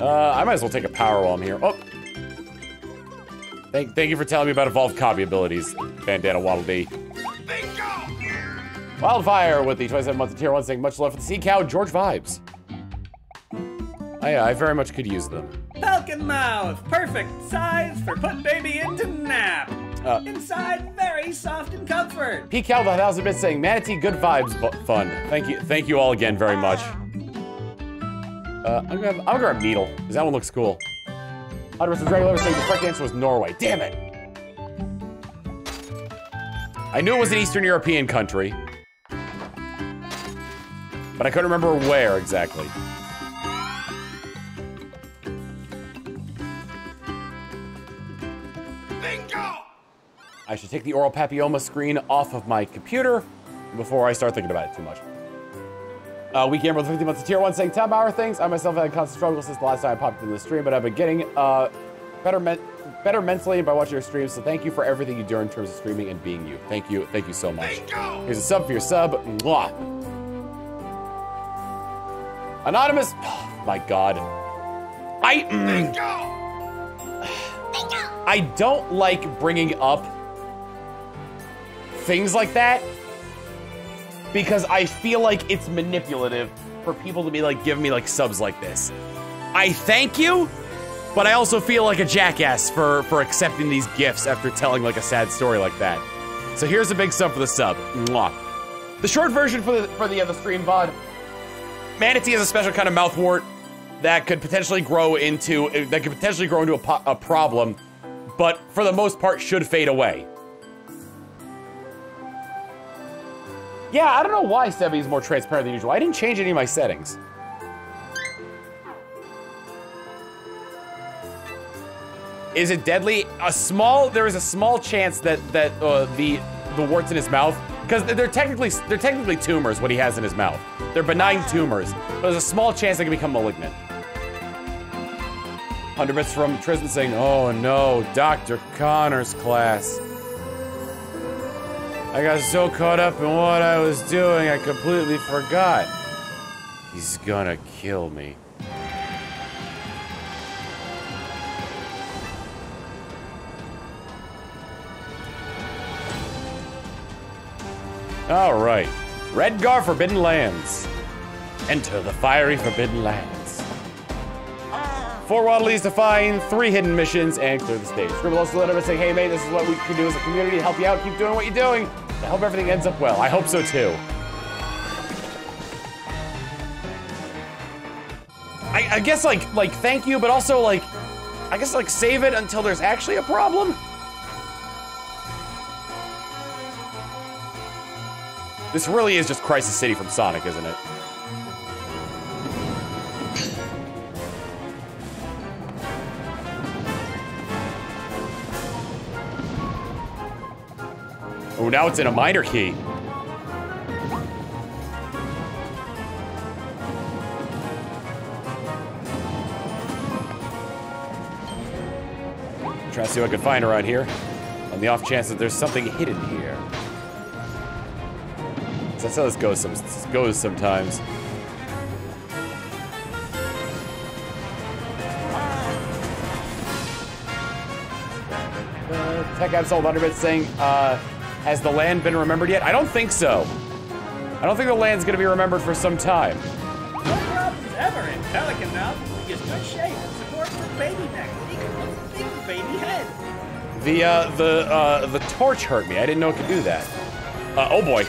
Uh, I might as well take a power while I'm here. Oh. Thank, thank you for telling me about evolved copy abilities, Bandana Waddle Dee. Wildfire with the 27 months of tier 1 saying much love for the sea cow, George Vibes. I, I very much could use them. Falcon mouth, perfect size for put baby into nap. Uh, Inside, very soft and comfort. P. Cal the thousand bits saying manatee good vibes fun. Thank you, thank you all again very much. Uh, I'm gonna, I'm gonna grab Needle because that one looks cool. Hunter vs. Regular saying the correct answer was Norway. Damn it! I knew it was an Eastern European country, but I couldn't remember where exactly. Bingo! I should take the oral papilloma screen off of my computer before I start thinking about it too much. Uh, we with 50 months of tier one saying 10 hour things. I myself had constant struggle since the last time I popped in the stream, but I've been getting uh, better men- better mentally by watching your streams. So thank you for everything you do in terms of streaming and being you. Thank you, thank you so much. Here's a sub for your sub. Mwah. Anonymous. Oh, my God. I. mm. I don't like bringing up things like that because I feel like it's manipulative for people to be like giving me like subs like this. I thank you, but I also feel like a jackass for for accepting these gifts after telling like a sad story like that. So here's a big sub for the sub. Mwah. The short version for the for the other stream VOD. Manatee is a special kind of mouthwort that could potentially grow into that could potentially grow into a, a problem, but for the most part should fade away. Yeah, I don't know why Sebi is more transparent than usual. I didn't change any of my settings. Is it deadly? A small. There is a small chance that that uh, the the warts in his mouth, because they're technically they're technically tumors. What he has in his mouth, they're benign tumors. But there's a small chance they can become malignant. Hundred bits from Tristan saying, "Oh no, Dr. Connor's class." I got so caught up in what I was doing, I completely forgot. He's gonna kill me. All right. Redgar Forbidden Lands. Enter the fiery Forbidden Lands. Four Waddle Dees to find, three hidden missions, and clear the stage. Scribble also let us say, hey mate, this is what we can do as a community to help you out. Keep doing what you're doing. I hope everything ends up well. I hope so too. I, I guess like like thank you, but also like I guess like save it until there's actually a problem. This really is just Crisis City from Sonic, isn't it? Oh, now it's in a minor key. Try to see what I can find around here. On the off chance that there's something hidden here. That's how this goes, some, goes sometimes. Tech Absol Thunderbit saying, uh, has the land been remembered yet? I don't think so. I don't think the land's gonna be remembered for some time. No problems ever in Pelican Mouth. We get good shape and support for baby neck. Equal to big baby head. The, uh, the, uh, the torch hurt me. I didn't know it could do that. Uh, oh boy.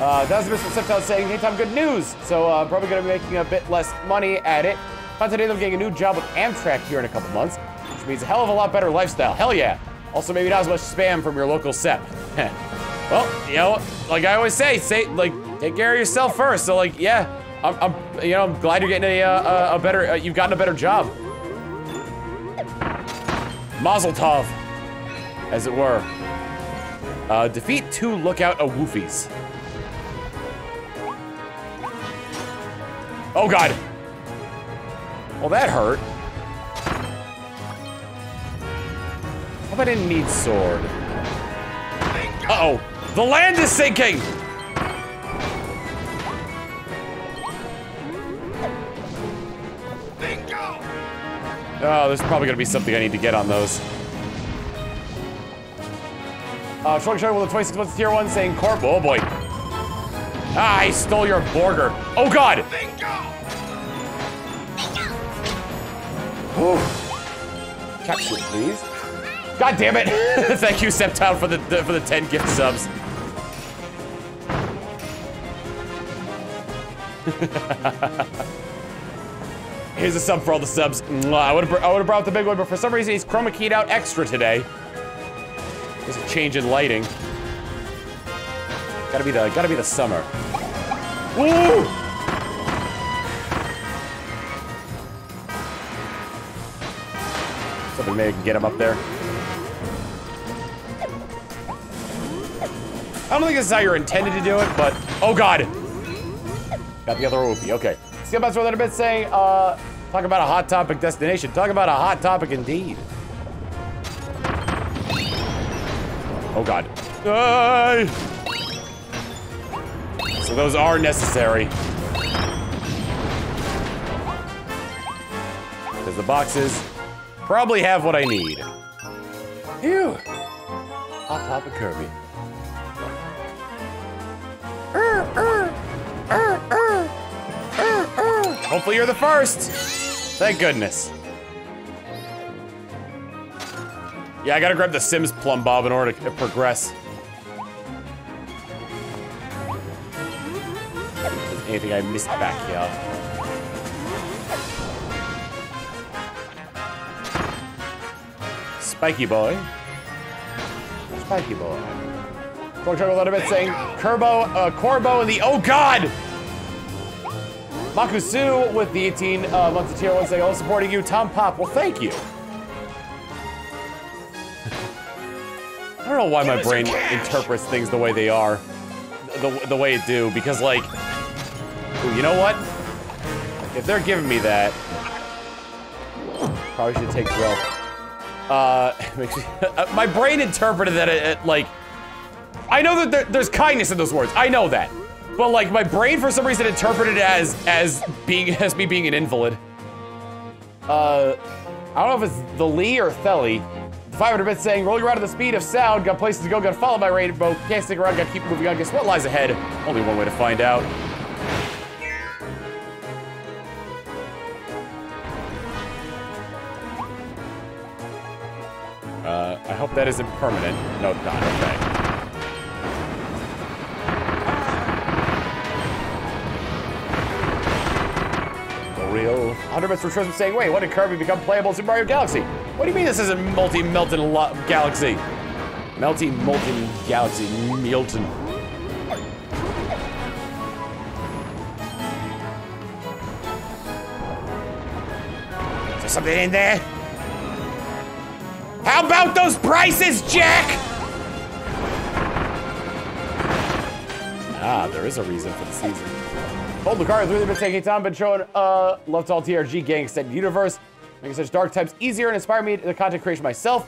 Uh, that was Mr. Siftown saying, hey Tom, good news. So, uh, probably gonna be making a bit less money at it. Found today I'm getting a new job with Amtrak here in a couple months, which means a hell of a lot better lifestyle. Hell yeah. Also, maybe not as much spam from your local SEP. well, you know, like I always say, say, like, take care of yourself first. So, like, yeah, I'm, I'm you know, I'm glad you're getting a, uh, a, a better, uh, you've gotten a better job. Mazel tov, as it were. Uh, defeat two lookout awoofies. Oh god. Well, that hurt. Hope I didn't need sword. Uh-oh. The land is sinking! Oh, there's probably gonna be something I need to get on those. Uh, Shrugged Show with a 26 months tier 1 saying Corp. Oh boy. Ah, I stole your burger. Oh god! Ooh. Capture, please. God damn it! Thank you, Septile, for the, the for the 10 gift subs. Here's a sub for all the subs. I would have I would have brought the big one, but for some reason he's chroma keyed out extra today. There's a change in lighting. Gotta be the gotta be the summer. Woo! Something maybe can get him up there. I don't think this is how you're intended to do it, but oh god. Got the other Opie, okay. Skip us with a bit saying, uh, talk about a hot topic destination. Talk about a hot topic indeed. Oh god. So those are necessary. There's the boxes probably have what I need. Phew. Hot topic Kirby. Hopefully you're the first. Thank goodness. Yeah, I gotta grab the Sims plumb bob in order to progress. anything I missed back here? Spiky boy. Spiky boy. Talk a little bit saying Kerbo, uh, Corbo, and the oh god! Makusu with the 18 uh, months of tier one saying, supporting you, Tom Pop. Well, thank you. I don't know why my brain interprets things the way they are, the, the way it do, because like, ooh, you know what? If they're giving me that, probably should take drill. Uh, my brain interpreted that it, it like, I know that there, there's kindness in those words. I know that. But like my brain for some reason interpreted it as as being as me being an invalid. Uh I don't know if it's the Lee or Thelly. 500 bits saying, rolling around at the speed of sound, got places to go, got followed by rainbow, can't stick around, gotta keep moving on. Guess what lies ahead? Only one way to find out. Uh, I hope that isn't permanent. No, it's not. Okay. real. 100 bits for Tristan saying, wait, when did Kirby become playable in Super Mario Galaxy? What do you mean this isn't multi-melted galaxy? Melty molten galaxy, Milton. Is there something in there? How about those prices, Jack? Ah, there is a reason for the season. Hold the has really been taking time, been showing uh, love to all TRG gang extended universe, making such dark types easier and inspire me to the content creation myself.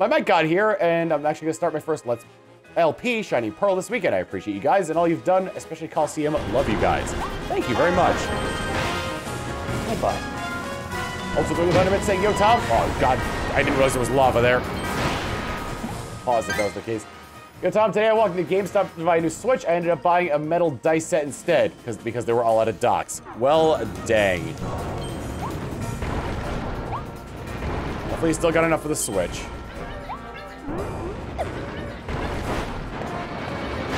My mic got here, and I'm actually gonna start my first Let's LP Shining Pearl this weekend. I appreciate you guys and all you've done, especially Coliseum. Love you guys. Thank you very much. Bye-bye. Also, going with Undermint saying, Yo, Tom. Oh, God. I didn't realize there was lava there. Pause if that was the case. Yo, Tom, today I walked into GameStop to buy a new Switch. I ended up buying a metal dice set instead, because because they were all out of docks. Well, dang. Hopefully you still got enough for the Switch.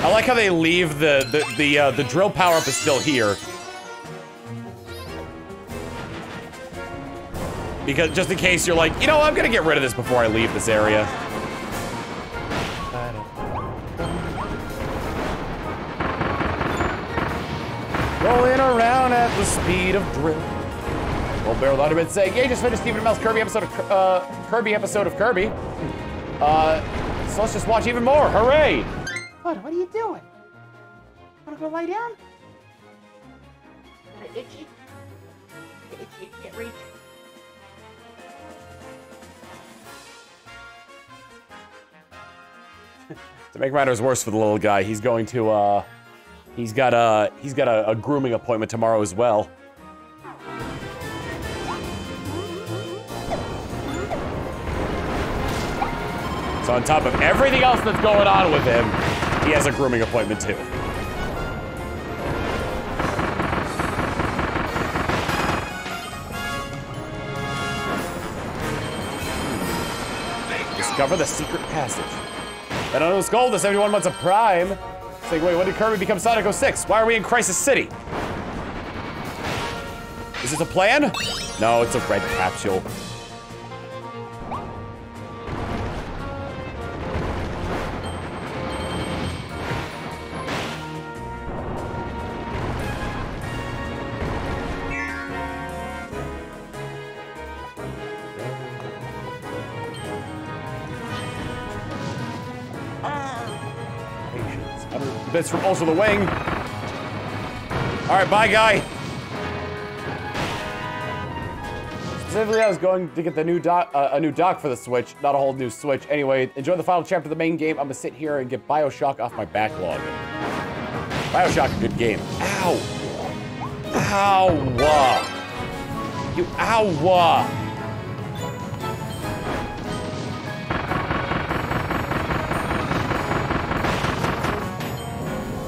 I like how they leave the, the, the, uh, the drill power-up is still here. Because, just in case you're like, you know, I'm gonna get rid of this before I leave this area. Rolling around at the speed of drill. Old Barrel Underman saying, "Yeah, just finished Stephen Amell's Kirby episode of uh, Kirby episode of Kirby. Uh, so let's just watch even more. Hooray!" What? What are you doing? Wanna go lie down? Got itchy? Itchy, can't reach. To make matters worse for the little guy, he's going to, uh, he's got a, he's got a, a grooming appointment tomorrow as well. So on top of everything else that's going on with him, he has a grooming appointment too. Discover the secret passage. And on Skull, the 71 months of Prime. Saying, wait, when did Kirby become Sonic 06? Why are we in Crisis City? Is this a plan? No, it's a red capsule. 100 bits from Also the Wing. All right, bye, guy. Specifically, I was going to get the new dock, uh, a new dock for the Switch, not a whole new Switch. Anyway, enjoy the final chapter of the main game. I'm gonna sit here and get Bioshock off my backlog. Bioshock, good game. Ow! Ow! You ow!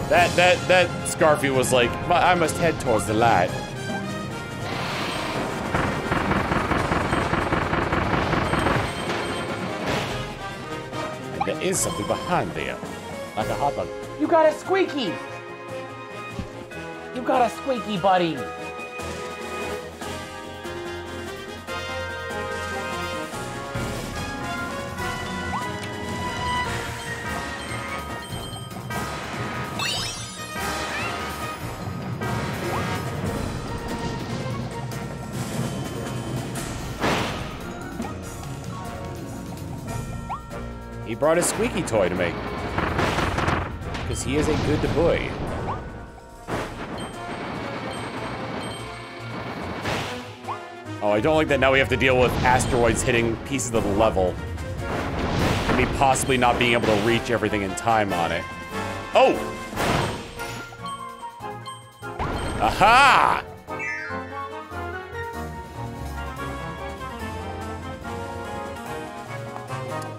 That that that Scarfy was like, I must head towards the light. There is something behind there, like a hot dog. You got a squeaky. You got a squeaky, buddy. Brought a squeaky toy to me. Because he is a good boy. Oh, I don't like that now we have to deal with asteroids hitting pieces of the level. And me possibly not being able to reach everything in time on it. Oh! Aha!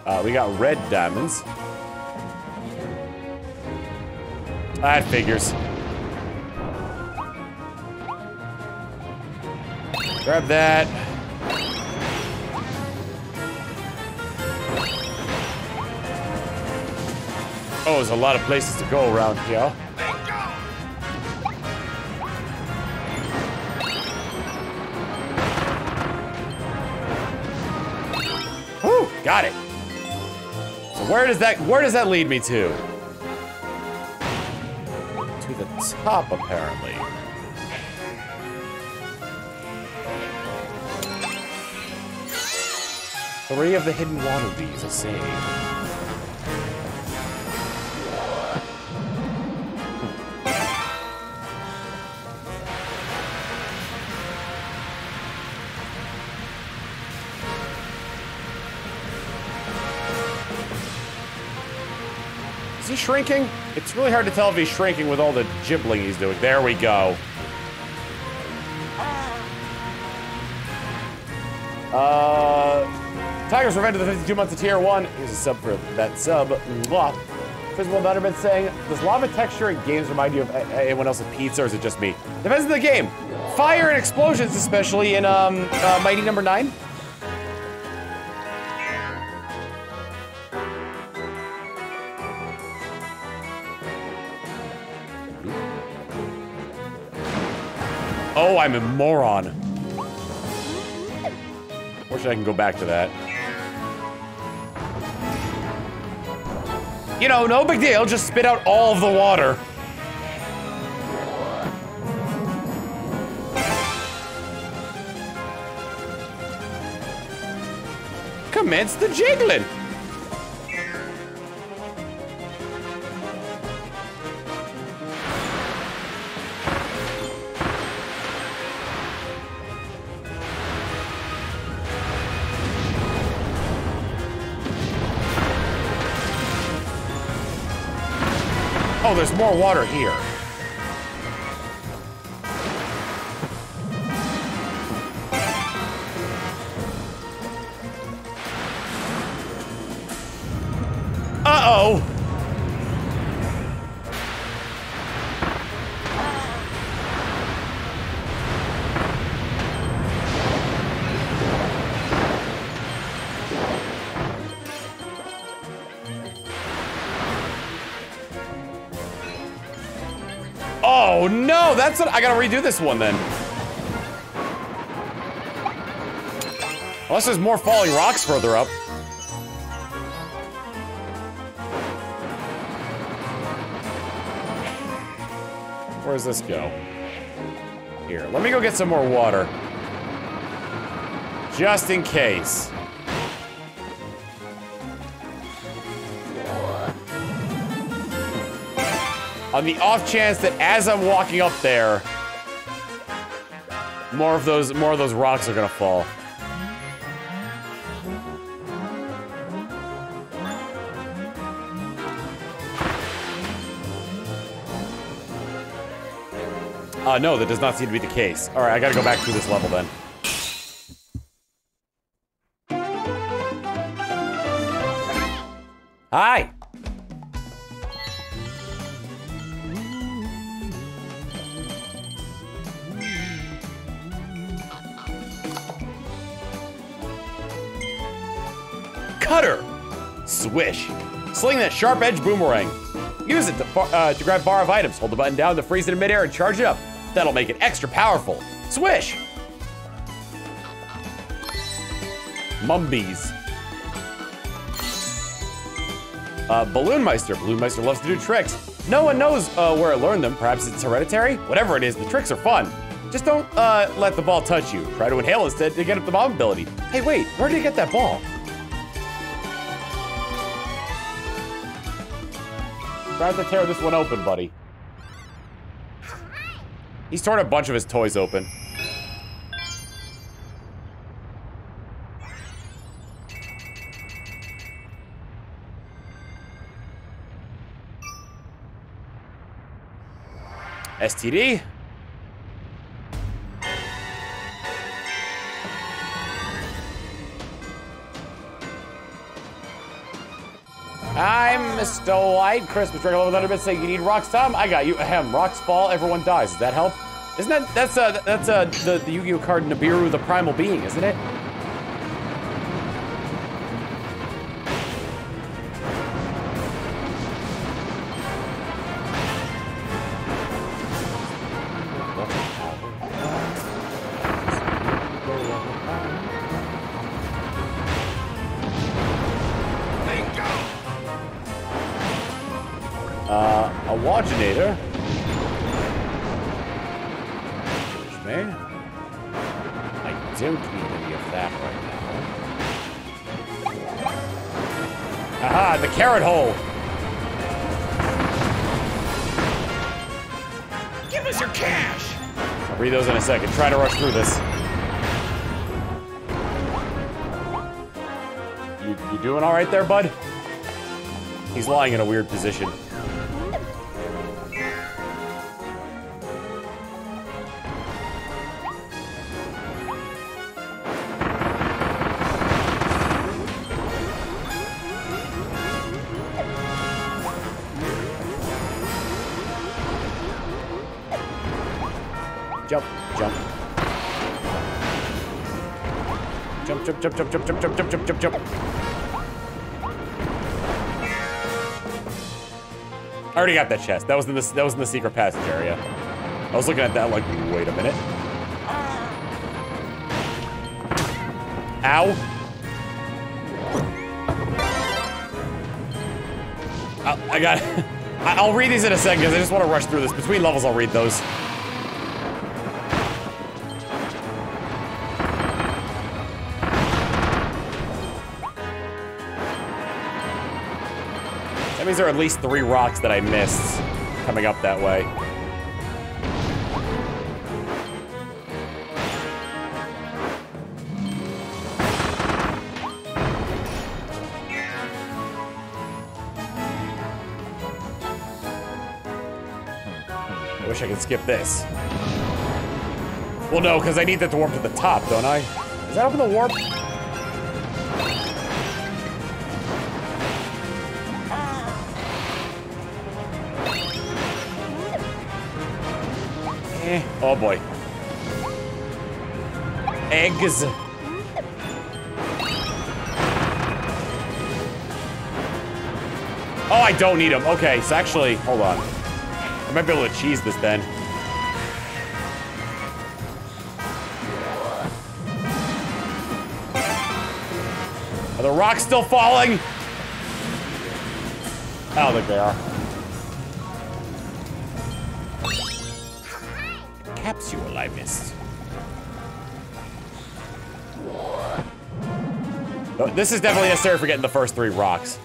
Uh, we got red diamonds. That figures. Grab that. Oh, there's a lot of places to go around here. Whew, got it. Where does that where does that lead me to? To the top, apparently. Three of the hidden Waddle Dees, a save. Shrinking? It's really hard to tell if he's shrinking with all the gibbling he's doing. There we go. Uh, Tiger's Revenge of the 52 months of tier 1. Here's a sub for that sub. Mwah. Physical Betterment saying, Does lava texture in games remind you of anyone else's pizza or is it just me? Depends on the game. Fire and explosions, especially in um, uh, Mighty Number 9. Oh, I'm a moron. Fortunately, I can go back to that. You know, no big deal. Just spit out all of the water. Commence the jiggling. There's more water here. That's what I gotta redo this one then. Unless there's more falling rocks further up. Where does this go? Here, let me go get some more water. Just in case. On the off chance that as I'm walking up there, more of those more of those rocks are gonna fall. Uh, no, that does not seem to be the case. All right, I gotta go back through this level then. Sharp edge boomerang. Use it to, uh, to grab bar of items. Hold the button down to freeze it in midair and charge it up. That'll make it extra powerful. Swish! Mumbies. Uh, Balloon Meister. Balloon Meister loves to do tricks. No one knows uh, where I learned them. Perhaps it's hereditary? Whatever it is, the tricks are fun. Just don't uh, let the ball touch you. Try to inhale instead to get up the bomb ability. Hey, wait, where did you get that ball? Try to tear this one open, buddy. He's torn a bunch of his toys open. STD. I'm Mr. White. Christmas Dragon Level Thunderbit saying you need rocks, Tom. I got you. Ahem. Rocks fall, everyone dies. Does that help? Isn't that that's uh that's uh the, the Yu-Gi-Oh card Nibiru the Primal Being, isn't it? He's lying in a weird position. Jump, jump. Jump, jump, jump, jump, jump, jump, jump, jump, already got that chest. That was in the that was in the secret passage area. I was looking at that like, wait a minute. Ow. I, I got. I'll read these in a second because I just want to rush through this. Between levels, I'll read those. Means there are at least three rocks that I missed coming up that way. I wish I could skip this. Well, no, because I need that to warp to the top, don't I? Is that open the warp? Oh boy. Eggs. Oh, I don't need them. Okay, so actually, hold on. I might be able to cheese this then. Are the rocks still falling? Oh, there they are. Oh, This is definitely necessary for getting the first three rocks.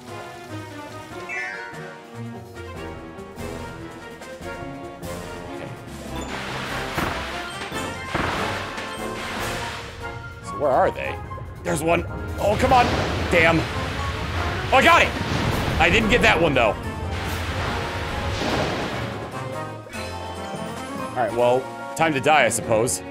So where are they? There's one. Oh, come on. Damn. Oh, I got it. I didn't get that one, though. All right, well, time to die, I suppose.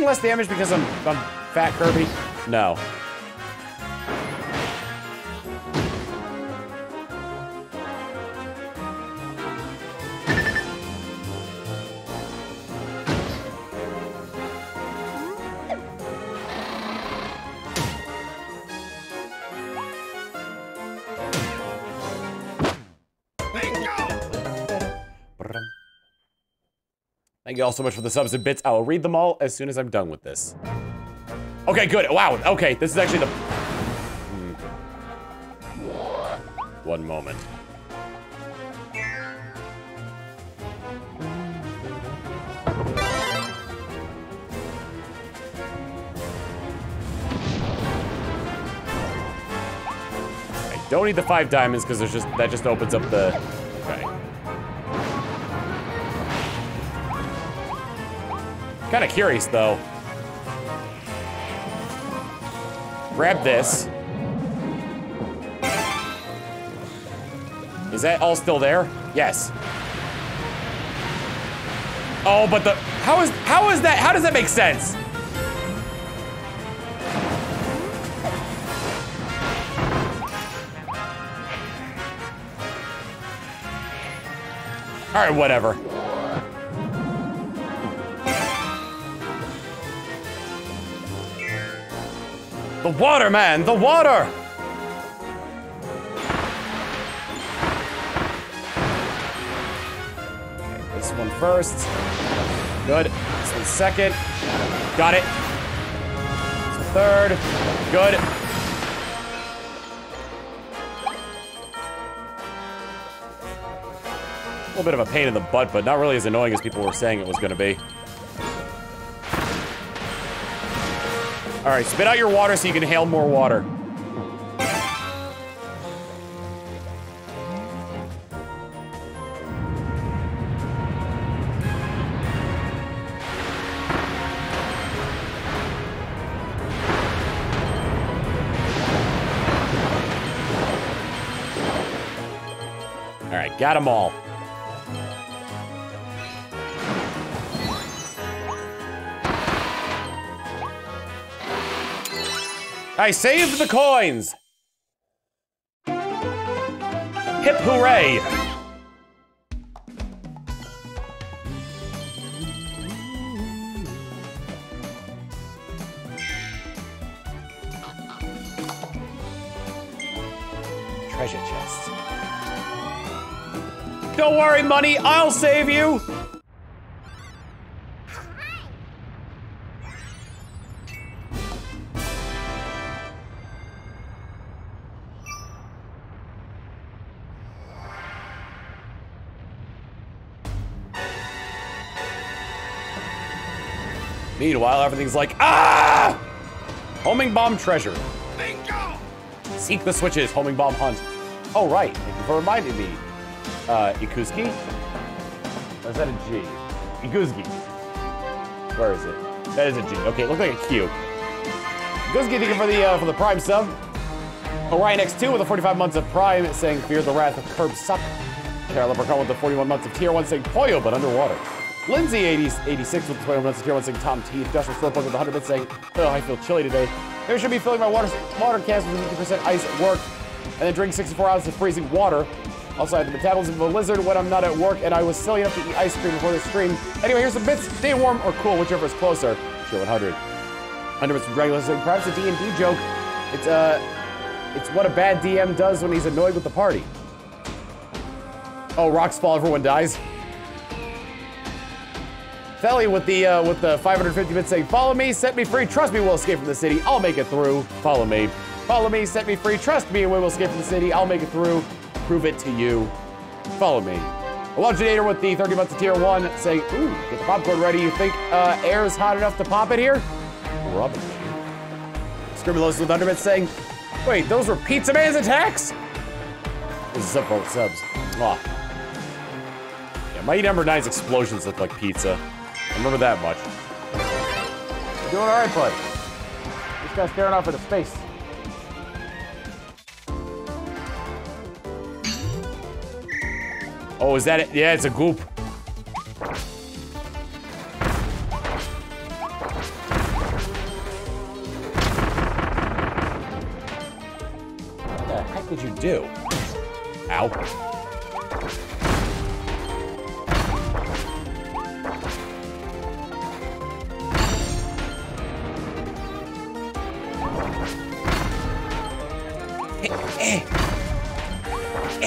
Less damage because I'm, I'm fat Kirby? No. You all so much for the subs and bits. I will read them all as soon as I'm done with this. Okay, good. Wow. Okay, this is actually the. Hmm. One moment. I don't need the five diamonds because there's just that just opens up the. Kind of curious though. Grab this. Is that all still there? Yes. Oh, but the how is how is that? How does that make sense? All right, whatever. The water, man! The water! Okay, this one first. Good. This one second. Got it. Third. Good. A little bit of a pain in the butt, but not really as annoying as people were saying it was going to be. All right, spit out your water so you can hail more water. All right, got them all. I saved the coins! Hip hooray! Treasure chest. Don't worry, money, I'll save you! Meanwhile, everything's like, ah! Homing bomb treasure. Bingo! Seek the switches, homing bomb hunt. Oh, right. Thank you for reminding me. Uh, Ikusuki? Or is that a G? Guzgi. Where is it? That is a G. Okay, it looks like a Q. Guzgi, thank you for the uh, for the Prime sub. Orion X2 with the 45 months of Prime saying Fear the Wrath of Curb Suck. Carol Leprechaun with the 41 months of Tier 1 saying Poyo but underwater. Lindsay 80, 86 with the 21 months of Tier 1 saying Tom Teeth. Joshua Slowpoke with 100 bits saying, Oh, I feel chilly today. Maybe I should be filling my water water cans with 50% ice at work and then drink 64 ounces of freezing water. Also, I have the metabolism of a lizard when I'm not at work, and I was silly enough to eat ice cream before the stream. Anyway, here's some bits. Stay warm or cool, whichever is closer. Tier 100. 100 bits from Dragula saying, perhaps a D&D joke. It's, uh, it's what a bad DM does when he's annoyed with the party. Oh, rocks fall, everyone dies. Felly with the uh, with the 550 bits saying, "Follow me, set me free, trust me, we'll escape from the city. I'll make it through. Follow me, follow me, set me free, trust me, we will escape from the city. I'll make it through. Prove it to you. Follow me." Leginator with the 30 months of tier one saying, "Ooh, get the popcorn ready. You think uh, air is hot enough to pop it here?" Probably. Scribblos with Underbit saying, "Wait, those were Pizza Man's attacks?" This is up for subs. Aw. Yeah, Mighty Number Nine's explosions look like pizza. I remember that much. You're doing all right, bud. This guy's staring off into space. Oh, is that it? Yeah, it's a goop. What the heck did you do? Ow.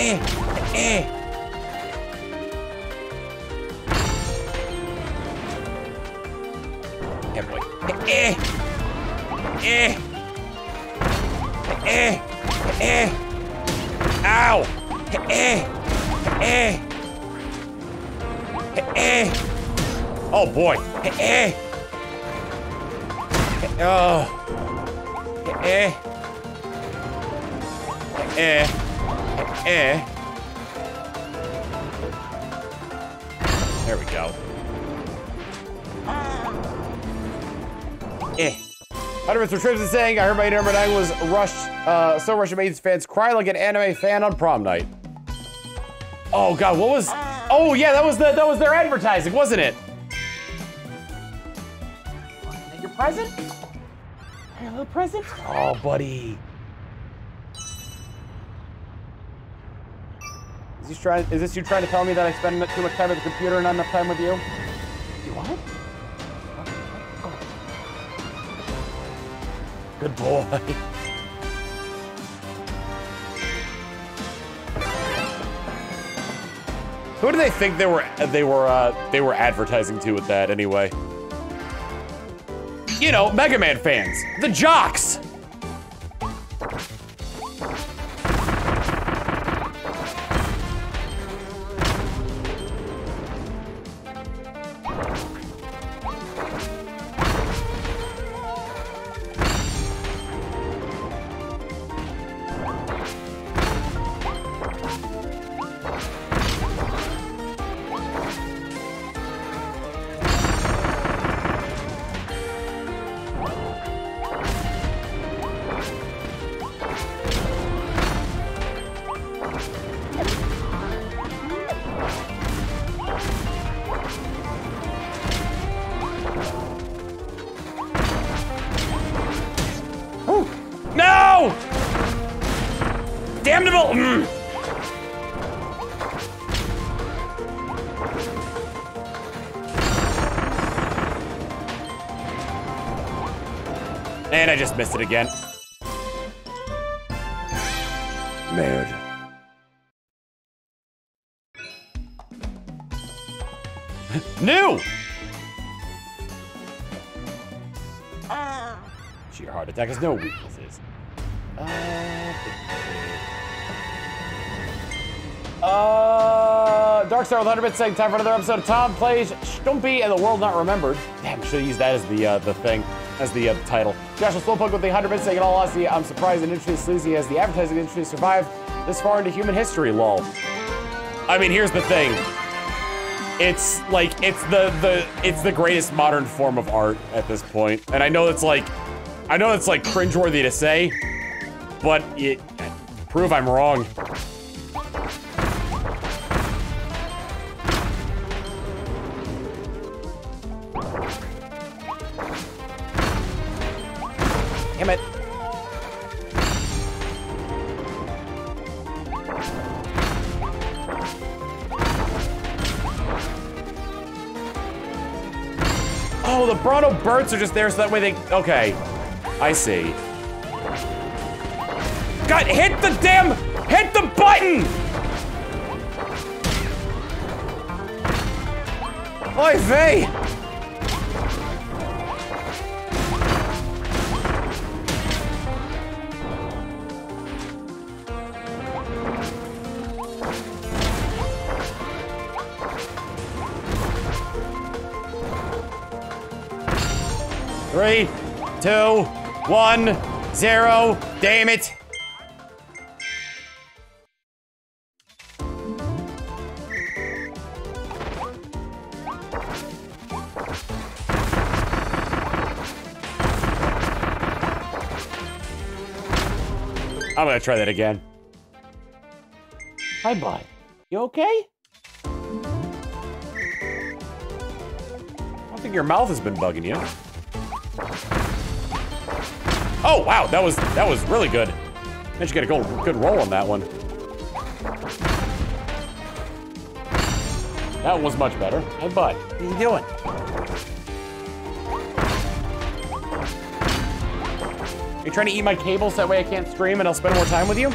Eh. Eh. Yeah, boy. Eh. Eh. Eh. Eh. Ow. Eh. Eh. Eh. Oh boy. Eh. Oh. Eh. Eh. Eh. There we go. Eh. Hundred for Trips is saying, I heard my number nine was rushed, uh, so Russian Maids fans cry like an anime fan on prom night. Oh god, what was? Oh yeah, that was the that was their advertising, wasn't it? Your present? Little present? Oh, buddy. Is he trying? Is this you trying to tell me that I spend too much time at the computer and not enough time with you? You what? Good boy. Who do they think they were? They were. Uh, they were advertising to with that anyway. You know, Mega Man fans, the jocks. Just missed it again. Merde. New! Sheer heart attack has no weaknesses. Uh, uh, Darkstar with 100 bits saying time for another episode of Tom Plays Stumpy and the World Not Remembered. Damn, I should have used that as the uh, the thing, as the uh, title. Joshua Slowpoke with the 100 bits saying, in all honesty, I'm surprised and industry sleazy as the advertising industry survived this far into human history, lol. I mean, here's the thing. It's like it's the the it's the greatest modern form of art at this point. And I know it's like I know it's like cringeworthy to say, but it prove I'm wrong. Damn it. Oh, the Bronto Burts are just there so that way they... Okay. I see. God, hit the damn... Hit the button! Oy vey! One, zero. Damn it. I'm gonna try that again. Hi, bud. You okay? I don't think your mouth has been bugging you. Oh wow, that was that was really good. Managed to get a good, good roll on that one. That was much better. Hey bud, what are you doing? Are you trying to eat my cables that way I can't stream and I'll spend more time with you?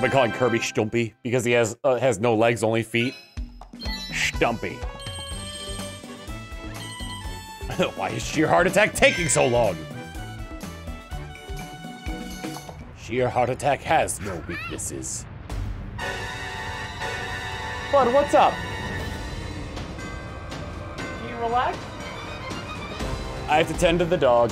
I've been calling Kirby Stumpy because he has uh, has no legs, only feet. Stumpy. Why is sheer heart attack taking so long? Sheer heart attack has no weaknesses. Bud, what's up? Can you relax? I have to tend to the dog.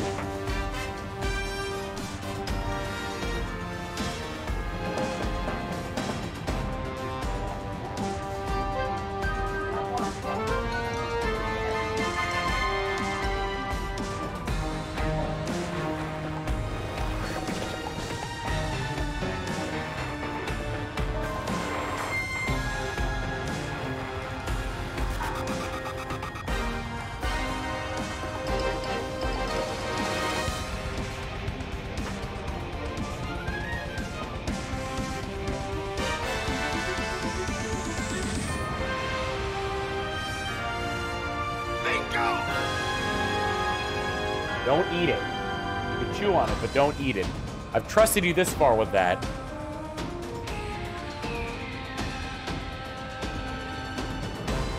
I've trusted you this far with that.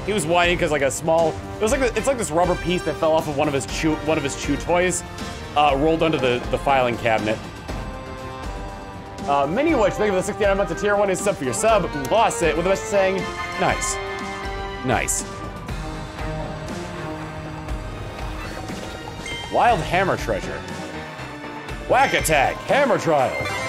He was whining because like a small, it was like it's like this rubber piece that fell off of one of his chew one of his chew toys, uh, rolled under the the filing cabinet. Uh, Mini Witch, thank you for the 69 months of tier one is sub for your sub. Lost it with the best saying, nice, nice. Wild Hammer Treasure. Whack Attack, Hammer Trial.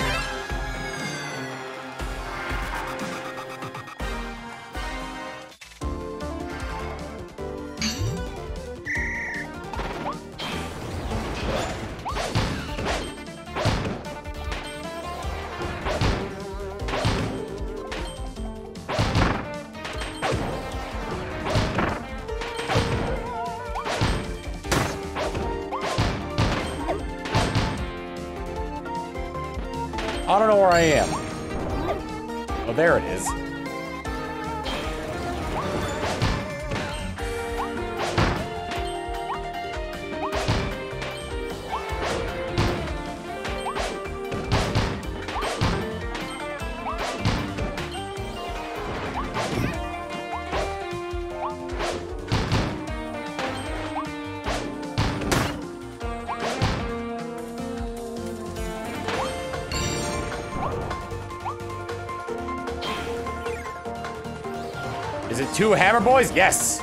Yes.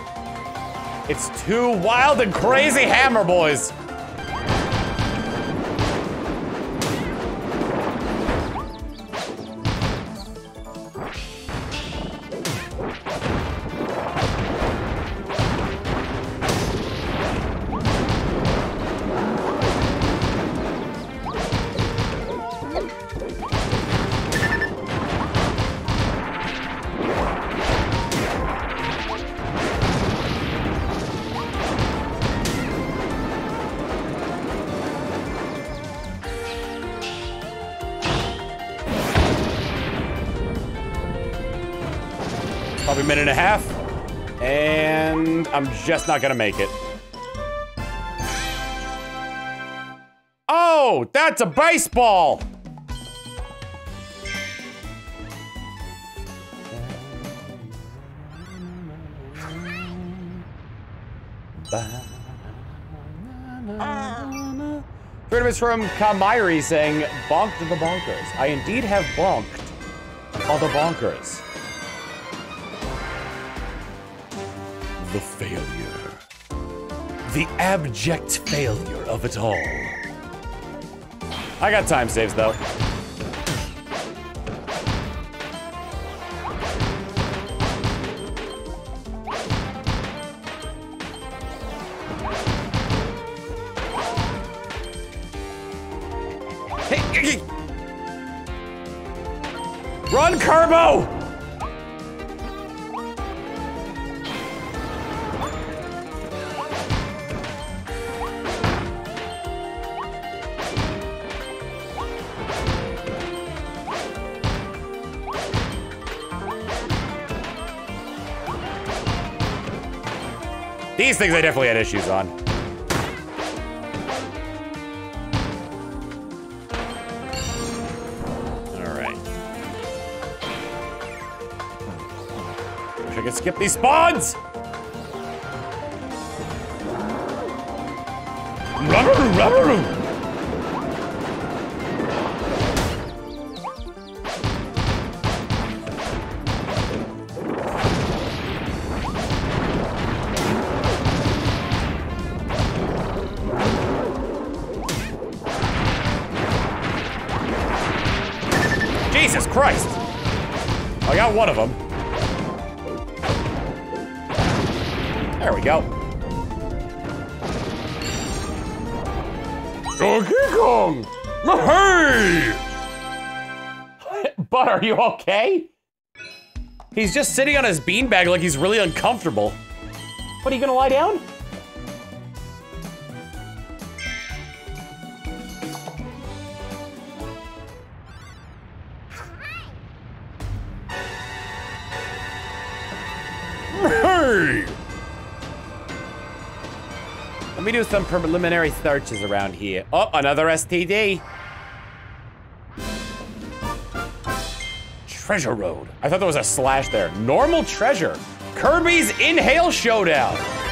It's two wild and crazy Hammer Boys. Minute and a half. And I'm just not gonna make it. Oh, that's a baseball! Freedom is from Kamairi saying, bonked the bonkers. I indeed have bonked all the bonkers. The failure. The abject failure of it all. I got time saves though. Things I definitely had issues on. Alright. Wish I could skip these spawns! Christ! I got one of them. There we go. Donkey Kong! Hey! Bud, are you okay? He's just sitting on his beanbag like he's really uncomfortable. What, are you gonna lie down? Do some preliminary searches around here. Oh, another STD. Treasure Road. I thought there was a slash there. Normal treasure. Kirby's Inhale Showdown.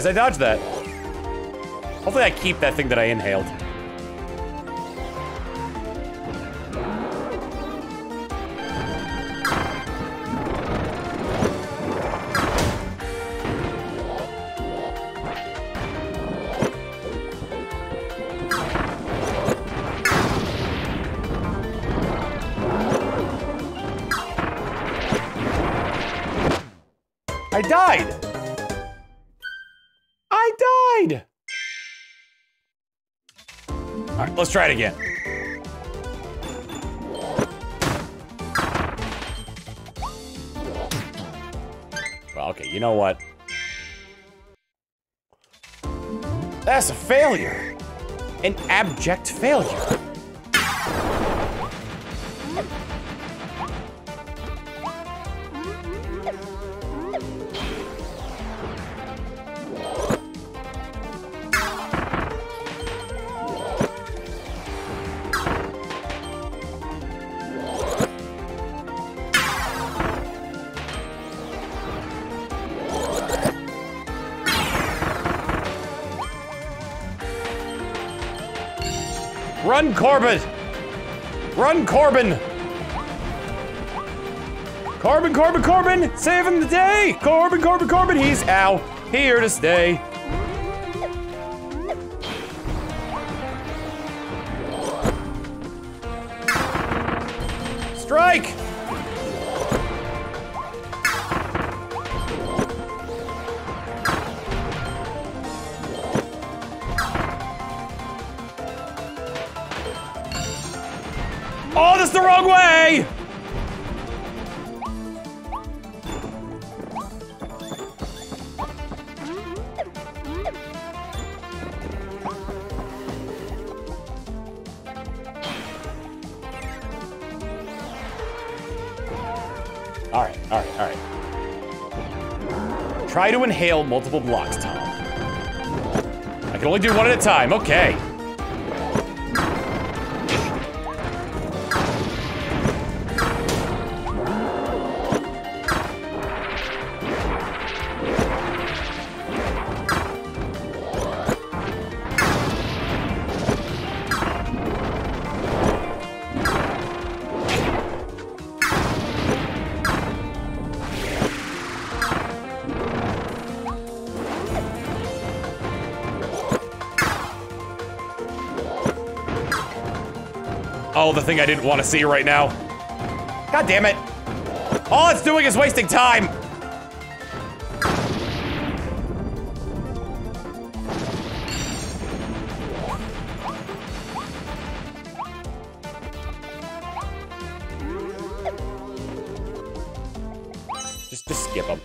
Surprised I dodged that. Hopefully I keep that thing that I inhaled. Let's try it again. Well, okay, you know what? That's a failure. An abject failure. Corbin! Run, Corbin! Corbin, Corbin, Corbin! Saving the day! Corbin, Corbin, Corbin! He's out here to stay. Multiple blocks, Tom. I can only do one at a time. Okay. Oh, the thing I didn't want to see right now. God damn it. All it's doing is wasting time. Just, just skip them.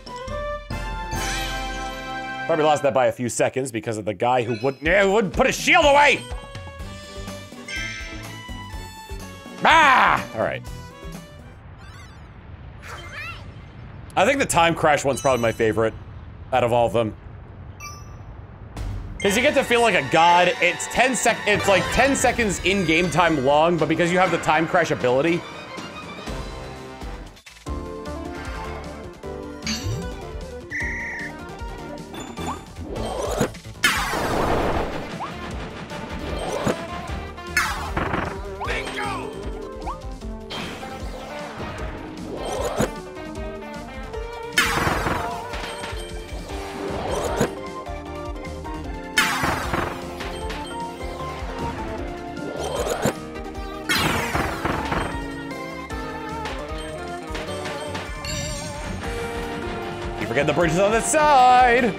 Probably lost that by a few seconds because of the guy who wouldn't, yeah, who wouldn't put his shield away. Think the time crash one's probably my favorite out of all of them. Because you get to feel like a god. It's 10 sec- it's like 10 seconds in game time long, but because you have the time crash ability, on the side.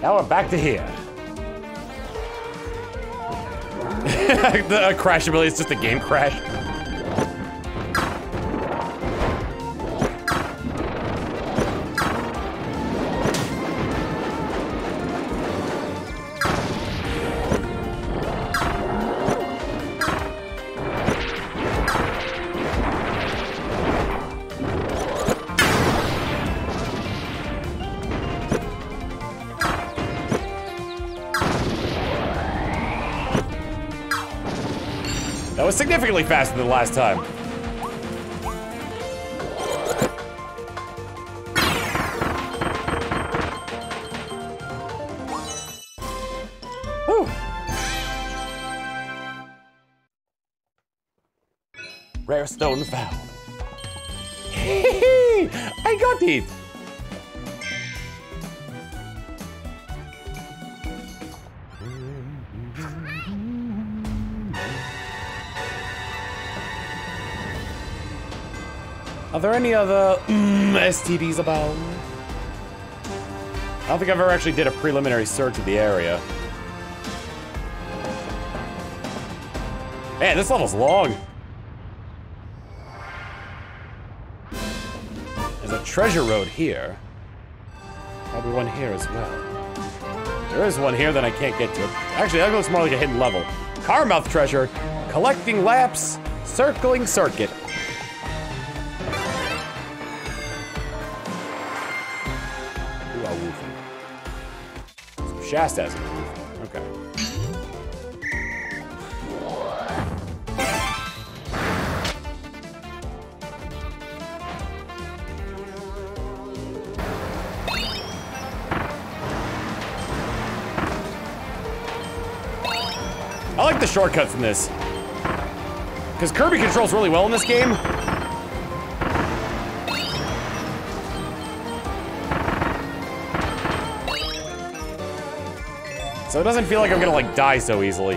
Now we're back to here. the uh, crash ability is just a game crash. Significantly faster than last time. Rare stone found. I got it! Are there any other mm, STDs about? I don't think I've ever actually did a preliminary search of the area. Man, this level's long. There's a treasure road here. Probably one here as well. There is one here that I can't get to. Actually, that looks more like a hidden level. Carmouth treasure. Collecting laps. Circling circuit. Shasta has. Okay. I like the shortcuts in this. Because Kirby controls really well in this game. So it doesn't feel like I'm gonna like die so easily.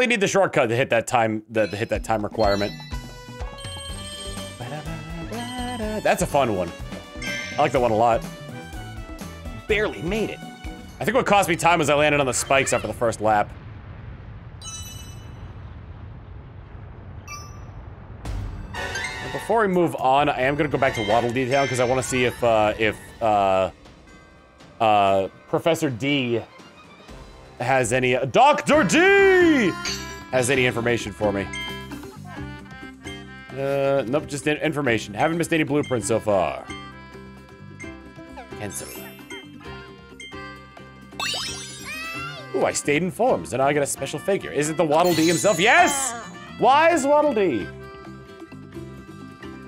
Definitely need the shortcut to hit that time, the, hit that time requirement. That's a fun one. I like that one a lot. Barely made it. I think what cost me time was I landed on the spikes after the first lap. But Before we move on, I am gonna go back to Waddle Dee Town because I want to see if uh, if uh, uh, Professor D has any Doctor D has any information for me. Uh, nope, just in information. Haven't missed any blueprints so far. Cancel. Ooh, I stayed informed, so now I get a special figure. Is it the Waddle Dee himself? Yes! Wise Waddle Dee!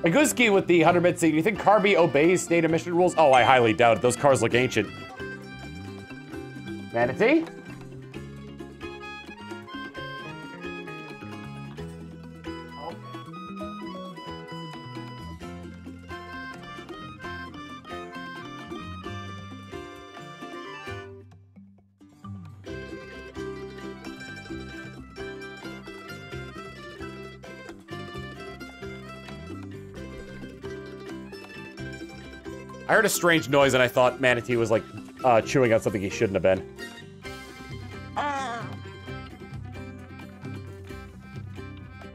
Aguski with the 100-bit seat. Do you think Carby obeys state emission rules? Oh, I highly doubt it. Those cars look ancient. Manatee? I heard a strange noise and I thought Manatee was like uh, chewing on something he shouldn't have been.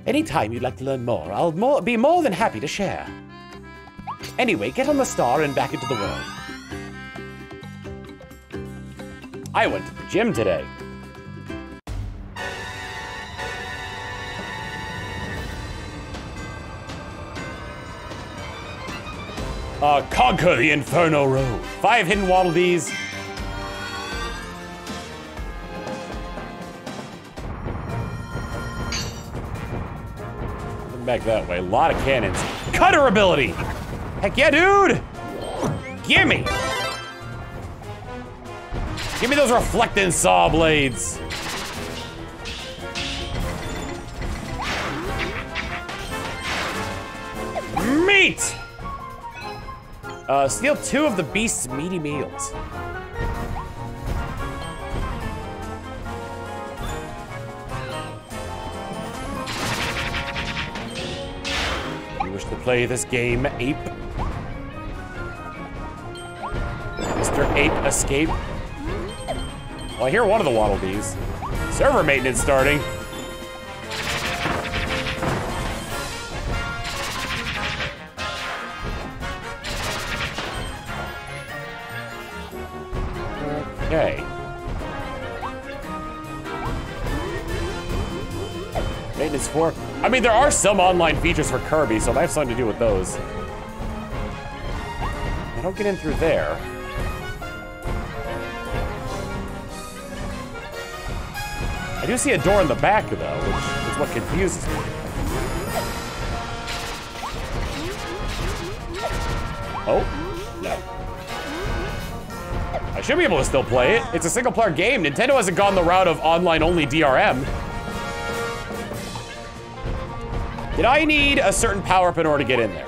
Anytime you'd like to learn more, I'll more, be more than happy to share. Anyway, get on the star and back into the world. I went to the gym today. Uh, conquer the Inferno Road. Five hidden Waddle Dees. Back that way. A lot of cannons. Cutter ability. Heck yeah, dude. Gimme! Give me those reflecting saw blades. Uh, steal two of the beast's meaty meals. You wish to play this game, ape? Mr. Ape Escape? Well, I hear one of the Waddle Dees. Server maintenance starting. I mean, there are some online features for Kirby, so might have something to do with those. I don't get in through there. I do see a door in the back, though, which is what confuses me. Oh, no. I should be able to still play it. It's a single player game. Nintendo hasn't gone the route of online only DRM. Did I need a certain power up in order to get in there?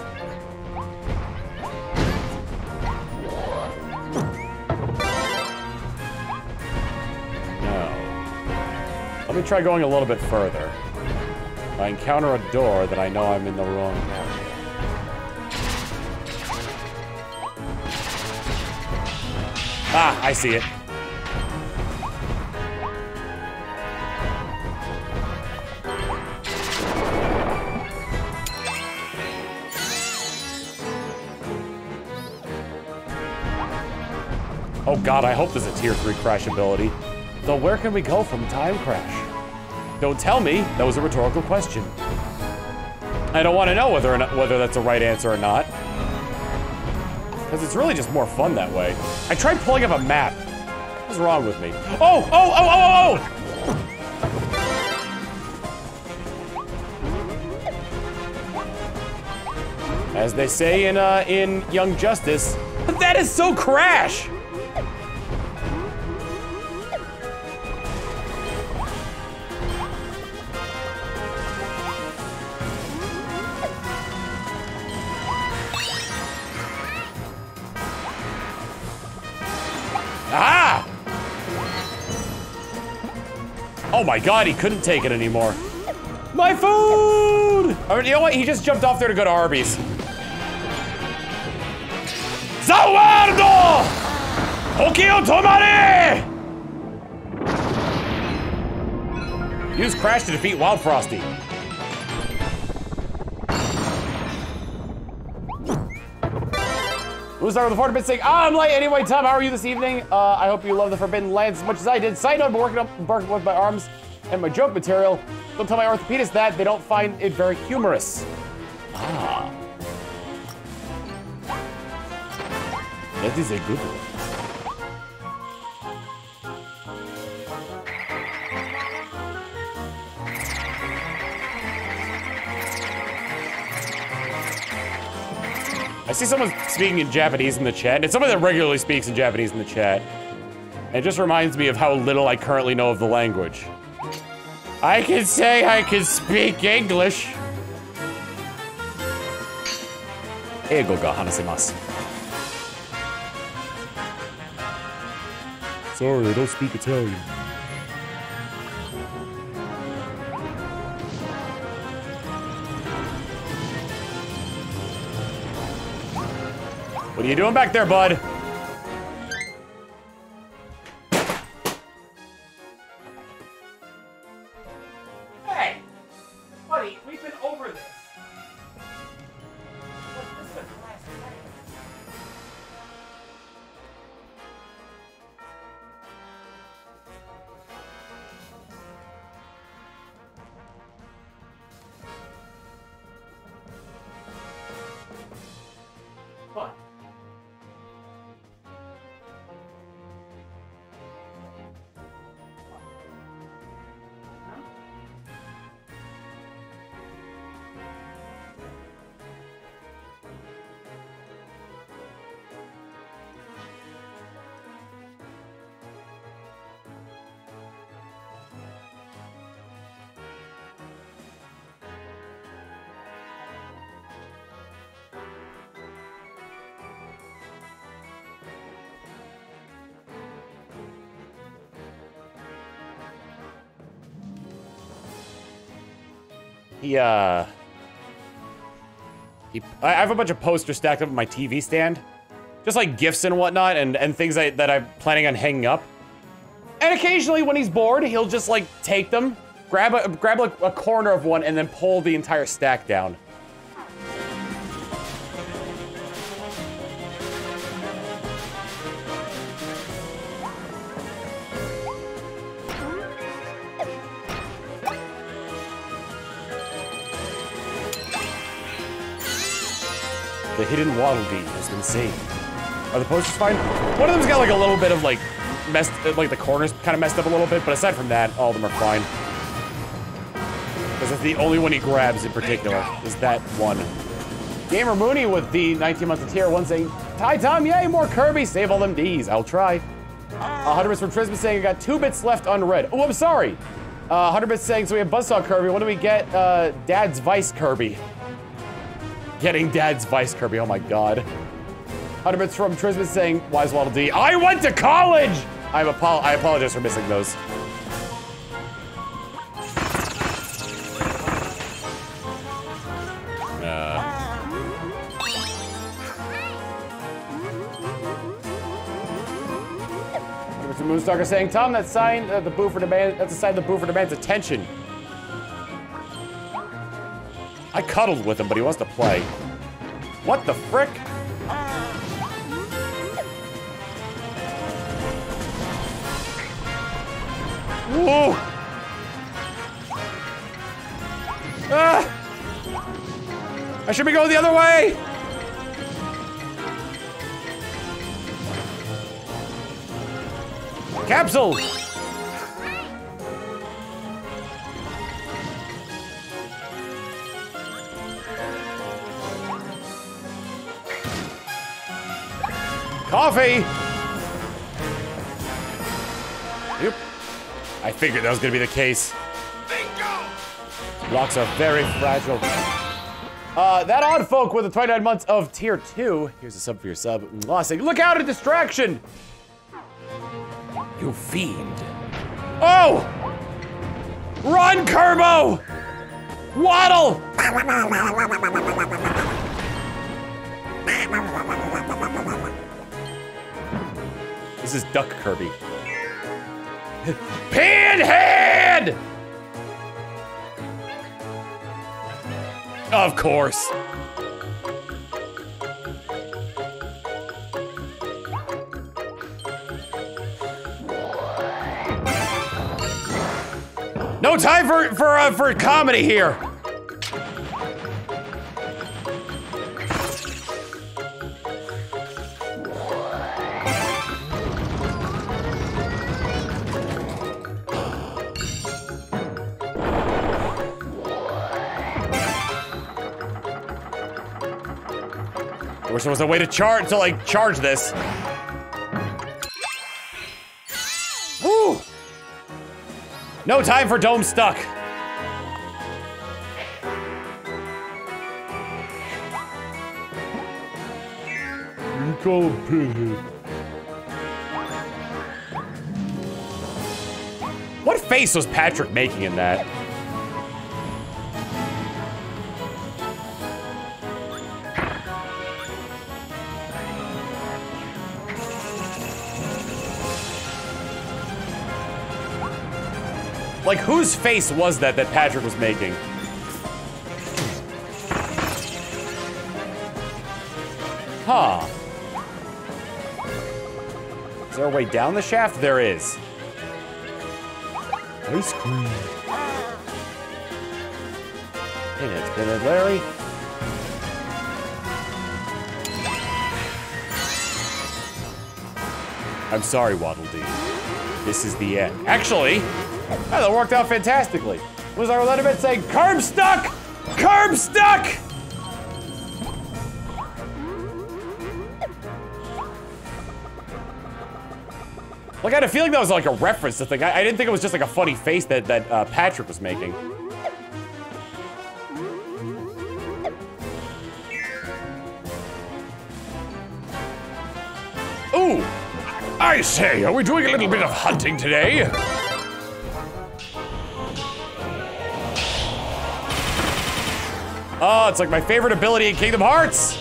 No. Let me try going a little bit further. I encounter a door, that I know I'm in the wrong area. Ah, I see it. God, I hope there's a tier 3 crash ability. Though where can we go from time crash? Don't tell me, that was a rhetorical question. I don't want to know whether or not, whether that's the right answer or not. Because it's really just more fun that way. I tried pulling up a map. What's wrong with me? Oh, oh, oh, oh, oh, oh! As they say in, uh, in Young Justice, that is so Crash! Ah! Oh my god, he couldn't take it anymore. My food! Or, you know what? He just jumped off there to go to Arby's. Tokyo Tomare! Use Crash to defeat Wild Frosty. Who's there with the 40 bit saying, ah, I'm late anyway, Tom, how are you this evening? Uh, I hope you love the Forbidden Lands as much as I did. Side note, I'm working, up, working with my arms and my joke material. Don't tell my orthopedist that, they don't find it very humorous. Ah. That is a good one. I see someone speaking in Japanese in the chat. It's someone that regularly speaks in Japanese in the chat. And it just reminds me of how little I currently know of the language. I can say I can speak English. Eigo ga hanasemasu. Sorry, I don't speak Italian. What are you doing back there, bud? He, uh... He, I have a bunch of posters stacked up on my TV stand. Just like gifts and whatnot, and, and things I, that I'm planning on hanging up. And occasionally, when he's bored, he'll just, like, take them, grab a, grab like, a corner of one, and then pull the entire stack down. Hidden Waddle Dee has been saved. Are the posters fine? One of them's got like a little bit of like messed, like the corners kind of messed up a little bit, but aside from that, all of them are fine. Because it's the only one he grabs in particular, is that one. Gamer Mooney with the 19 months of tier one saying, Hi Tom, yay, more Kirby, save all them D's. I'll try. 100 bits from Trisman saying, I got two bits left unread. Oh, I'm sorry. Uh, 100 bits saying, so we have Buzzsaw Kirby. When do we get uh, Dad's Vice Kirby? Getting Dad's Vice Kirby, oh my god. 100 bits from Trismus saying, Wise Waddle Dee. I went to college! I'm apo I apologize for missing those. Mr. Moonstalker saying, Tom, that sign uh, the Boofer demand that's a sign the Boofer demands attention. I cuddled with him, but he wants to play. What the frick? Whoa! Ah! I should be going the other way! Capsule! Coffee! Yep. I figured that was gonna be the case. Blocks are very fragile. Uh, that odd folk with the 29 months of tier 2. Here's a sub for your sub. Mwah, saying, Look out, a distraction! You fiend. Oh! Run, Kerbo! Waddle! This is Duck Kirby. Pinhead! Of course. No time for for uh, for comedy here. Wish there was a way to charge to like charge this. Woo! No time for dome stuck. You call pinhead. What face was Patrick making in that? Like, whose face was that that Patrick was making? Huh. Is there a way down the shaft? There is. Ice cream. Pinhead, Pinhead, Larry. I'm sorry, Waddle Dee. This is the end. Actually, that worked out fantastically. Was our letterman saying, curb stuck? Curb stuck! Like, I had a feeling that was like a reference to thing. I, I didn't think it was just like a funny face that, that uh, Patrick was making. Ooh! I say, are we doing a little bit of hunting today? Oh, it's like my favorite ability in Kingdom Hearts.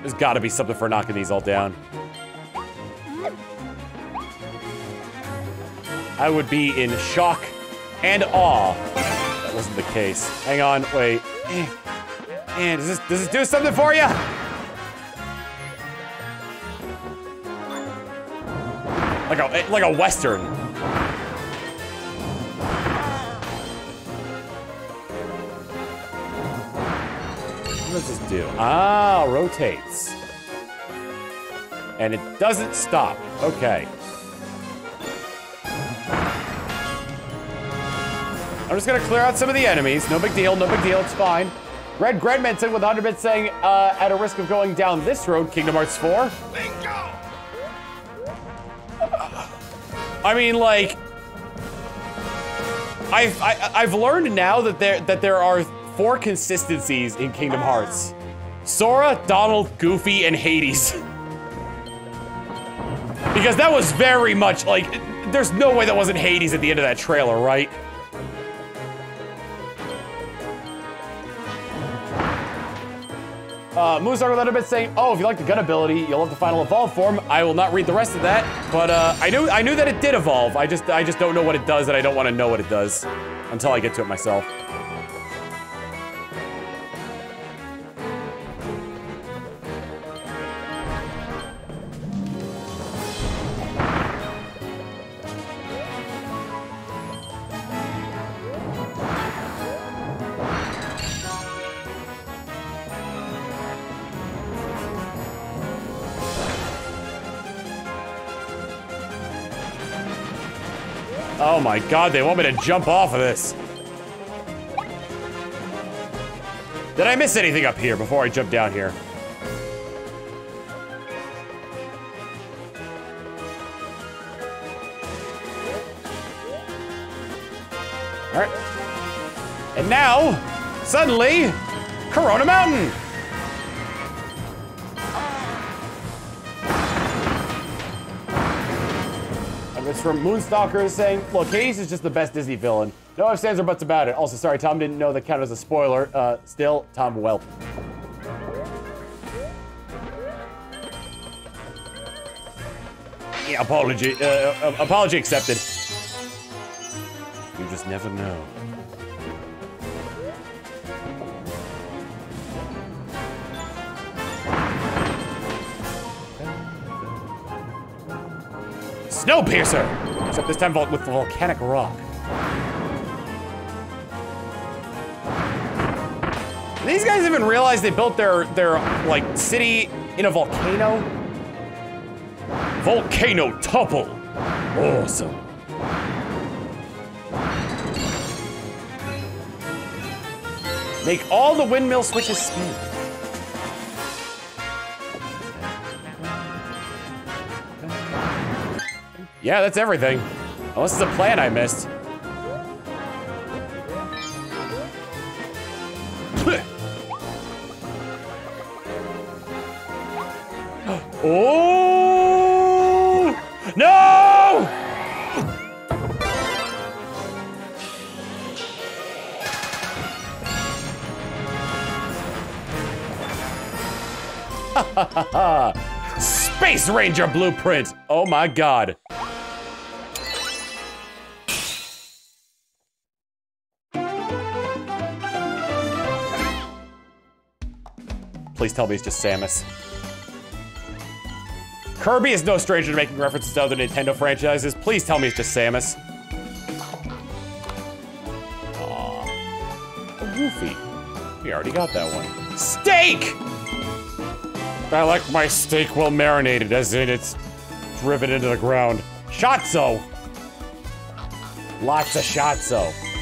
There's gotta be something for knocking these all down. I would be in shock and awe. That wasn't the case. Hang on, wait. Eh. Eh, does this does this do something for you? Like a like a western. What does this do? Ah, rotates. And it doesn't stop. Okay. I'm just gonna clear out some of the enemies. No big deal, no big deal, it's fine. Red Gredmenton with 100 bits saying, uh, at a risk of going down this road, Kingdom Hearts 4. Bingo! I mean, like, I've I, I've learned now that there that there are four consistencies in Kingdom Hearts: Sora, Donald, Goofy, and Hades. because that was very much like, there's no way that wasn't Hades at the end of that trailer, right? Uh, a little bit saying, "Oh, if you like the gun ability, you'll have the final evolve form." I will not read the rest of that, but uh, I knew I knew that it did evolve. I just I just don't know what it does, and I don't want to know what it does until I get to it myself. My god, they want me to jump off of this. Did I miss anything up here before I jump down here? Alright. And now, suddenly, Corona Mountain! From Moonstalker is saying, look, Hades is just the best Disney villain. No ifs, ands, or buts about it. Also, sorry, Tom didn't know that counted as a spoiler. Uh, still, Tom Welp. Yeah, apology. Uh, uh, apology accepted. You just never know. Snowpiercer! Except this time with volcanic rock. These guys even realize they built their their like city in a volcano? Volcano topple. Awesome. Make all the windmill switches spin. Yeah, that's everything. Unless it's a plan I missed. oh! No! Space Ranger Blueprint! Oh my god. Please tell me it's just Samus. Kirby is no stranger to making references to other Nintendo franchises. Please tell me it's just Samus. A Goofy. We already got that one. Steak! I like my steak well marinated, as in it's driven into the ground. Shotzo! Lots of shotzo.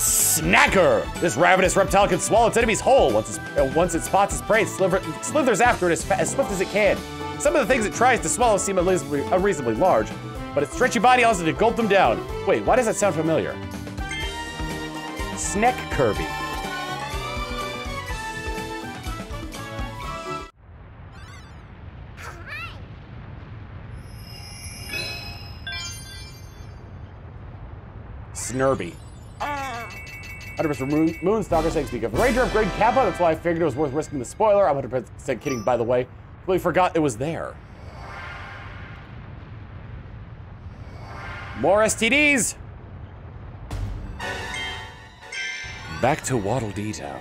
Snacker! This ravenous reptile can swallow its enemies whole. Once, uh, once it spots its prey, it sliver, slithers after it as, as, swift as it can. Some of the things it tries to swallow seem unreasonably, unreasonably large, but its stretchy body allows it to gulp them down. Wait, why does that sound familiar? Snack Kirby. Snurby. 100% Moon, Moonstalker saying, speak of Ranger upgrade Kappa, that's why I figured it was worth risking the spoiler. I'm 100% kidding, by the way. Completely forgot it was there. More STDs! Back to Waddle Dee Town.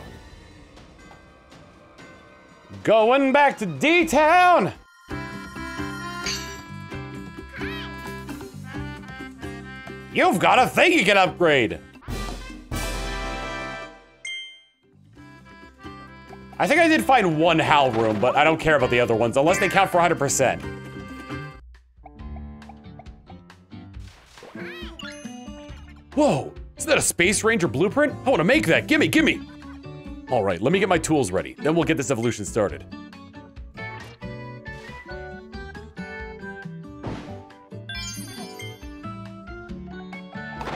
Going back to D Town! You've got a thing you can upgrade! I think I did find one HAL room, but I don't care about the other ones, unless they count for 100%. Whoa, is that a Space Ranger blueprint? I want to make that, gimme, gimme! All right, let me get my tools ready, then we'll get this evolution started.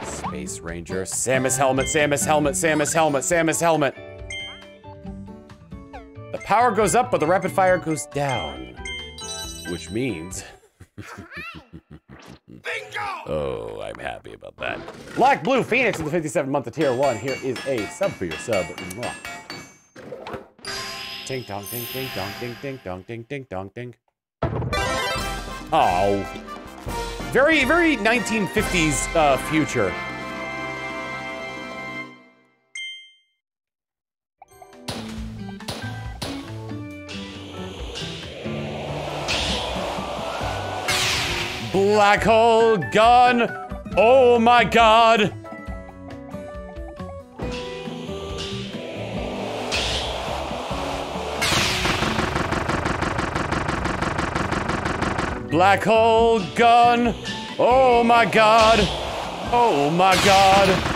Space Ranger, Samus helmet, Samus helmet, Samus helmet, Samus helmet. Power goes up, but the rapid fire goes down. Which means... Oh, I'm happy about that. Black Blue Phoenix in the 57 month of tier 1. Here is a sub for your sub. Mwah. Ding dong, ding, ding dong, ding, ding dong, ding, ding dong, ding. Oh. Very, very 1950s uh, future. Black hole gun. Oh my god. Black hole gun. Oh my god. Oh my god.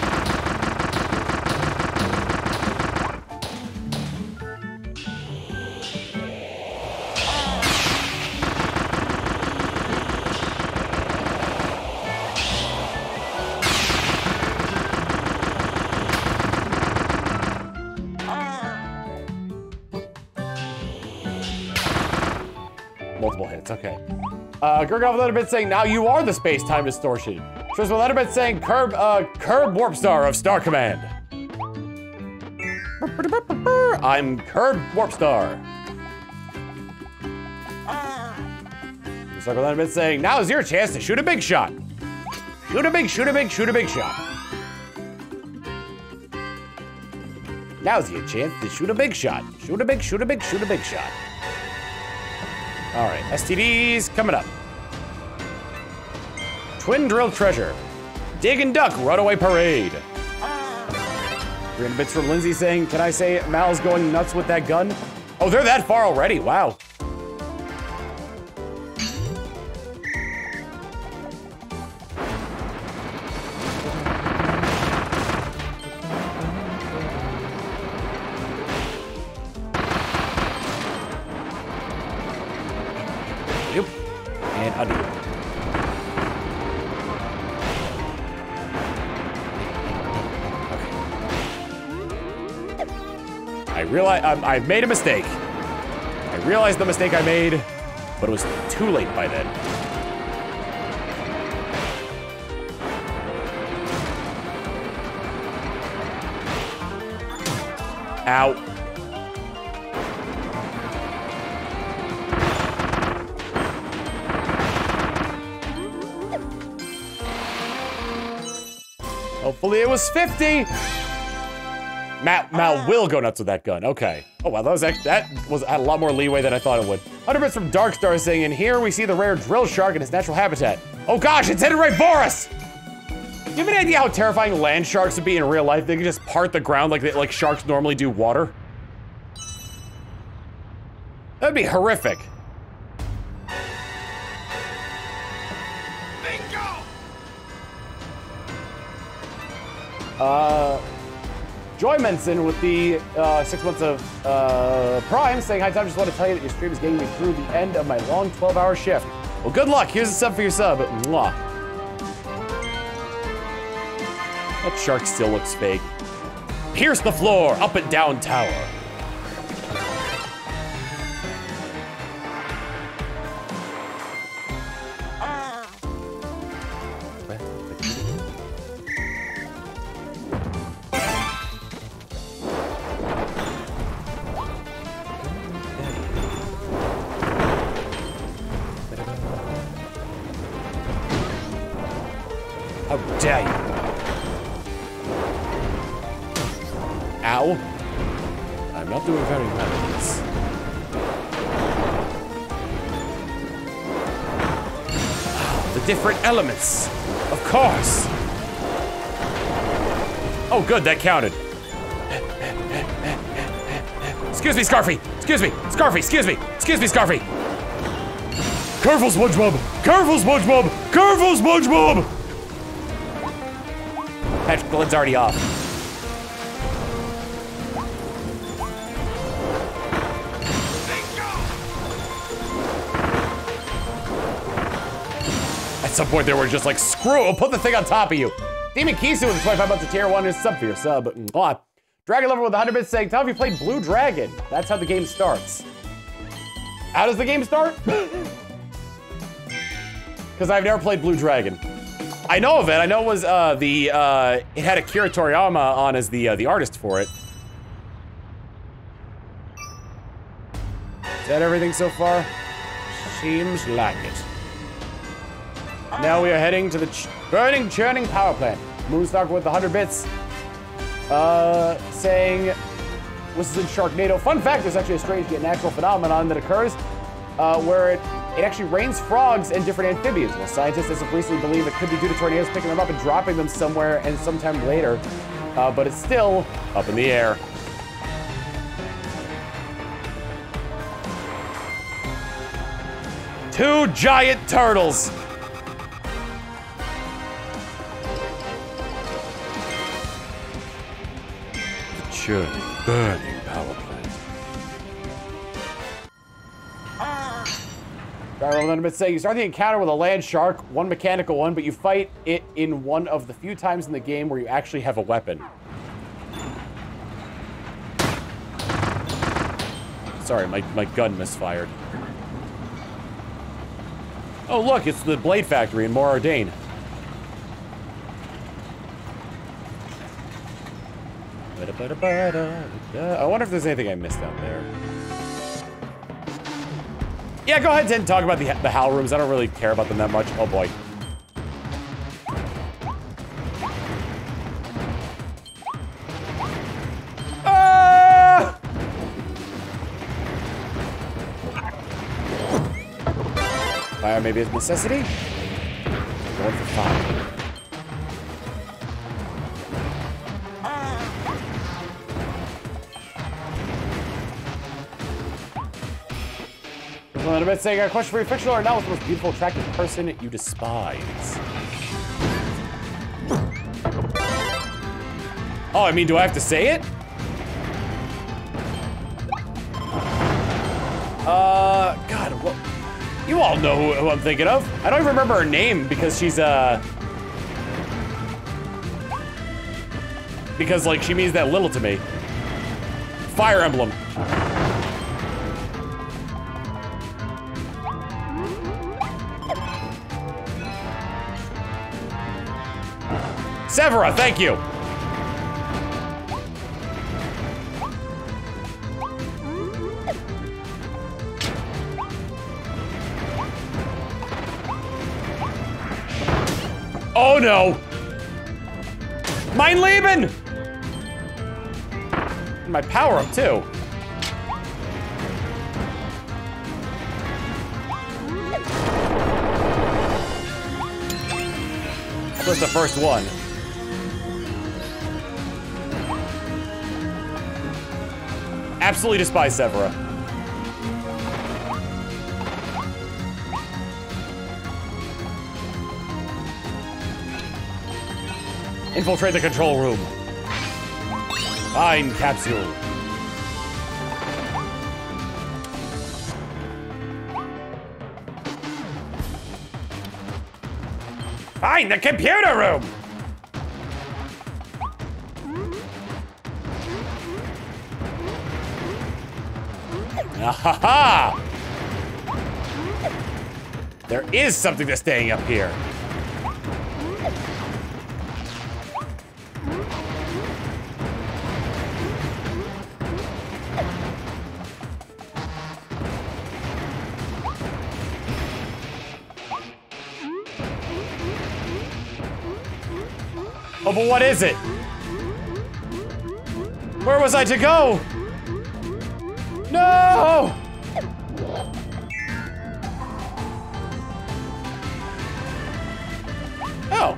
Multiple okay. Uh, Gurgov Letterbit saying, now you are the space-time distortion. Tristan Letterbit saying, Curb, uh, Curb Warp Star of Star Command. I'm Curb Warp Star. Circle Letterbit saying, now is your chance to shoot a big shot. Shoot a big, shoot a big, shoot a big shot. Now's your chance to shoot a big shot. Shoot a big, shoot a big, shoot a big shot. All right, STDs coming up. Twin drill treasure. Dig and duck runaway parade. 300 bits from Lindsay saying, can I say Mal's going nuts with that gun? Oh, they're that far already, wow. Realize I, um, I made a mistake. I realized the mistake I made, but it was too late by then. Ow. Hopefully it was 50. Matt Mal will go nuts with that gun. Okay. Oh wow, that was actually, that was had a lot more leeway than I thought it would. 100 bits from Darkstar saying, and here we see the rare drill shark in its natural habitat. Oh gosh, it's headed right for us! Do you have any idea how terrifying land sharks would be in real life? They could just part the ground like they, like sharks normally do water. That'd be horrific. Uh, Joy Menson with the uh, six months of uh, Prime saying, Hi, Tom, just want to tell you that your stream is getting me through the end of my long 12 hour shift. Well, good luck. Here's a sub for your sub. Mwah. That shark still looks fake. Pierce the floor, up and down tower. Oh, good, that counted. Excuse me, Scarfy. Excuse me, Scarfy. Excuse me. Excuse me, Scarfy. Careful, SpongeBob. Careful, SpongeBob. Careful, SpongeBob. Patrick, the lid's already off. At some point, they were just like, screw it, we'll put the thing on top of you. Demon Kisu with 25 months of tier 1 is sub for your sub. Mm. Dragon Lover with 100 bits saying, tell me if you played Blue Dragon. That's how the game starts. How does the game start? Because I've never played Blue Dragon. I know of it. I know it was uh, the uh, it had Akira Toriyama on as the uh, the artist for it. Is that everything so far? Seems like it. Now we are heading to the ch burning, churning power plant. Moonstalker with the 100 bits. Uh, saying, this is in Sharknado. Fun fact, there's actually a strange yet natural phenomenon that occurs uh, where it, it actually rains frogs and different amphibians. Well, scientists of recently believe it could be due to tornadoes picking them up and dropping them somewhere and sometime later. Uh, but it's still up in the air. Two giant turtles. Churning, burning power plant. Gyro Limit saying you start the encounter with a land shark, one mechanical one, but you fight it in one of the few times in the game where you actually have a weapon. Sorry, my, my gun misfired. Oh, look, it's the Blade Factory in Mor I wonder if there's anything I missed out there. Yeah, go ahead and talk about the, the HAL rooms. I don't really care about them that much. Oh, boy. Ah! Fire maybe is necessity? Going for fire. I'm saying a question for you, fictional or not, what's the most beautiful, attractive person you despise? Oh, I mean, do I have to say it? Uh, God, what? You all know who, who I'm thinking of. I don't even remember her name because she's, uh... Because, like, she means that little to me. Fire Emblem. Severa, thank you. Oh no! Mein Leben! My power up too. That was the first one. Absolutely despise Severa. Infiltrate the control room. Fine capsule. Find the computer room! Ahaha! There is something that's staying up here. Oh, but what is it? Where was I to go? No! Oh.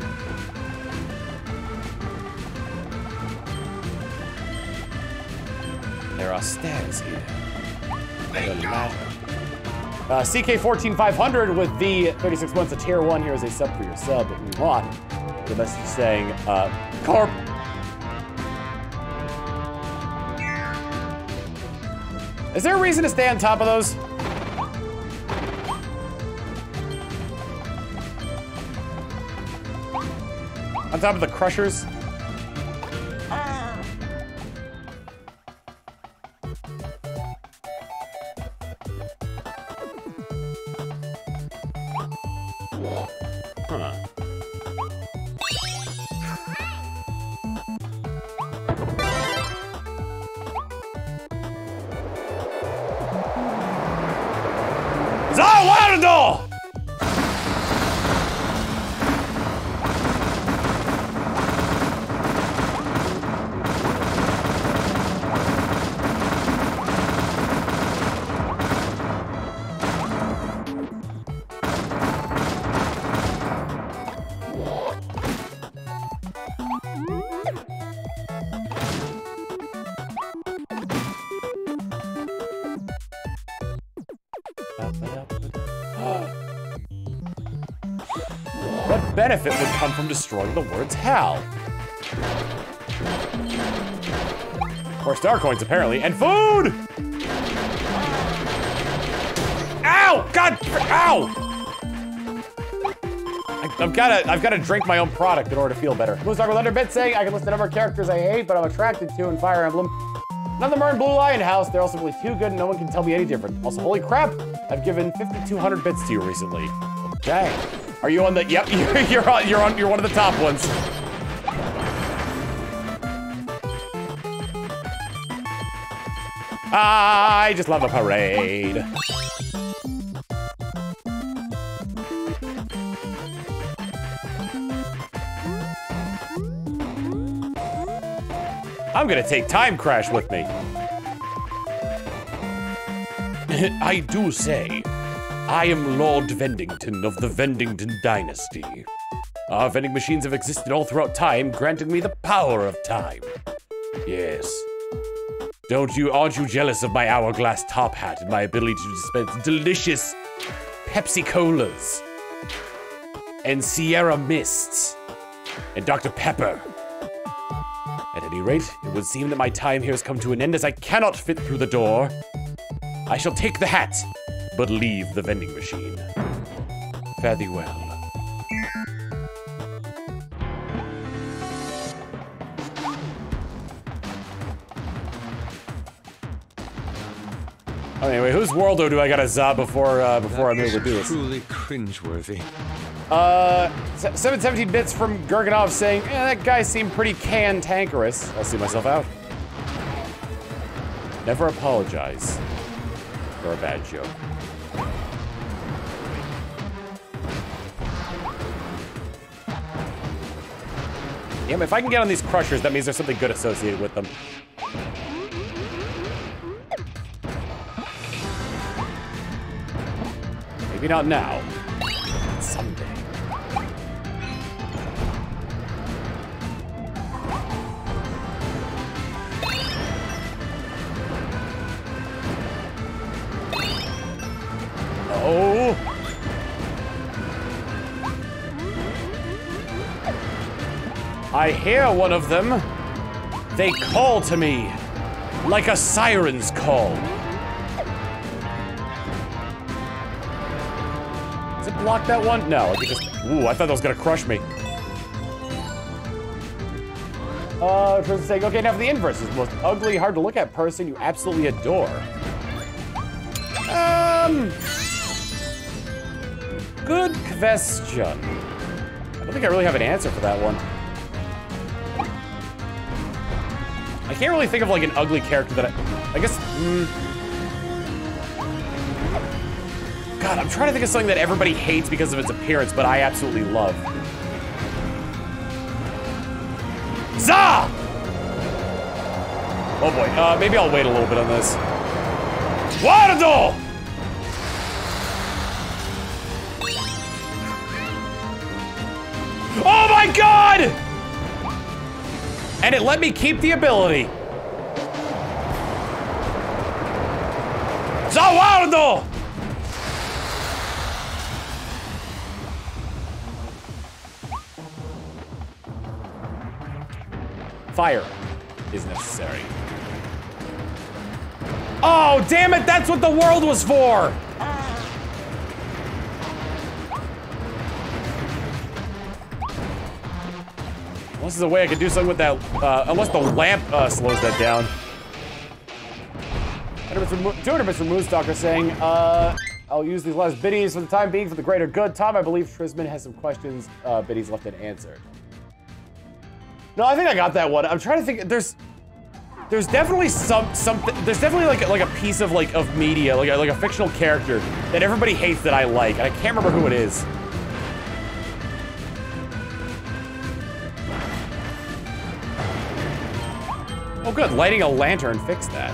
There are stairs here. Uh, CK14500 with the 36 months of tier 1. Here is a sub for your sub. Mwah. The message saying, uh, Corp. Is there a reason to stay on top of those? On top of the crushers? Benefit would come from destroying the words hell? Or star coins, apparently, and food! Ow! God! Ow! I've gotta, I've gotta drink my own product in order to feel better. Blue Star with Underbit saying, I can list the number of characters I hate, but I'm attracted to in Fire Emblem. None of them are in Blue Lion House. They're all simply too good and no one can tell me any different. Also, holy crap, I've given 5,200 bits to you recently. Okay. Are you on the, yep, you're, on, you're on, you're one of the top ones. I just love a parade. I'm gonna take Time Crash with me. I do say, I am Lord Vendington of the Vendington Dynasty. Our vending machines have existed all throughout time, granting me the power of time. Yes. Don't you, aren't you jealous of my hourglass top hat and my ability to dispense delicious Pepsi Colas and Sierra Mists and Dr. Pepper? At any rate, it would seem that my time here has come to an end as I cannot fit through the door. I shall take the hat, but leave the vending machine. Fare thee well. Anyway, whose Worldo do I gotta zap before uh, before I'm able to do this? Truly cringeworthy. Uh, 717 bits from Gurganov saying, eh, that guy seemed pretty cantankerous. I'll see myself out. Never apologize for a bad joke. Damn, if I can get on these crushers, that means there's something good associated with them. Maybe not now. Someday. Oh. I hear one of them. They call to me like a siren's call. Does it block that one? No, it just. Ooh, I thought that was gonna crush me. Uh, Tristan saying, okay, now for the inverse. Is the most ugly, hard to look at person you absolutely adore. Um. Good question. I don't think I really have an answer for that one. I can't really think of like an ugly character that I. I guess. Mm, God, I'm trying to think of something that everybody hates because of its appearance, but I absolutely love. Huzzah! Oh boy, uh, maybe I'll wait a little bit on this. Guardo! Oh my god! And it let me keep the ability. Zawardo! Fire is necessary. Oh, damn it, that's what the world was for! Uh, Unless there's a way I could do something with that, uh, unless the lamp uh, slows that down. 200 Mr. Moonstalker saying, uh, I'll use these last biddies for the time being for the greater good. Tom, I believe Tristan has some questions uh, biddies left unanswered. No, I think I got that one. I'm trying to think, there's, there's definitely some, something, there's definitely like, like a piece of like, of media, like a, like a fictional character that everybody hates that I like, and I can't remember who it is. Oh good, lighting a lantern fixed that.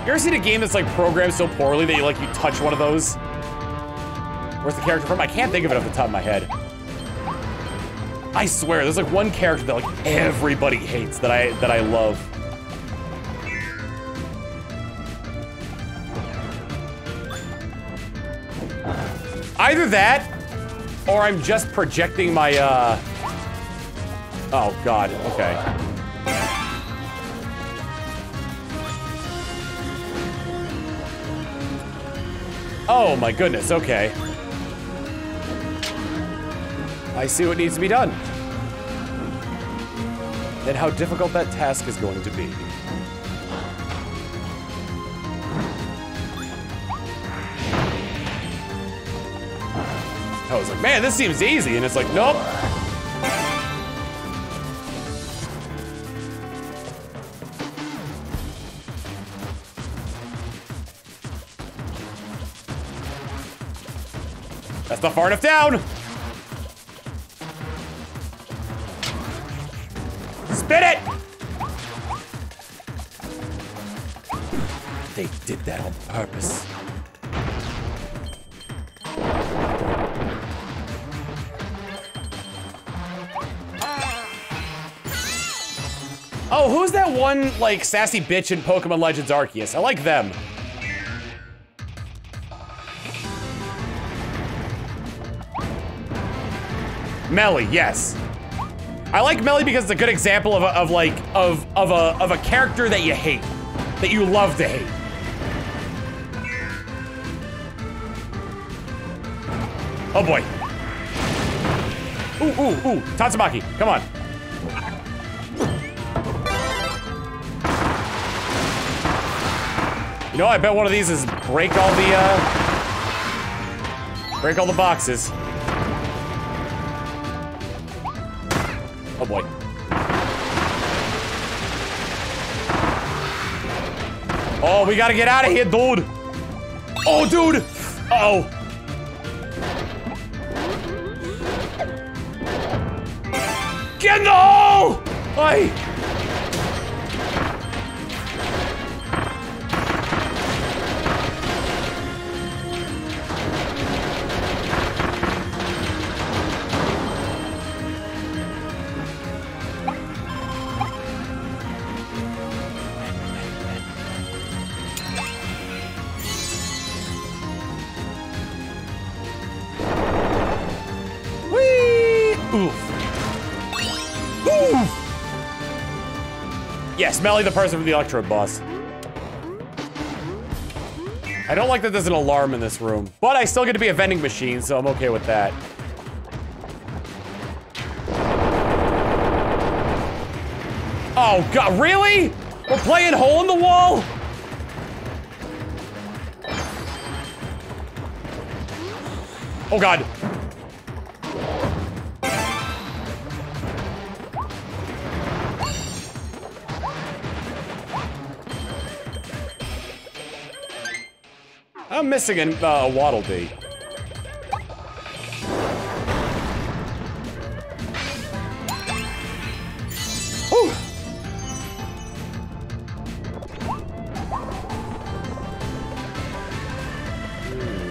You ever seen a game that's like programmed so poorly that you like you touch one of those? Where's the character from? I can't think of it off the top of my head. I swear, there's like one character that like everybody hates that I that I love. Either that, or I'm just projecting my uh Oh god, okay. Oh my goodness, okay. I see what needs to be done. And how difficult that task is going to be. I was like, man, this seems easy. And it's like, nope. Not far enough down. Spit it! They did that on purpose. Oh, who's that one, like, sassy bitch in Pokemon Legends Arceus? I like them. Melli, yes. I like Melli because it's a good example of, a, of like of of a of a character that you hate, that you love to hate. Oh boy. Ooh ooh ooh, Tatsumaki, come on. You know, I bet one of these is break all the uh, break all the boxes. Oh, we gotta get out of here, dude. Oh, dude. Uh oh. Get in the hole! Hey. Yes, Melli the person from the Electrode boss. I don't like that there's an alarm in this room, but I still get to be a vending machine, so I'm okay with that. Oh god, really? We're playing hole in the wall? Oh god. missing a uh, waddle dee.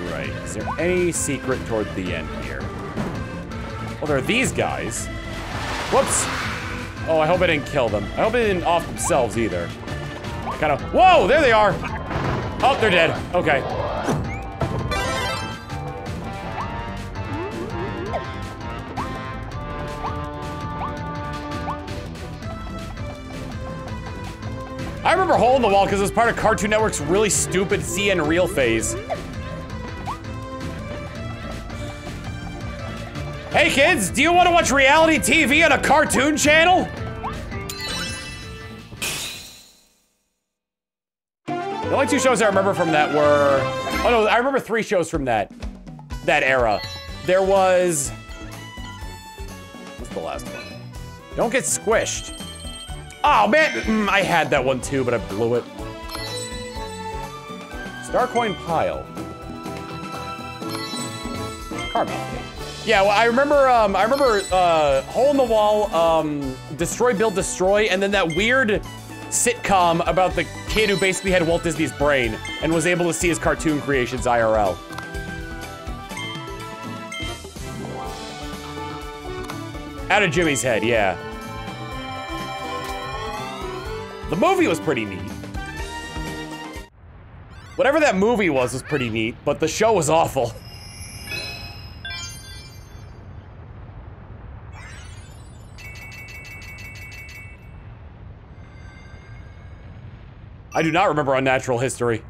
Right. Is there any secret toward the end here? Well, there are these guys. Whoops. Oh, I hope I didn't kill them. I hope they didn't off themselves either. Kind of. Whoa! There they are. Oh, they're dead. Okay. The Wall because it was part of Cartoon Network's really stupid CN Real phase. Hey kids, do you want to watch reality TV on a cartoon channel? The only two shows I remember from that were, oh no, I remember three shows from that, that era. There was, what's the last one? Don't get squished. Oh man, mm, I had that one too, but I blew it. Starcoin Pile. Caramel. Yeah, well, I remember, um, I remember, uh, Hole in the Wall, um, Destroy, Build, Destroy, and then that weird sitcom about the kid who basically had Walt Disney's brain and was able to see his cartoon creations IRL. Out of Jimmy's head, yeah. The movie was pretty neat. Whatever that movie was was pretty neat, but the show was awful. I do not remember Unnatural History.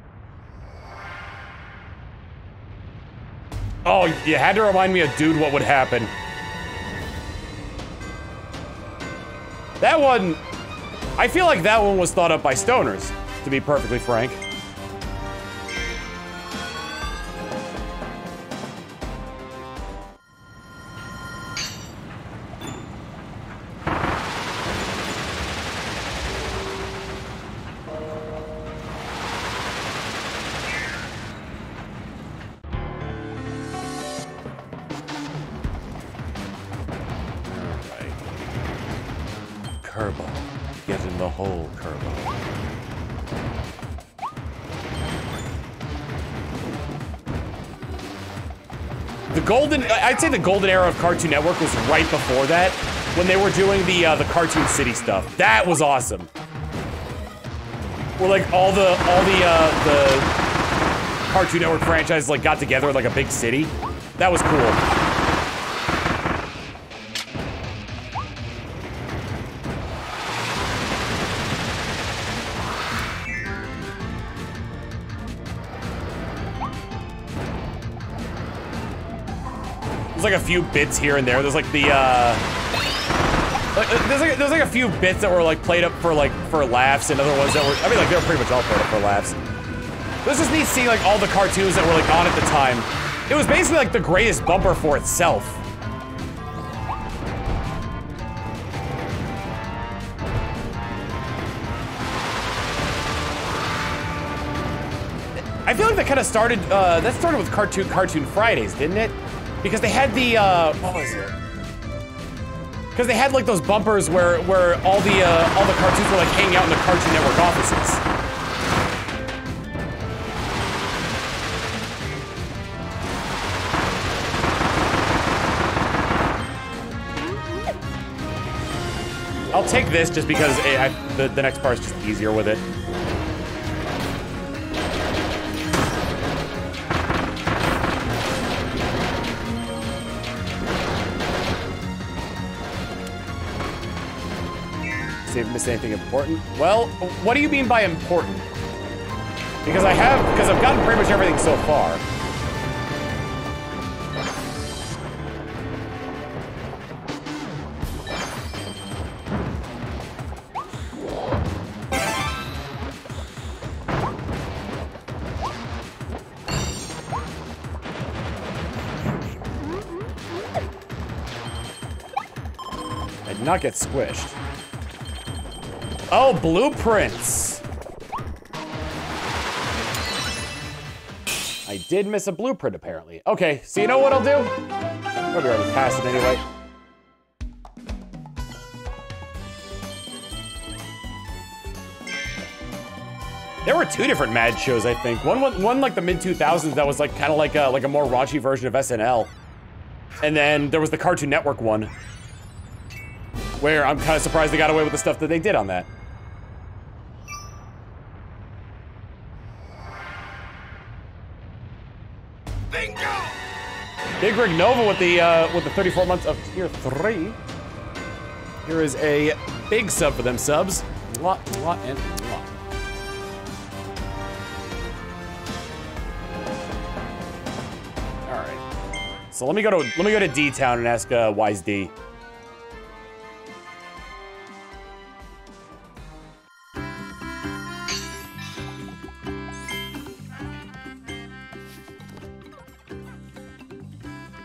Oh, you had to remind me of Dude, What Would Happen. That one, I feel like that one was thought up by stoners, to be perfectly frank. Golden, I'd say the golden era of Cartoon Network was right before that, when they were doing the uh, the Cartoon City stuff. That was awesome. Where like all the all the uh, the Cartoon Network franchises like got together in like a big city. That was cool. Like a few bits here and there. There's like the uh, like, uh, there's like there's like a few bits that were like played up for like for laughs, and other ones that were I mean like they were pretty much all played up for laughs. This is neat seeing like all the cartoons that were like on at the time. It was basically like the greatest bumper for itself. I feel like that kind of started, uh, that started with Cartoon Cartoon Fridays, didn't it? Because they had the, uh, what was it? Because they had like those bumpers where, where all the, uh, all the cartoons were like hanging out in the Cartoon Network offices. I'll take this just because it, I, the, the next part is just easier with it. Missed anything important. Well, what do you mean by important? Because I have, because I've gotten pretty much everything so far. Not get squished. Oh, blueprints. I did miss a blueprint, apparently. Okay, so you know what I'll do? Probably already passed it anyway. There were two different Mad shows, I think. One, one, one like the mid 2000s that was like kind of like a like a more raunchy version of SNL, and then there was the Cartoon Network one, where I'm kind of surprised they got away with the stuff that they did on that. Big Rig Nova with the uh, with the 34 months of tier three. Here is a big sub for them subs. Lot, lot, and lot. All right. So let me go to let me go to Dee Town and ask uh, Wise D.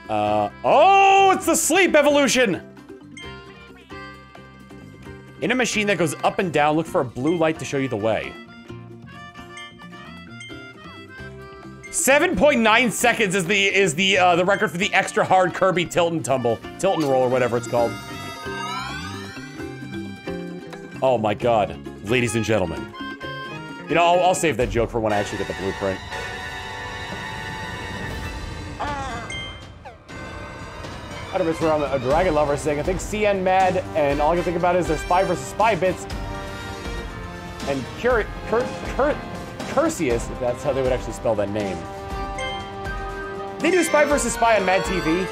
Uh, oh, it's the sleep evolution! In a machine that goes up and down, look for a blue light to show you the way. 7.9 seconds is the is the uh, the record for the extra hard Kirby tilt and tumble, tilt and roll or whatever it's called. Oh my god, ladies and gentlemen. You know, I'll, I'll save that joke for when I actually get the blueprint. Utterments from a dragon lover saying, I think CN mad, and all I can think about is there's spy versus spy bits. And Cur Cur Cur Cursius, if that's how they would actually spell that name. They do Spy versus Spy on Mad TV.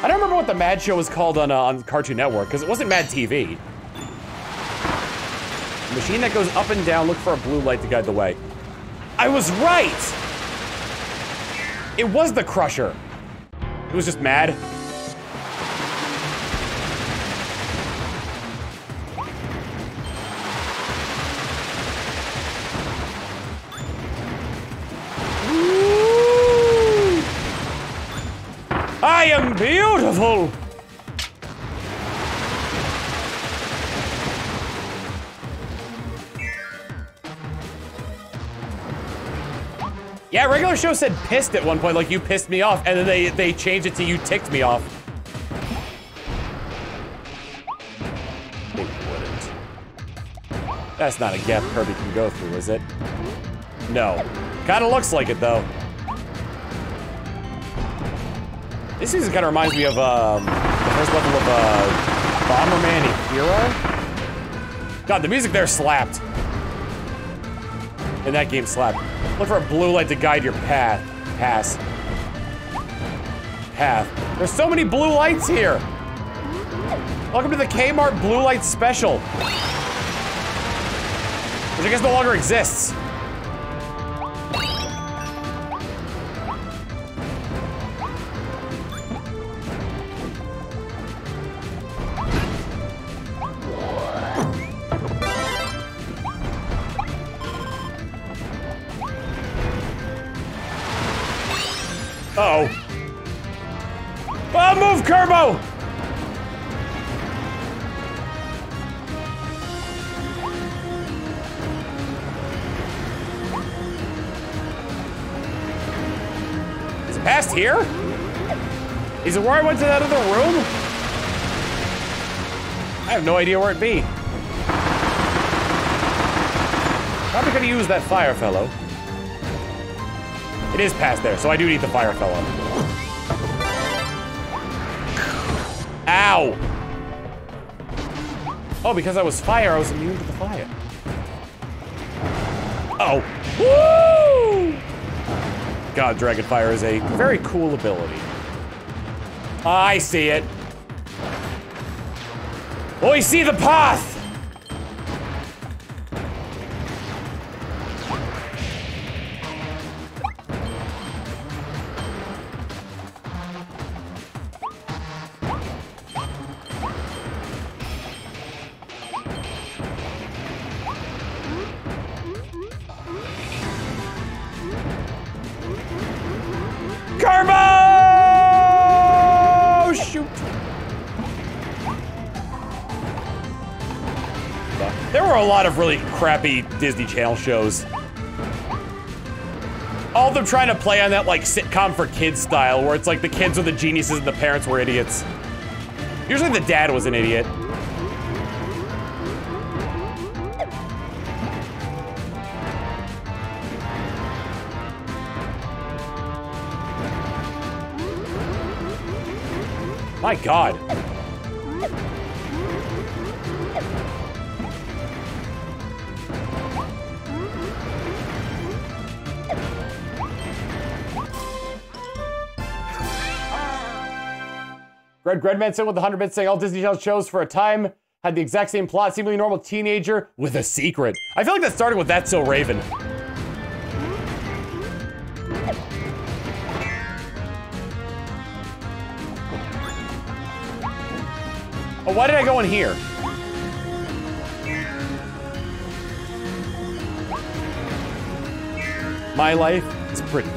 I don't remember what the Mad show was called on uh, on Cartoon Network because it wasn't Mad TV. Machine that goes up and down, look for a blue light to guide the way. I was right! It was the Crusher. It was just mad. I am beautiful! Yeah, regular show said pissed at one point, like you pissed me off, and then they, they changed it to you ticked me off. That's not a gap Kirby can go through, is it? No. Kinda looks like it, though. This season kinda reminds me of, um, the first level of, uh, Bomberman Hero? God, the music there slapped. And that game slapped. Look for a blue light to guide your path. Pass. Path. There's so many blue lights here. Welcome to the Kmart Blue Light Special. Which I guess no longer exists. Where I went to that other room? I have no idea where it be. Probably have used that fire fellow. It is past there, so I do need the fire fellow. Ow! Oh, because I was fire, I was immune to the fire. Oh. Woo! God, Dragon Fire is a very cool ability. I see it. Oh, you see the path! of really crappy Disney Channel shows. All of them trying to play on that, like, sitcom for kids style, where it's like the kids were the geniuses and the parents were idiots. Usually the dad was an idiot. My god. Gredman sent with the 100 bits saying all Disney Channel shows for a time had the exact same plot, seemingly normal teenager with a secret. I feel like that started with That's So Raven. Oh, why did I go in here? My life is pretty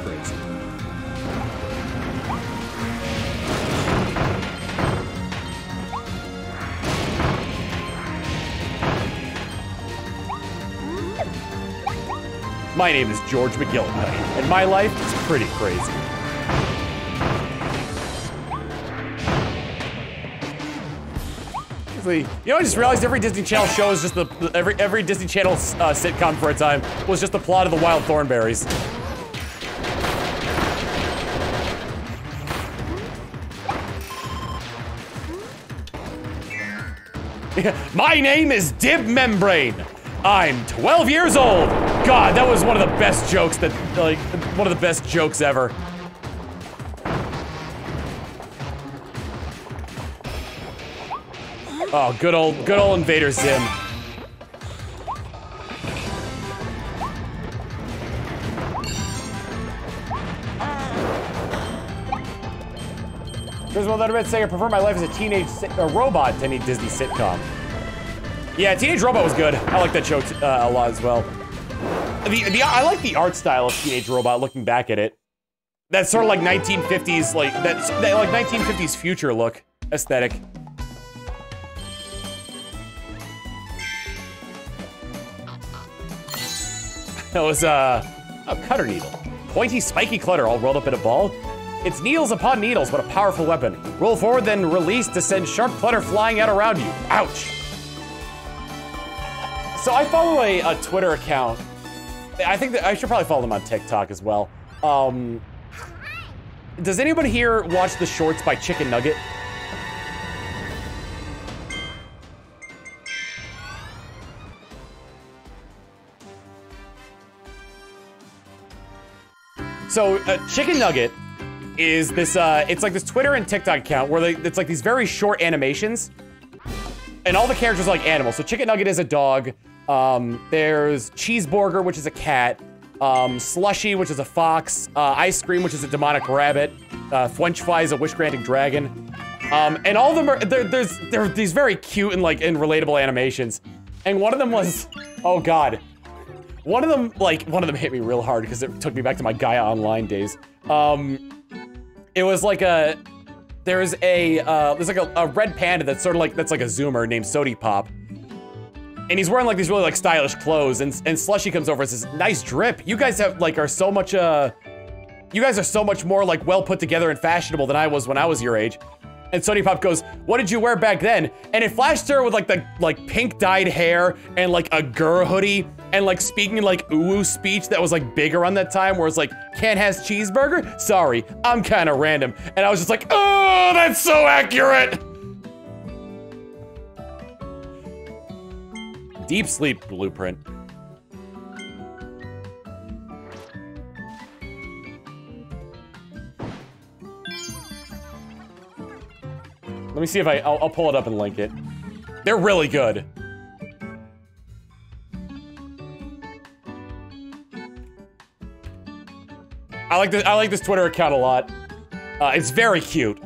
My name is George McGillicuddy, and my life is pretty crazy. You know, I just realized every Disney Channel show is just the every every Disney Channel uh, sitcom for a time was just the plot of the Wild Thornberrys. My name is Dib Membrane. I'm 12 years old. God, that was one of the best jokes that, like, one of the best jokes ever. Oh, good old, good old Invader Zim. Here's one that saying I prefer my life as a teenage a robot to any Disney sitcom. Yeah, Teenage Robot was good. I like that show uh, a lot as well. The, the I like the art style of Teenage Robot. Looking back at it, that's sort of like 1950s, like that's that like 1950s future look aesthetic. That was uh, a cutter needle, pointy, spiky clutter all rolled up in a ball. It's needles upon needles, but a powerful weapon. Roll forward, then release to send sharp clutter flying out around you. Ouch. So I follow a, a Twitter account. I think that I should probably follow them on TikTok as well. Um, does anybody here watch the shorts by Chicken Nugget? So, uh, Chicken Nugget is this, uh, it's like this Twitter and TikTok account where they, it's like these very short animations. And all the characters are like animals. So Chicken Nugget is a dog. Um, there's Cheeseburger, which is a cat. Um, Slushy, which is a fox. Uh, Ice Cream, which is a demonic rabbit. Uh, French Fry is a wish-granting dragon. Um, and all of them are, there, there's, there are these very cute and like, and relatable animations. And one of them was, oh god. One of them, like, one of them hit me real hard because it took me back to my Gaia Online days. Um, it was like a, there's a, uh, there's like a, a red panda that's sort of like, that's like a zoomer named Sody Pop. And he's wearing like these really like stylish clothes and, and Slushy comes over and says, nice drip. You guys have like are so much, uh, you guys are so much more like well put together and fashionable than I was when I was your age. And Sody Pop goes, what did you wear back then? And it flashed her with like the like pink dyed hair and like a GIR hoodie and like speaking like uwu speech that was like big around that time where it's like, can't has cheeseburger? Sorry, I'm kind of random. And I was just like, oh, that's so accurate. Deep sleep blueprint. Let me see if I, I'll, I'll pull it up and link it. They're really good. I like this. I like this Twitter account a lot. Uh, it's very cute.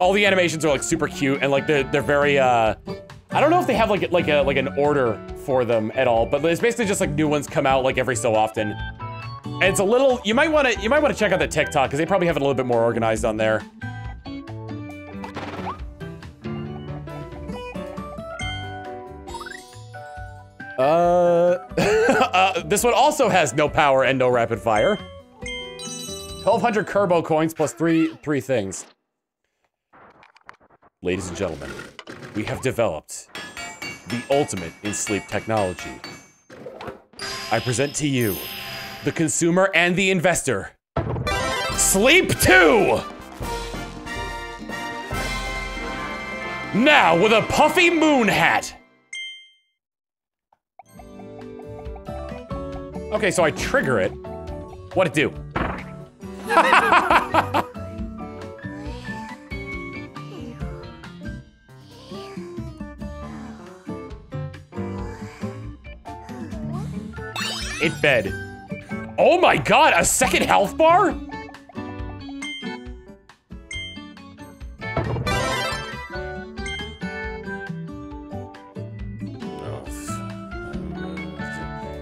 All the animations are like super cute and like they're they're very uh I don't know if they have like like a like an order for them at all, but it's basically just like new ones come out like every so often. And it's a little you might want to you might want to check out the TikTok because they probably have it a little bit more organized on there. Uh, uh, this one also has no power and no rapid fire. 1200 Kerbo coins plus three three things. Ladies and gentlemen, we have developed the ultimate in sleep technology. I present to you the consumer and the investor. Sleep 2! Now with a puffy moon hat. Okay, so I trigger it. What it do? it fed. Oh my god, a second health bar?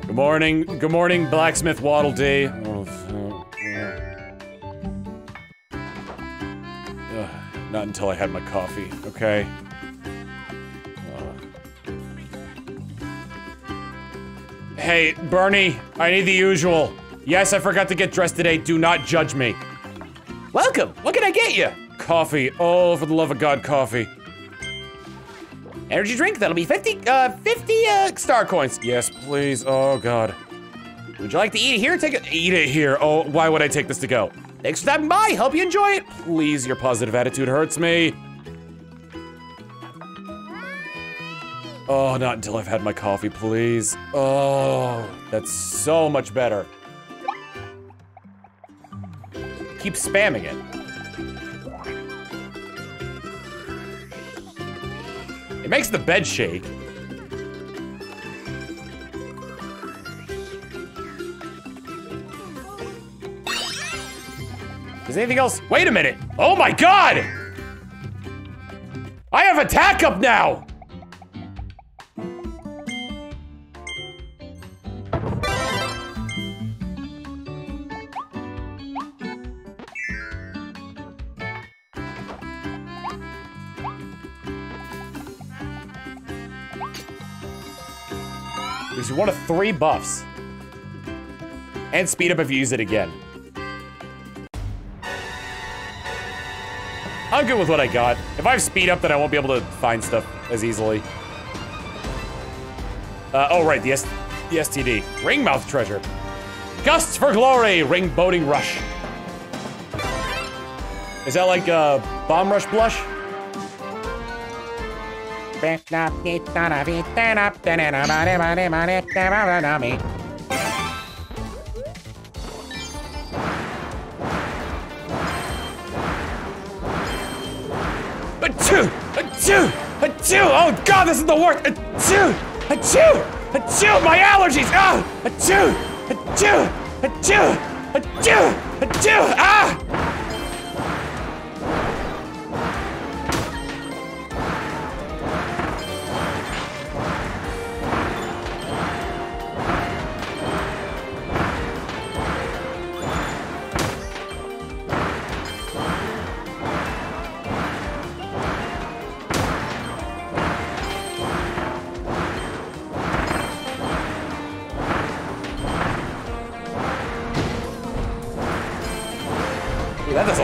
Good morning, good morning, blacksmith Waddle Dee. Oh, not until I had my coffee, okay? Hey, Bernie, I need the usual. Yes, I forgot to get dressed today. Do not judge me. Welcome. What can I get you? Coffee. Oh, for the love of God, coffee. Energy drink. That'll be 50, uh, 50, uh, star coins. Yes, please. Oh, God. Would you like to eat it here? Take it. Eat it here. Oh, why would I take this to go? Thanks for stopping by. Hope you enjoy it. Please, your positive attitude hurts me. Oh, not until I've had my coffee, please. Oh, that's so much better. Keep spamming it. It makes the bed shake. Is anything else? Wait a minute. Oh my god! I have attack up now! One of three buffs. And speed up if you use it again. I'm good with what I got. If I have speed up, then I won't be able to find stuff as easily. Uh, oh, right, the, S the STD. Ringmouth treasure. Gusts for glory, ring boating rush. Is that like uh, bomb rush blush? Achoo! Achoo! Achoo! Oh god, this is the worst! Achoo! Achoo! Achoo! My allergies! Ah! Achoo! Achoo! Achoo! Achoo! Achoo! Ah!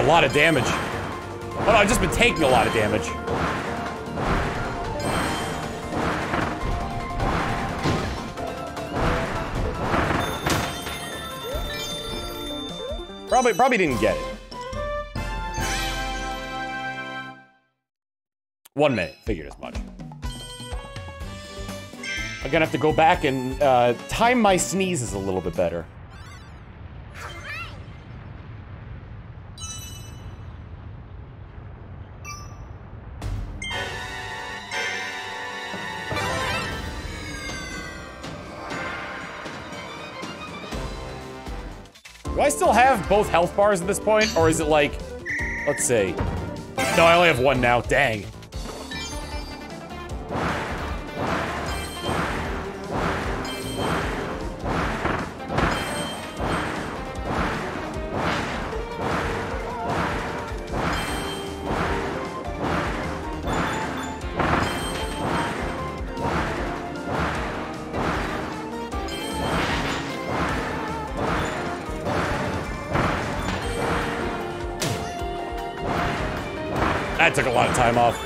A lot of damage. Oh no, I've just been taking a lot of damage. Probably, probably didn't get it. One minute, figured as much. I'm gonna have to go back and uh, time my sneezes a little bit better. I still have both health bars at this point? Or is it like, let's see. No, I only have one now, dang. I took a lot of time off.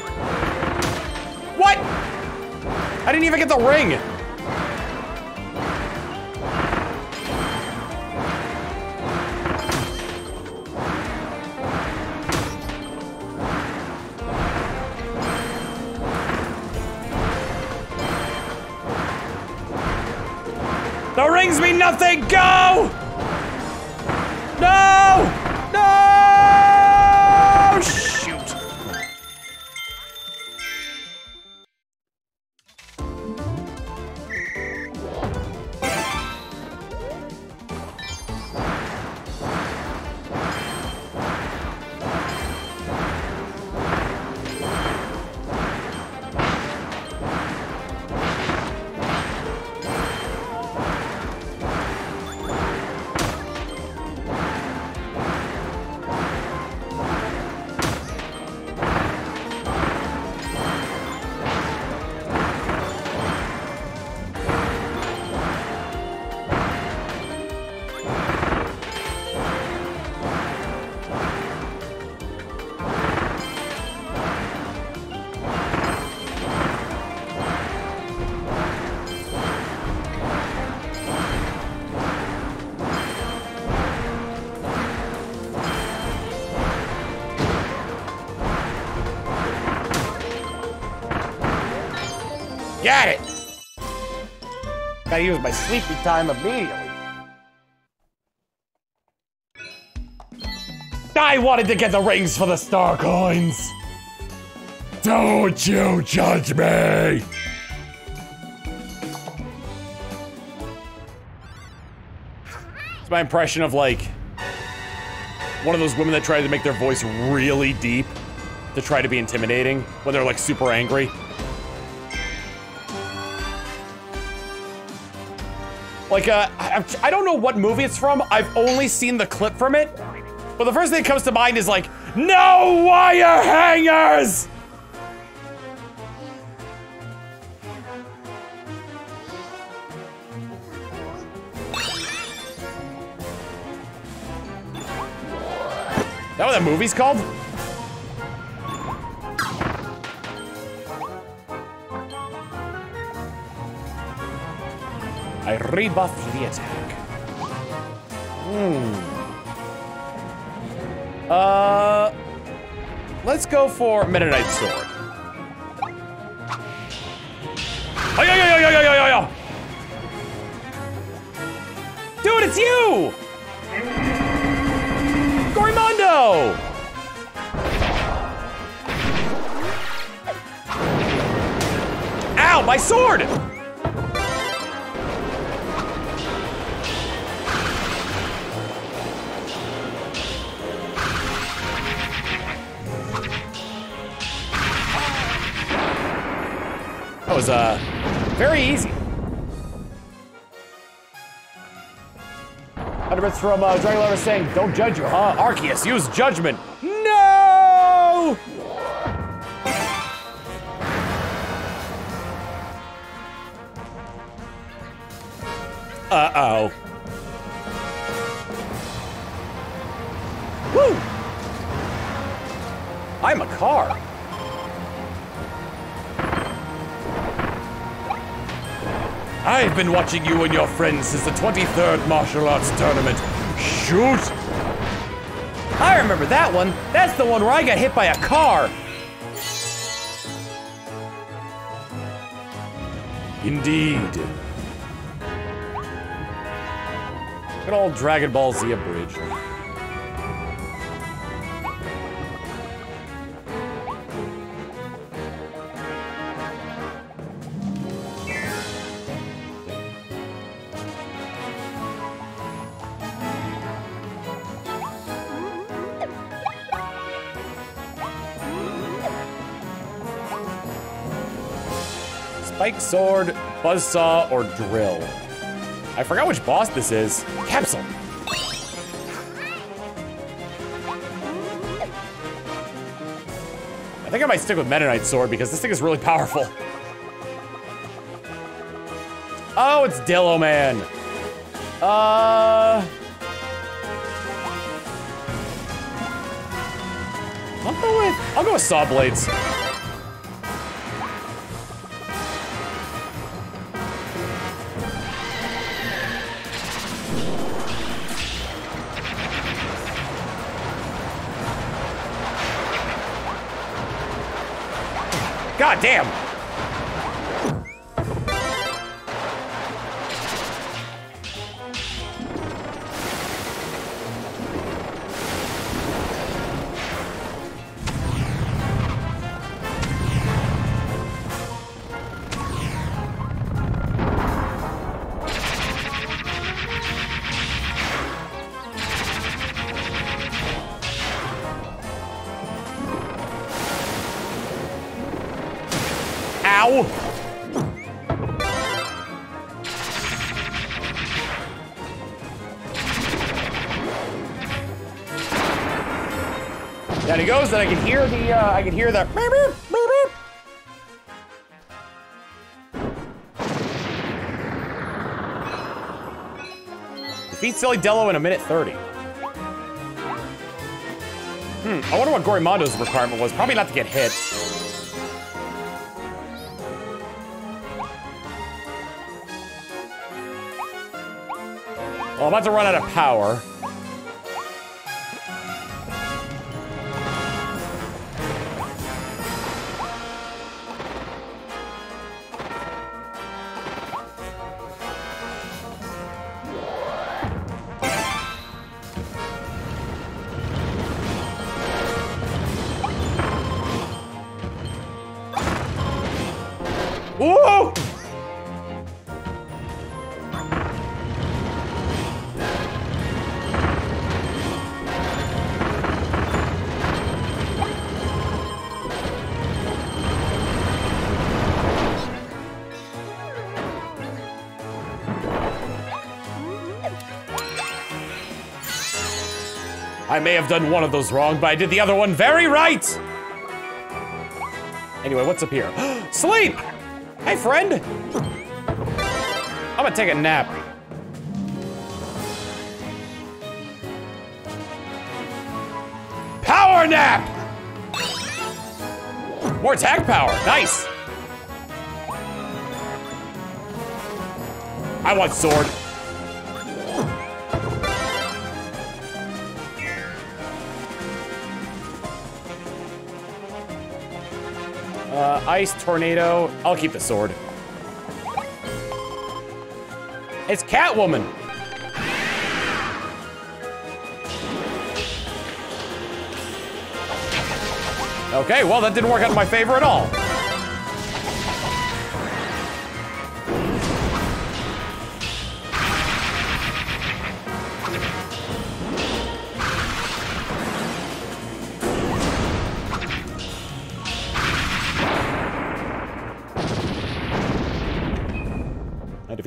What? I didn't even get the ring. The rings mean nothing. Go! Gotta use my sleepy time immediately. I wanted to get the rings for the star coins! Don't you judge me! It's my impression of like one of those women that try to make their voice really deep to try to be intimidating when they're like super angry. Like, uh, I, don't know what movie it's from. I've only seen the clip from it. But the first thing that comes to mind is like, no wire hangers! That what that movie's called? Rebuff the attack. Hmm. Uh, let's go for Mennonite Sword. From uh, Lover saying, don't judge you, huh? Arceus, use judgment. Been watching you and your friends since the 23rd martial arts tournament. Shoot! I remember that one. That's the one where I got hit by a car. Indeed. Good old Dragon Ball Z abridged. Spike Sword, Buzzsaw, or Drill. I forgot which boss this is. Capsule. I think I might stick with Mennonite Sword because this thing is really powerful. Oh, it's Dillo Man. Uh... I'll go with, I'll go with Saw Blades. Damn! And I can hear the, uh, I can hear the. Beep, beep, beep, beep. Defeat Sillydillo in a minute 30. Hmm, I wonder what Gorimondo's requirement was. Probably not to get hit. Well, I'm about to run out of power. I may have done one of those wrong, but I did the other one very right! Anyway, what's up here? Sleep! Hey, friend! I'm gonna take a nap. Power nap! More attack power, nice! I want sword. Ice, tornado. I'll keep the sword. It's Catwoman. Okay, well, that didn't work out in my favor at all.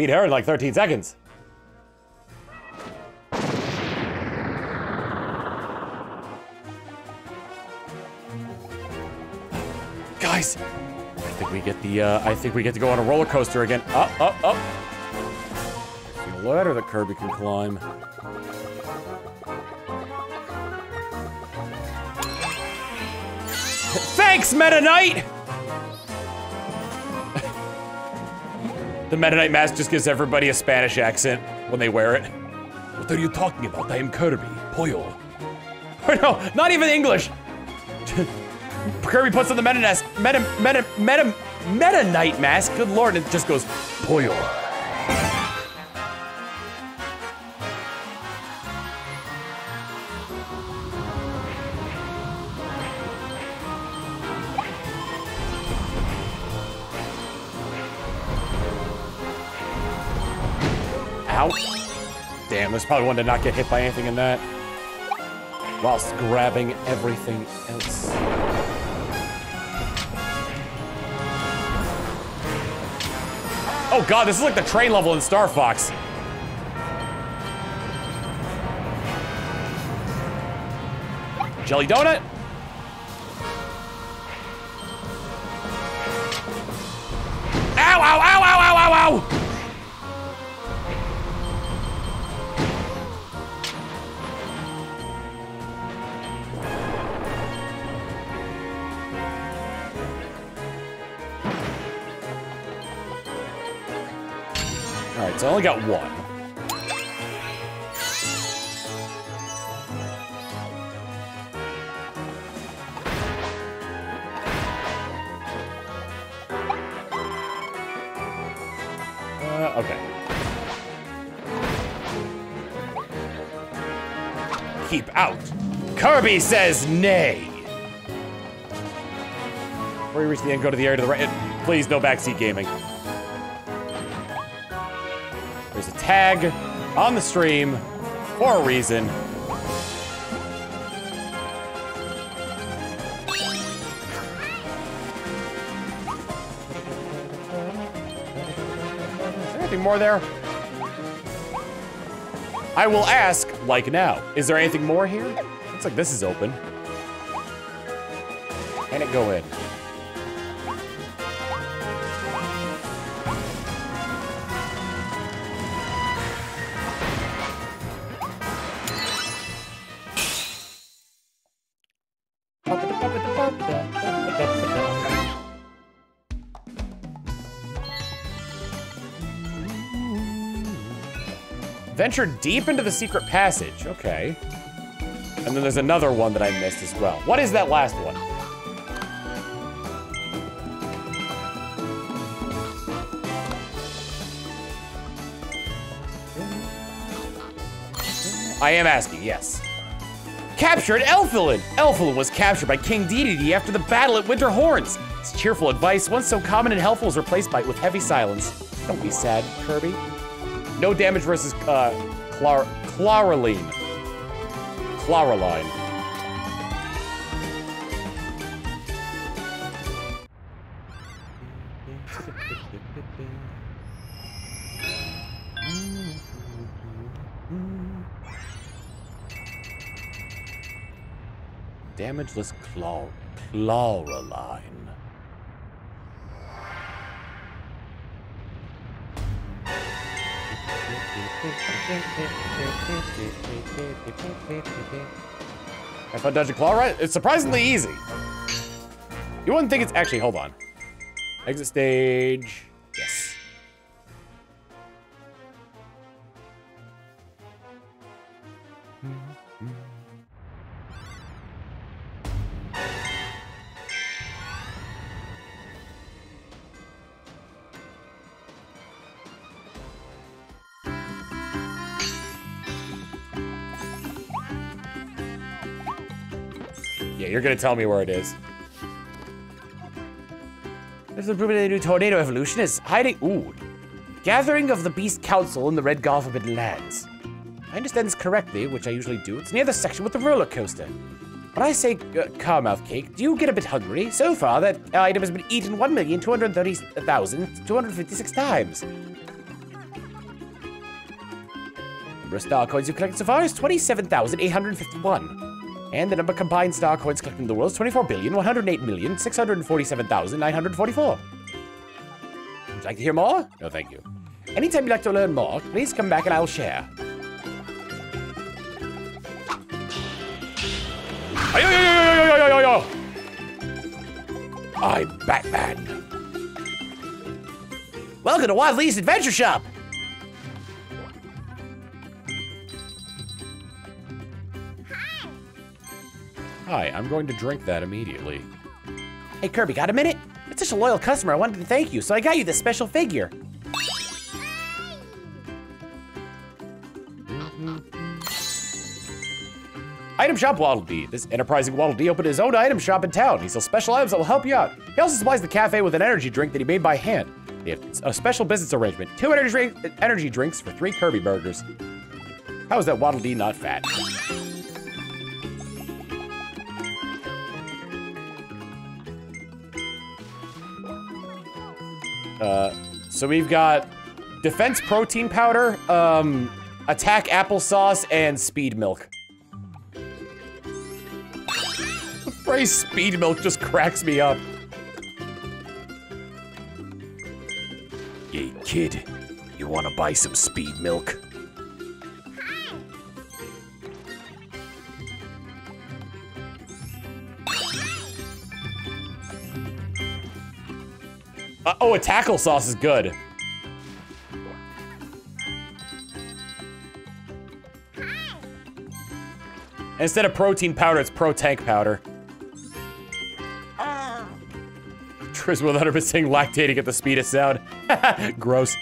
Defeat her in like 13 seconds. Guys, I think we get the, uh, I think we get to go on a roller coaster again. Up, up, up. The ladder that Kirby can climb. Thanks, Meta Knight! The Meta Knight mask just gives everybody a Spanish accent when they wear it. What are you talking about? I am Kirby. Pollo. Or oh, no, not even English. Kirby puts on the Meta Nest, Meta, Meta, Meta, Meta Knight mask. Good lord, it just goes, Pollo. There's probably one to not get hit by anything in that. Whilst grabbing everything else. Oh god, this is like the train level in Star Fox. Jelly donut? Ow, ow, ow, ow, ow, ow, ow! I only got one. Uh, okay. Keep out. Kirby says nay. Before you reach the end, go to the area to the right. Please, no backseat gaming. Tag on the stream for a reason. Is there anything more there? I will ask, like now. Is there anything more here? Looks like this is open. Can it go in? Venture deep into the secret passage. Okay. And then there's another one that I missed as well. What is that last one? I am asking, yes. Captured Elfilin! Elfilin was captured by King Dedede after the battle at Winter Horns. His cheerful advice, once so common and helpful, was replaced by it with heavy silence. Don't be sad, Kirby. No damage versus uh, Clar Clawroline. Clawroline. Damageless Claw Clawroline. I found Dungeon Claw right? It's surprisingly easy. You wouldn't think it's actually, hold on. Exit stage. You're gonna tell me where it is. There's a the new tornado evolution is hiding. Ooh. Gathering of the Beast Council in the Red of Lands. I understand this correctly, which I usually do. It's near the section with the roller coaster. When I say uh, Carmouth cake, do you get a bit hungry? So far, that item has been eaten 1,230,256 times. Number of star coins you collected so far is 27,851. And the number combined star coins collected in the world is 24,108,647,944. Would you like to hear more? No, thank you. Anytime you'd like to learn more, please come back and I'll share. I'm Batman. Welcome to Wadley's Adventure Shop. Hi, I'm going to drink that immediately. Hey, Kirby, got a minute? It's such a loyal customer. I wanted to thank you, so I got you this special figure. Item Shop Waddle Dee. This enterprising Waddle Dee opened his own item shop in town. He sells special items that will help you out. He also supplies the cafe with an energy drink that he made by hand. They have a special business arrangement. Two energy, energy drinks for three Kirby burgers. How is that Waddle Dee not fat? Uh, so we've got defense protein powder, um, attack applesauce, and speed milk. The phrase speed milk just cracks me up. Hey, kid, you want to buy some speed milk? Oh, a tackle sauce is good. Instead of protein powder, it's pro tank powder. Triz 100% lactating at the speed of sound. Gross.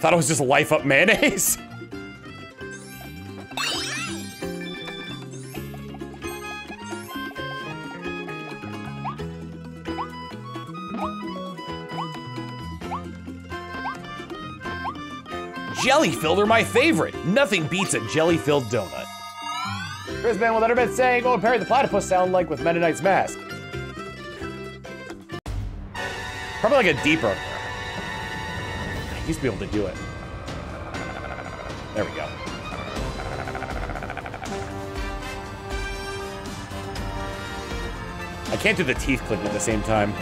Thought it was just life up mayonnaise. jelly-filled are my favorite. Nothing beats a jelly-filled donut. Chris Man with Letterman saying, oh, Perry the Platypus sound like with Mennonite's Mask. Probably like a deeper. I used to be able to do it. There we go. I can't do the teeth click at the same time.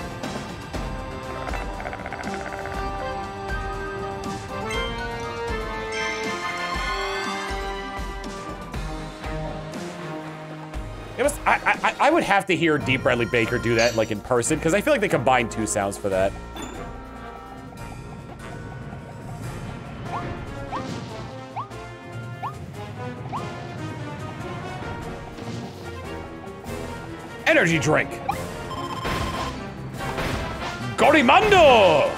Would have to hear Dee Bradley Baker do that like in person because I feel like they combined two sounds for that. Energy drink. Gorimondo!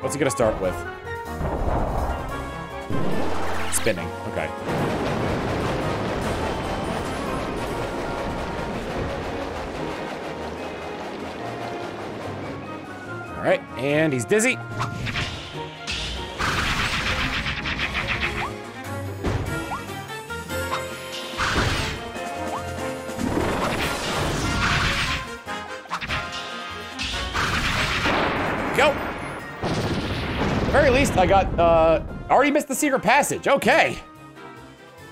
What's he gonna start with? Spinning, okay. All right, and he's dizzy. Go. At the very least, I got, uh, already missed the secret passage. Okay.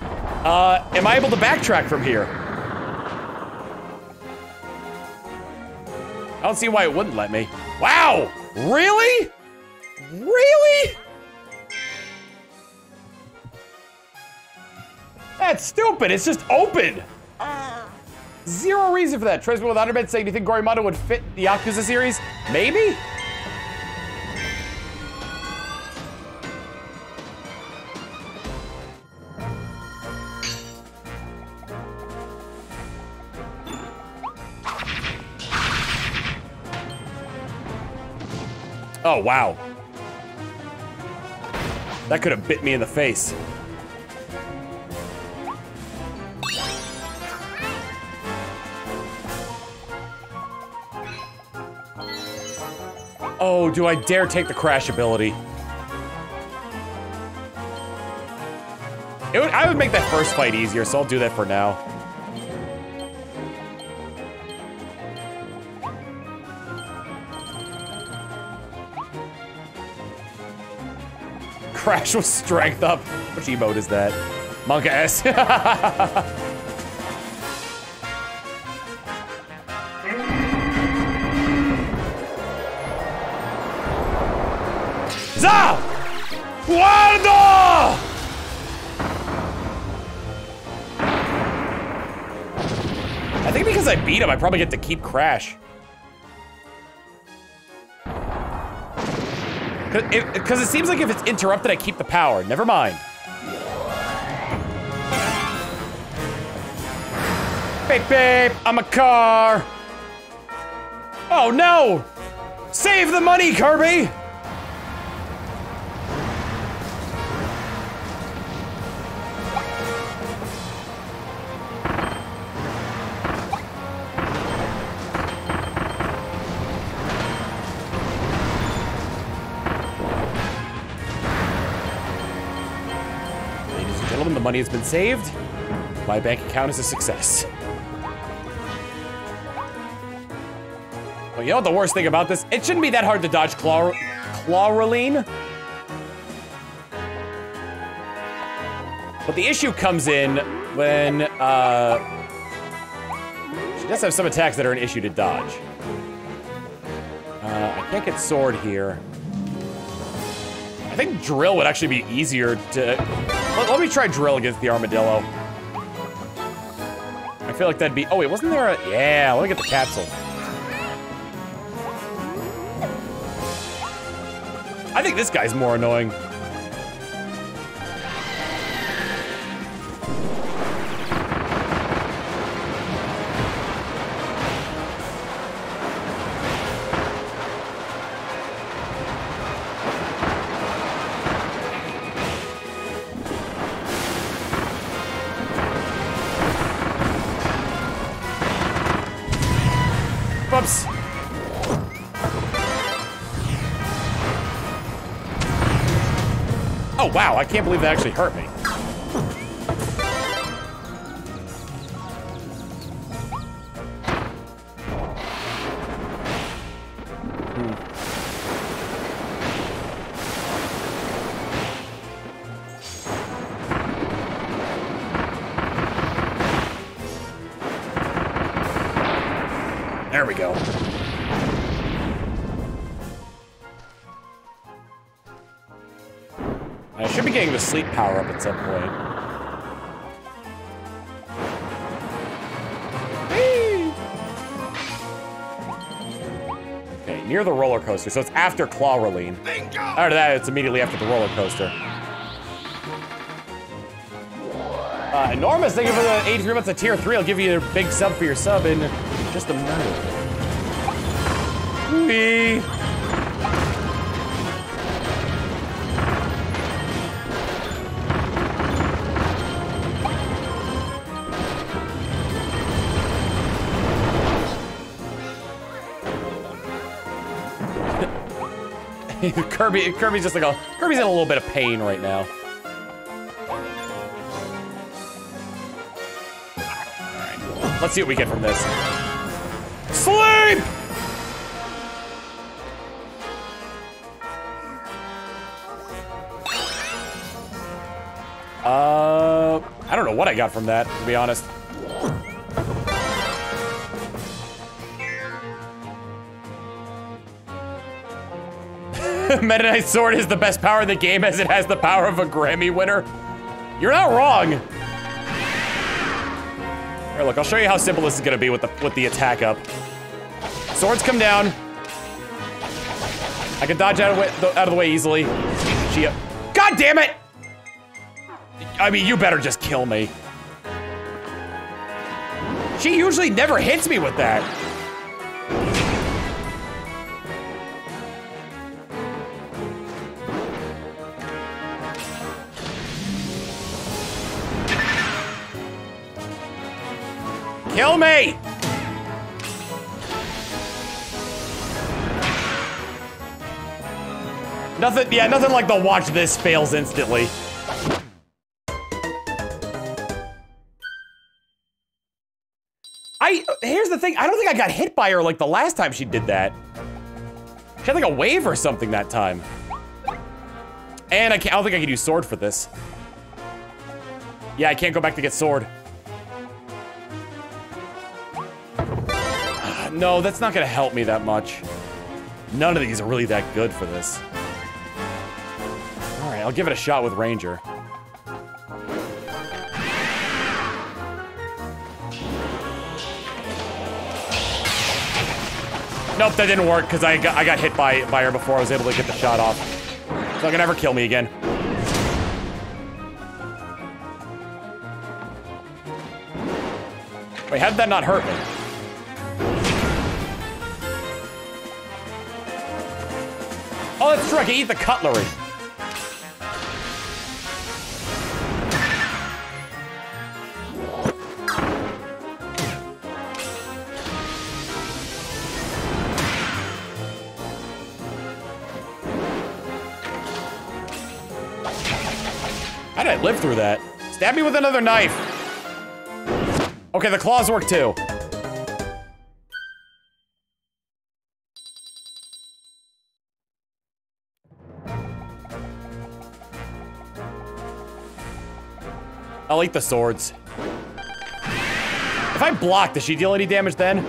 Uh, am I able to backtrack from here? I don't see why it wouldn't let me. Wow! Really? Really? That's stupid. It's just open. Zero reason for that. Trisman with Underbed saying, do you think Gorimondo would fit the Yakuza series? Maybe? Wow. That could have bit me in the face. Oh, do I dare take the crash ability? It would, I would make that first fight easier, so I'll do that for now. Crash with strength up. Which emote is that? monkaS. Za! Guardo! I think because I beat him, I probably get to keep Crash. Because it, it seems like if it's interrupted, I keep the power. Never mind. Beep, beep, I'm a car. Oh, no. Save the money, Kirby. Money has been saved. My bank account is a success. Well, you know what the worst thing about this? It shouldn't be that hard to dodge Chlor Clawroline. But the issue comes in when, uh... She does have some attacks that are an issue to dodge. Uh, I can't get sword here. I think drill would actually be easier to... Let, let me try drill against the armadillo. I feel like that'd be... Oh, wait, wasn't there a... Yeah, let me get the capsule. I think this guy's more annoying. I can't believe that actually hurt me. I should be getting the sleep power up at some point. Near the roller coaster, so it's after Clawroline. After that, it's immediately after the roller coaster. Uh, Enormous, thank you for the 83 months of tier 3. I'll give you a big sub for your sub in just a minute. Whee! Kirby, Kirby's just like a, Kirby's in a little bit of pain right now. Let's see what we get from this. Sleep! Uh, I don't know what I got from that, to be honest. Meta Knight Sword is the best power in the game as it has the power of a Grammy winner. You're not wrong. Here, look, I'll show you how simple this is gonna be with the with the attack up. Swords come down. I can dodge out of, way, out of the way easily. She, God damn it! I mean, you better just kill me. She usually never hits me with that. Nothing, yeah, nothing like the watch this fails instantly. I, here's the thing, I don't think I got hit by her like the last time she did that. She had like a wave or something that time. And I, can't, I don't think I can use sword for this. Yeah, I can't go back to get sword. No, that's not gonna help me that much. None of these are really that good for this. I'll give it a shot with Ranger. Nope, that didn't work because I got, I got hit by, by her before I was able to get the shot off. It's not gonna ever kill me again. Wait, how did that not hurt me? Oh, that's true, I can eat the cutlery. I live through that? Stab me with another knife. Okay, the claws work too. I'll eat the swords. If I block, does she deal any damage then?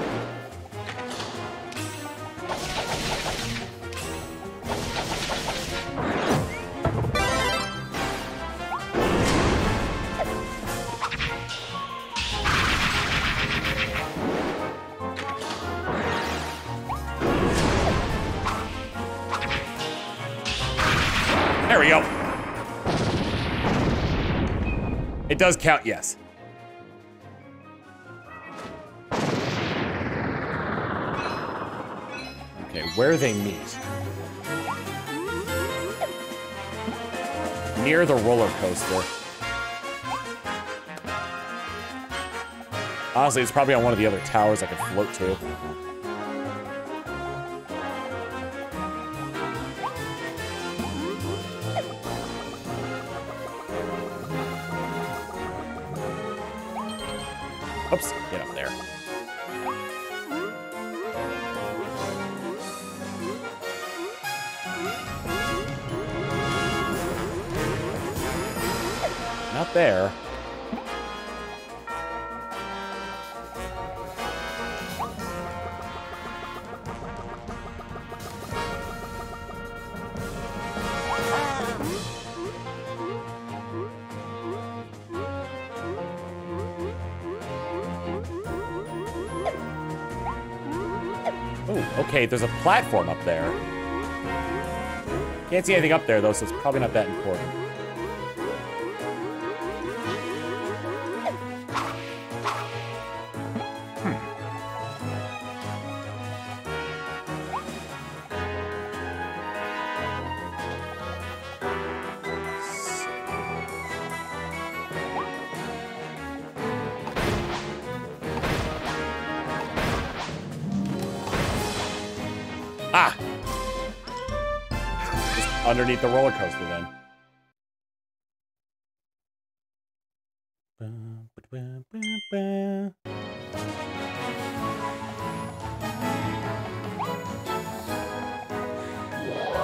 Does count, yes. Okay, where they meet. Near the roller coaster. Honestly, it's probably on one of the other towers I could float to. Okay, there's a platform up there. Can't see anything up there, though, so it's probably not that important. Underneath the roller coaster then. To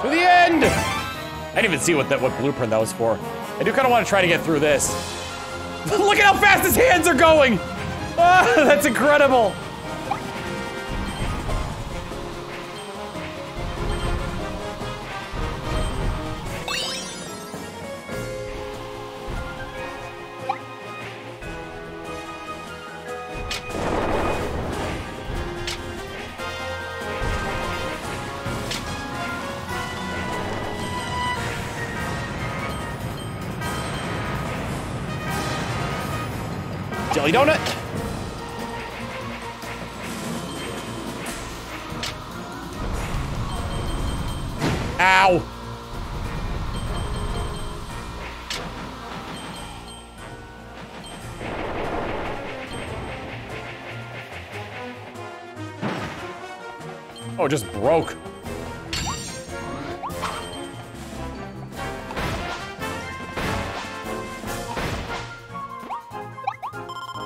the end! I didn't even see what that what blueprint that was for. I do kind of want to try to get through this. Look at how fast his hands are going! Ah, that's incredible! Oh, it just broke.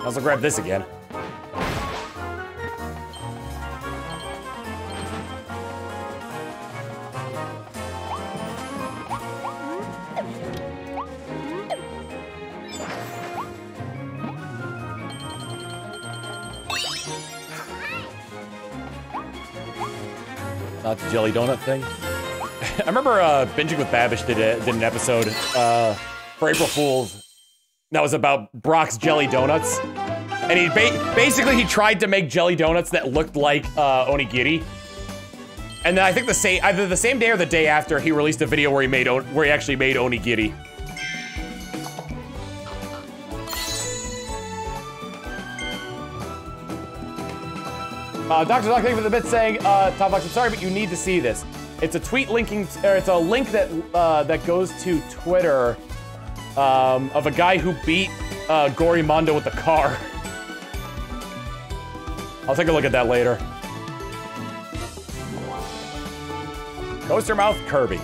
I'll grab this again. Jelly donut thing. I remember uh, binging with Babish did, a, did an episode uh, for April Fools that was about Brock's jelly donuts. And he ba basically he tried to make jelly donuts that looked like uh, onigiri. And then I think the same either the same day or the day after he released a video where he made where he actually made onigiri. Uh, Dr. Doc, thank you for the bit saying, uh, Top Box, I'm sorry, but you need to see this. It's a tweet linking, or it's a link that uh, that goes to Twitter um, of a guy who beat uh, Gorimondo with the car. I'll take a look at that later. Coaster Mouth Kirby.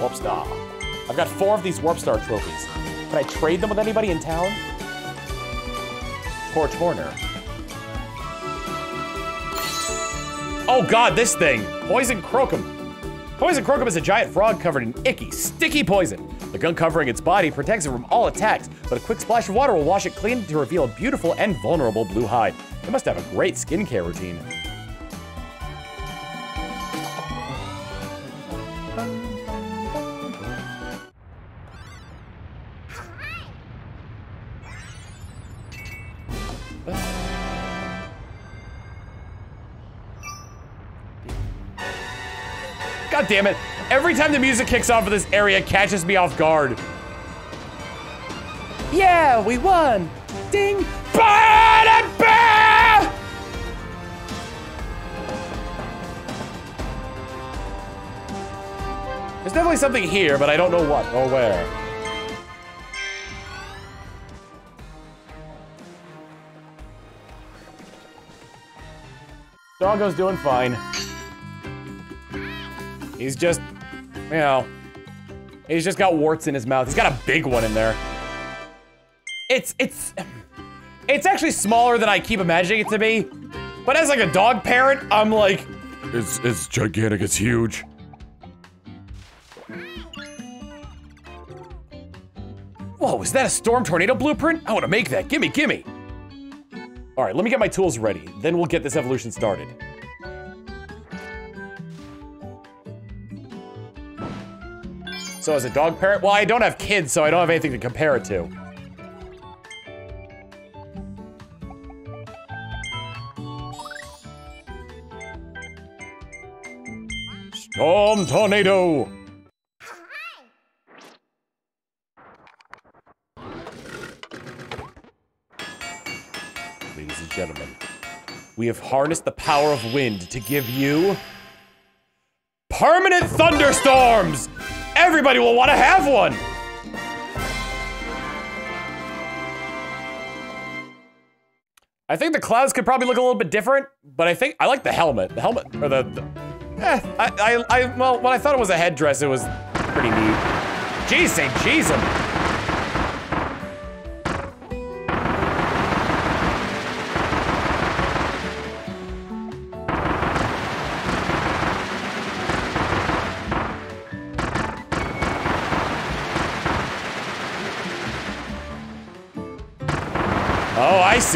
Warp Star. I've got four of these Warp Star trophies. Can I trade them with anybody in town? Porch Corner. Oh god, this thing! Poison Crocum. Poison Crocum is a giant frog covered in icky, sticky poison. The gun covering its body protects it from all attacks, but a quick splash of water will wash it clean to reveal a beautiful and vulnerable blue hide. It must have a great skincare routine. Damn it. Every time the music kicks off of this area, catches me off guard. Yeah, we won. Ding. There's definitely something here, but I don't know what or where. Doggo's doing fine. He's just, you know, he's just got warts in his mouth. He's got a big one in there. It's, it's, it's actually smaller than I keep imagining it to be. But as like a dog parent, I'm like, it's, it's gigantic, it's huge. Whoa, is that a storm tornado blueprint? I want to make that. Gimme, gimme. All right, let me get my tools ready. Then we'll get this evolution started. So as a dog parent, well, I don't have kids, so I don't have anything to compare it to. Storm Tornado! Ladies and gentlemen, we have harnessed the power of wind to give you... PERMANENT THUNDERSTORMS! Everybody will want to have one. I think the clouds could probably look a little bit different, but I think I like the helmet. The helmet, or the, the eh, I, I, I, well, when I thought it was a headdress, it was pretty neat. Jeez, say jeez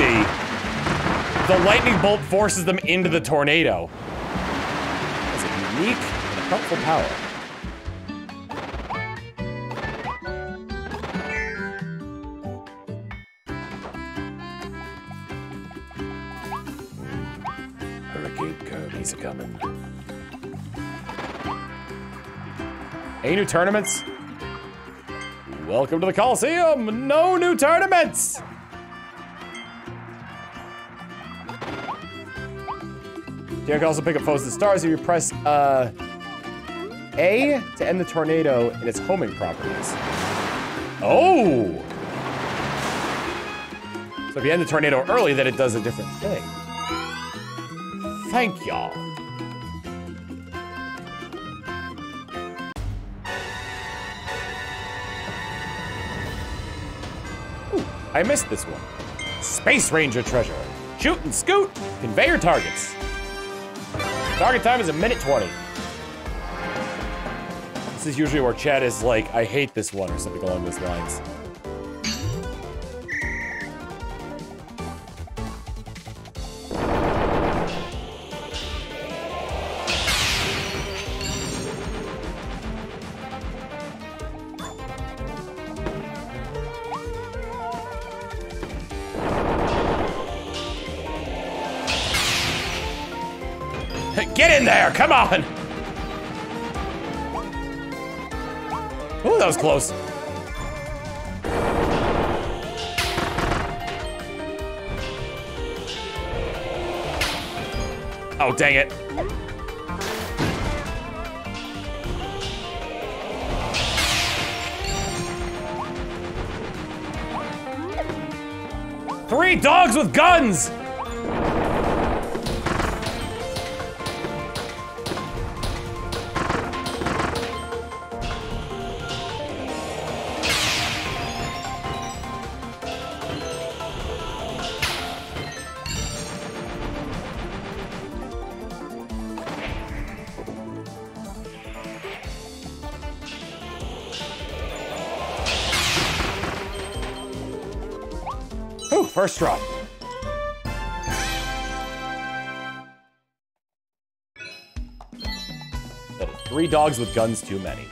see. The lightning bolt forces them into the tornado. That's a unique and helpful power. Coming. Any new tournaments? Welcome to the Coliseum! No new tournaments! You can also pick up foes and stars if you press uh, A to end the tornado and its homing properties. Oh! So if you end the tornado early, then it does a different thing. Thank y'all. I missed this one. Space Ranger treasure. Shoot and scoot, conveyor targets. Target time is a minute 20. This is usually where Chad is like, I hate this one, or something along those lines. Come on! Ooh, that was close. Oh, dang it. Three dogs with guns! First is three dogs with guns too many.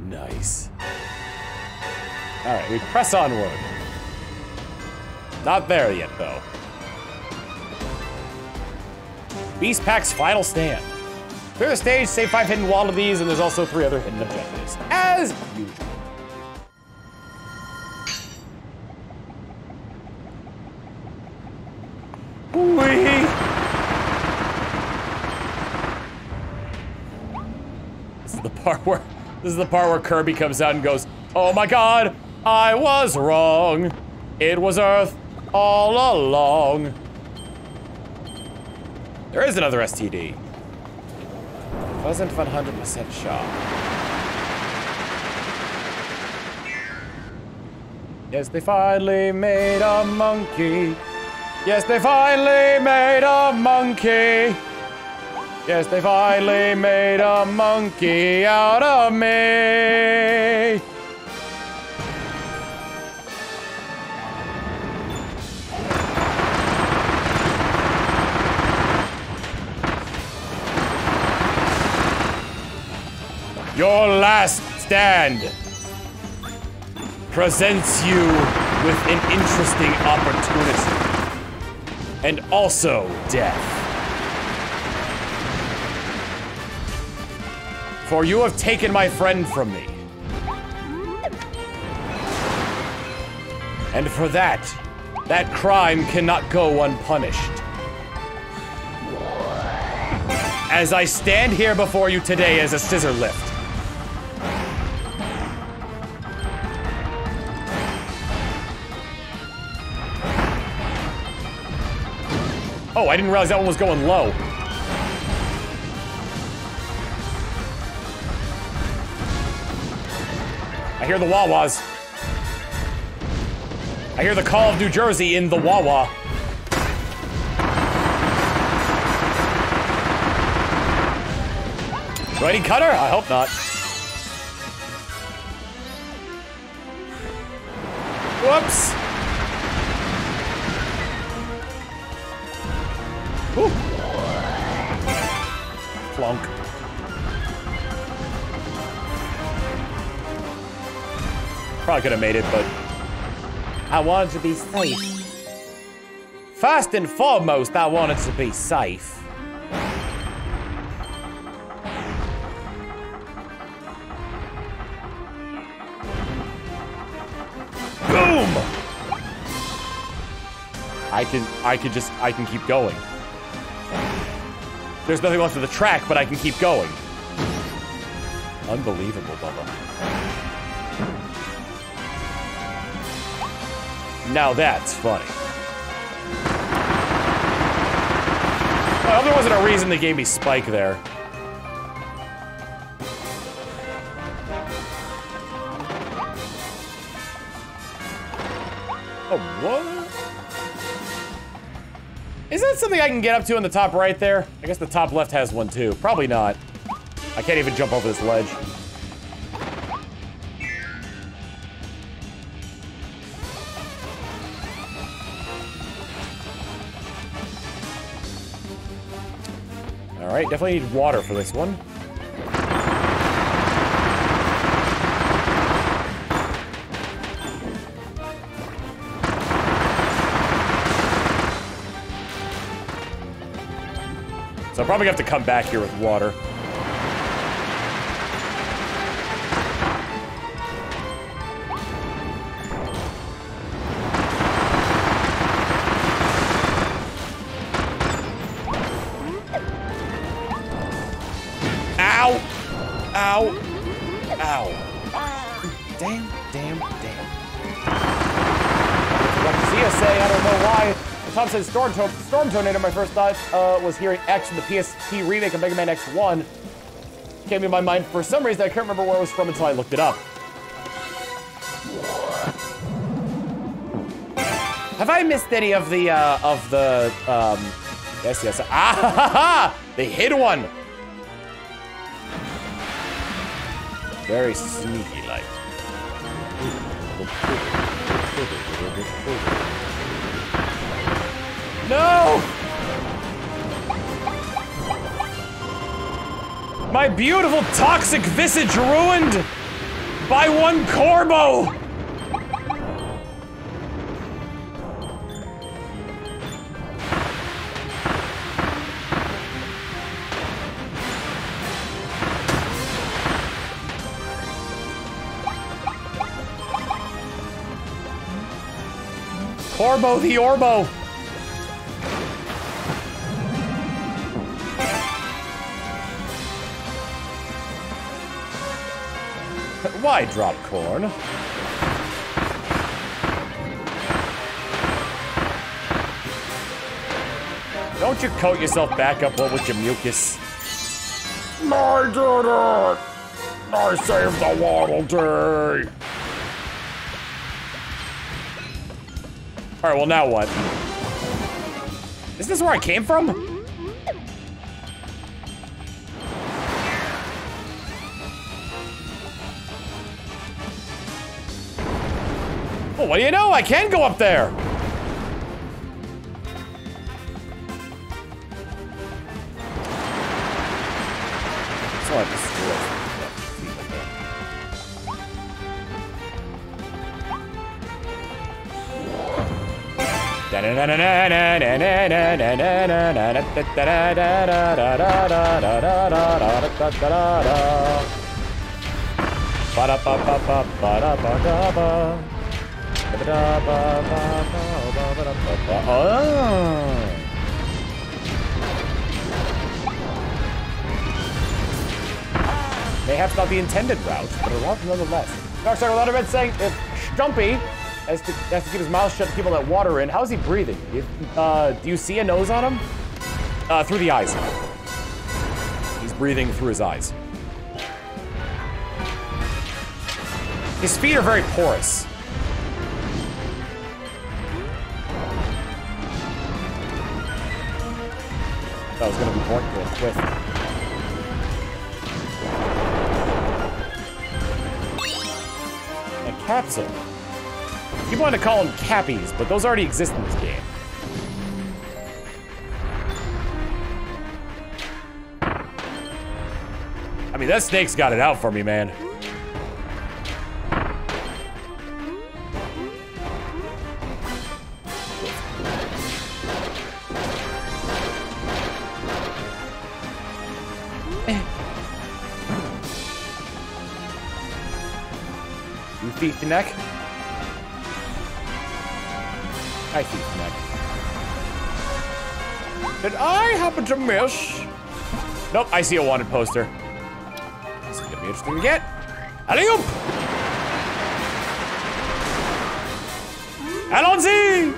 Nice. All right, we press onward. Not there yet, though. Beast Pack's final stand. Clear the stage, save five hidden wallabies, and there's also three other hidden objectives, as usual. Whee! This is the part where this is the part where Kirby comes out and goes, "Oh my God, I was wrong. It was Earth all along." There is another STD. Wasn't 100% sure. Yes, they finally made a monkey. Yes, they finally made a monkey. Yes, they finally made a monkey out of me. Your last stand. presents you with an interesting opportunity. And also death. For you have taken my friend from me. And for that, that crime cannot go unpunished. As I stand here before you today as a scissor lift. Oh, I didn't realize that one was going low. I hear the Wawas. I hear the call of New Jersey in the Wawa. Do I need cutter? I hope not. Whoops. Flunk. Probably could have made it, but I wanted to be safe. First and foremost, I wanted to be safe. Boom! I can, I can just, I can keep going. There's nothing left of the track, but I can keep going. Unbelievable, Bubba. Now that's funny. Well, there wasn't a reason they gave me Spike there. Something I can get up to in the top right there? I guess the top left has one too. Probably not. I can't even jump over this ledge. All right, definitely need water for this one. Probably have to come back here with water. Says Storm, to Storm Tornado, my first thought uh, was hearing X in the PSP remake of Mega Man X1. Came to my mind for some reason, I can't remember where it was from until I looked it up. Have I missed any of the, uh, of the, um, yes, yes, ah, ha, ha, ha! They hid one! Very sneaky like. No! My beautiful toxic visage ruined by one Corbo! Corbo the Orbo! Why drop corn? Don't you coat yourself back up with your mucus? I did it! I saved the Waddle Dee! Alright, well now what? Is this where I came from? what do you know? I can go up there. Ba-da-ba-ba-ba-ba-da-ba-da-ba. Oh. Mayhaps not the intended route, but a route nonetheless. Dark Star Letterman saying if Stumpy has to, has to keep his mouth shut to keep all that water in, how's he breathing? If, uh, do you see a nose on him? Uh, through the eyes. He's breathing through his eyes. His feet are very porous. That was gonna be point to. A capsule. You want to call them cappies, but those already exist in this game. I mean, that snake's got it out for me, man. Neck? I the neck. Did I happen to miss? Nope, I see a wanted poster. This is gonna be interesting to get. Alley-oop! Allons-y!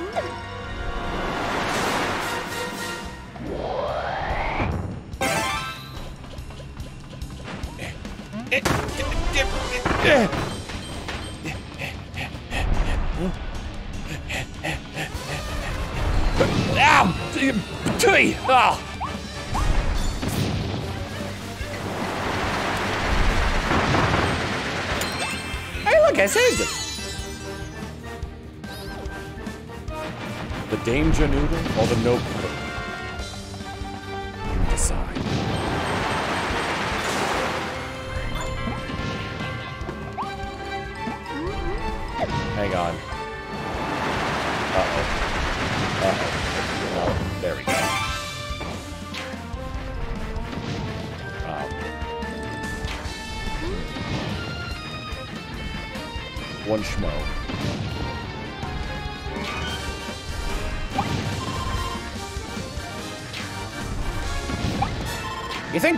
Noodle? Or the no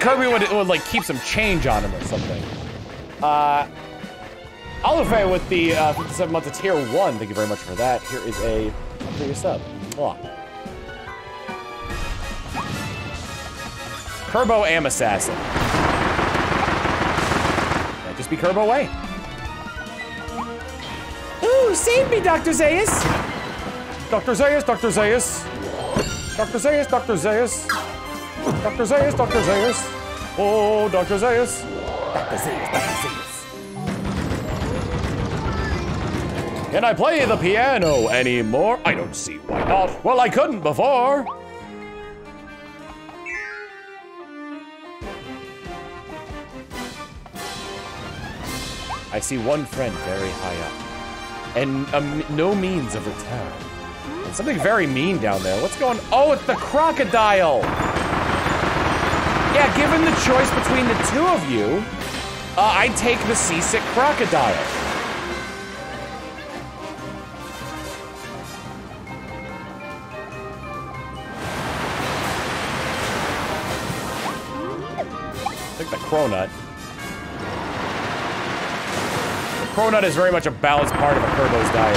Kirby would, would like keep some change on him or something? Uh, Oliver with the uh, 57 months of tier one. Thank you very much for that. Here is a for your sub. Mwah. Kerbo Am Assassin. Might just be Kerbo Way. Ooh, save me, Dr. Zaius! Dr. Zaius, Dr. Zaius. Dr. Zaius, Dr. Zaius. Dr. Zaius, Dr. Zaius. Oh, Dr. Zaius. Dr. Zaius, Dr. Zaius. Can I play the piano anymore? I don't see why not. Well, I couldn't before. I see one friend very high up, and um, no means of return. And something very mean down there. What's going? Oh, it's the crocodile. Yeah, given the choice between the two of you, uh, I'd take the seasick crocodile. The cronut. The cronut is very much a balanced part of a Kerbo's diet.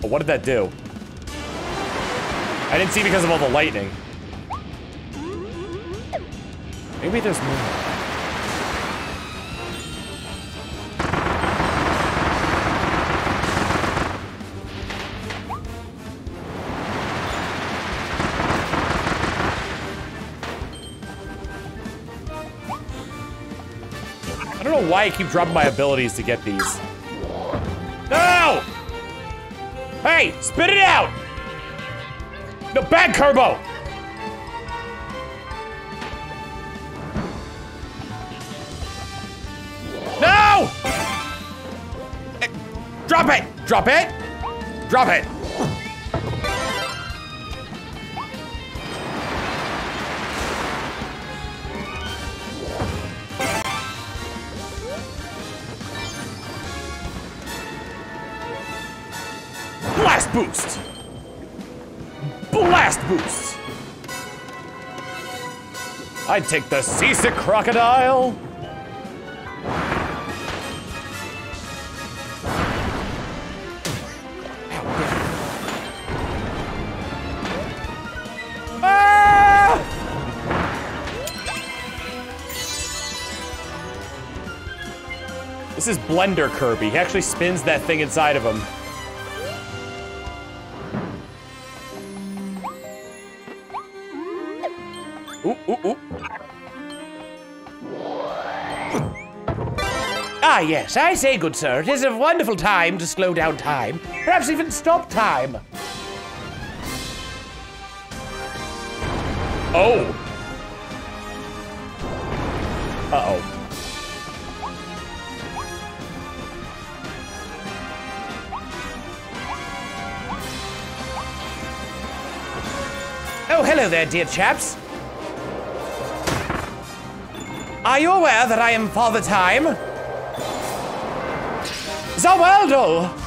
But what did that do? I didn't see because of all the lightning. Maybe there's more. I don't know why I keep dropping my abilities to get these. No! Hey, spit it out! No, bad Kerbo! Drop it! Drop it! Drop it. Blast boost. Blast boost. I'd take the seasick crocodile. Is Blender Kirby. He actually spins that thing inside of him. Ooh, ooh, ooh. Ah, yes, I say, good sir, it is a wonderful time to slow down time. Perhaps even stop time. Oh. Hello there, dear chaps. Are you aware that I am Father Time? Zawaldo!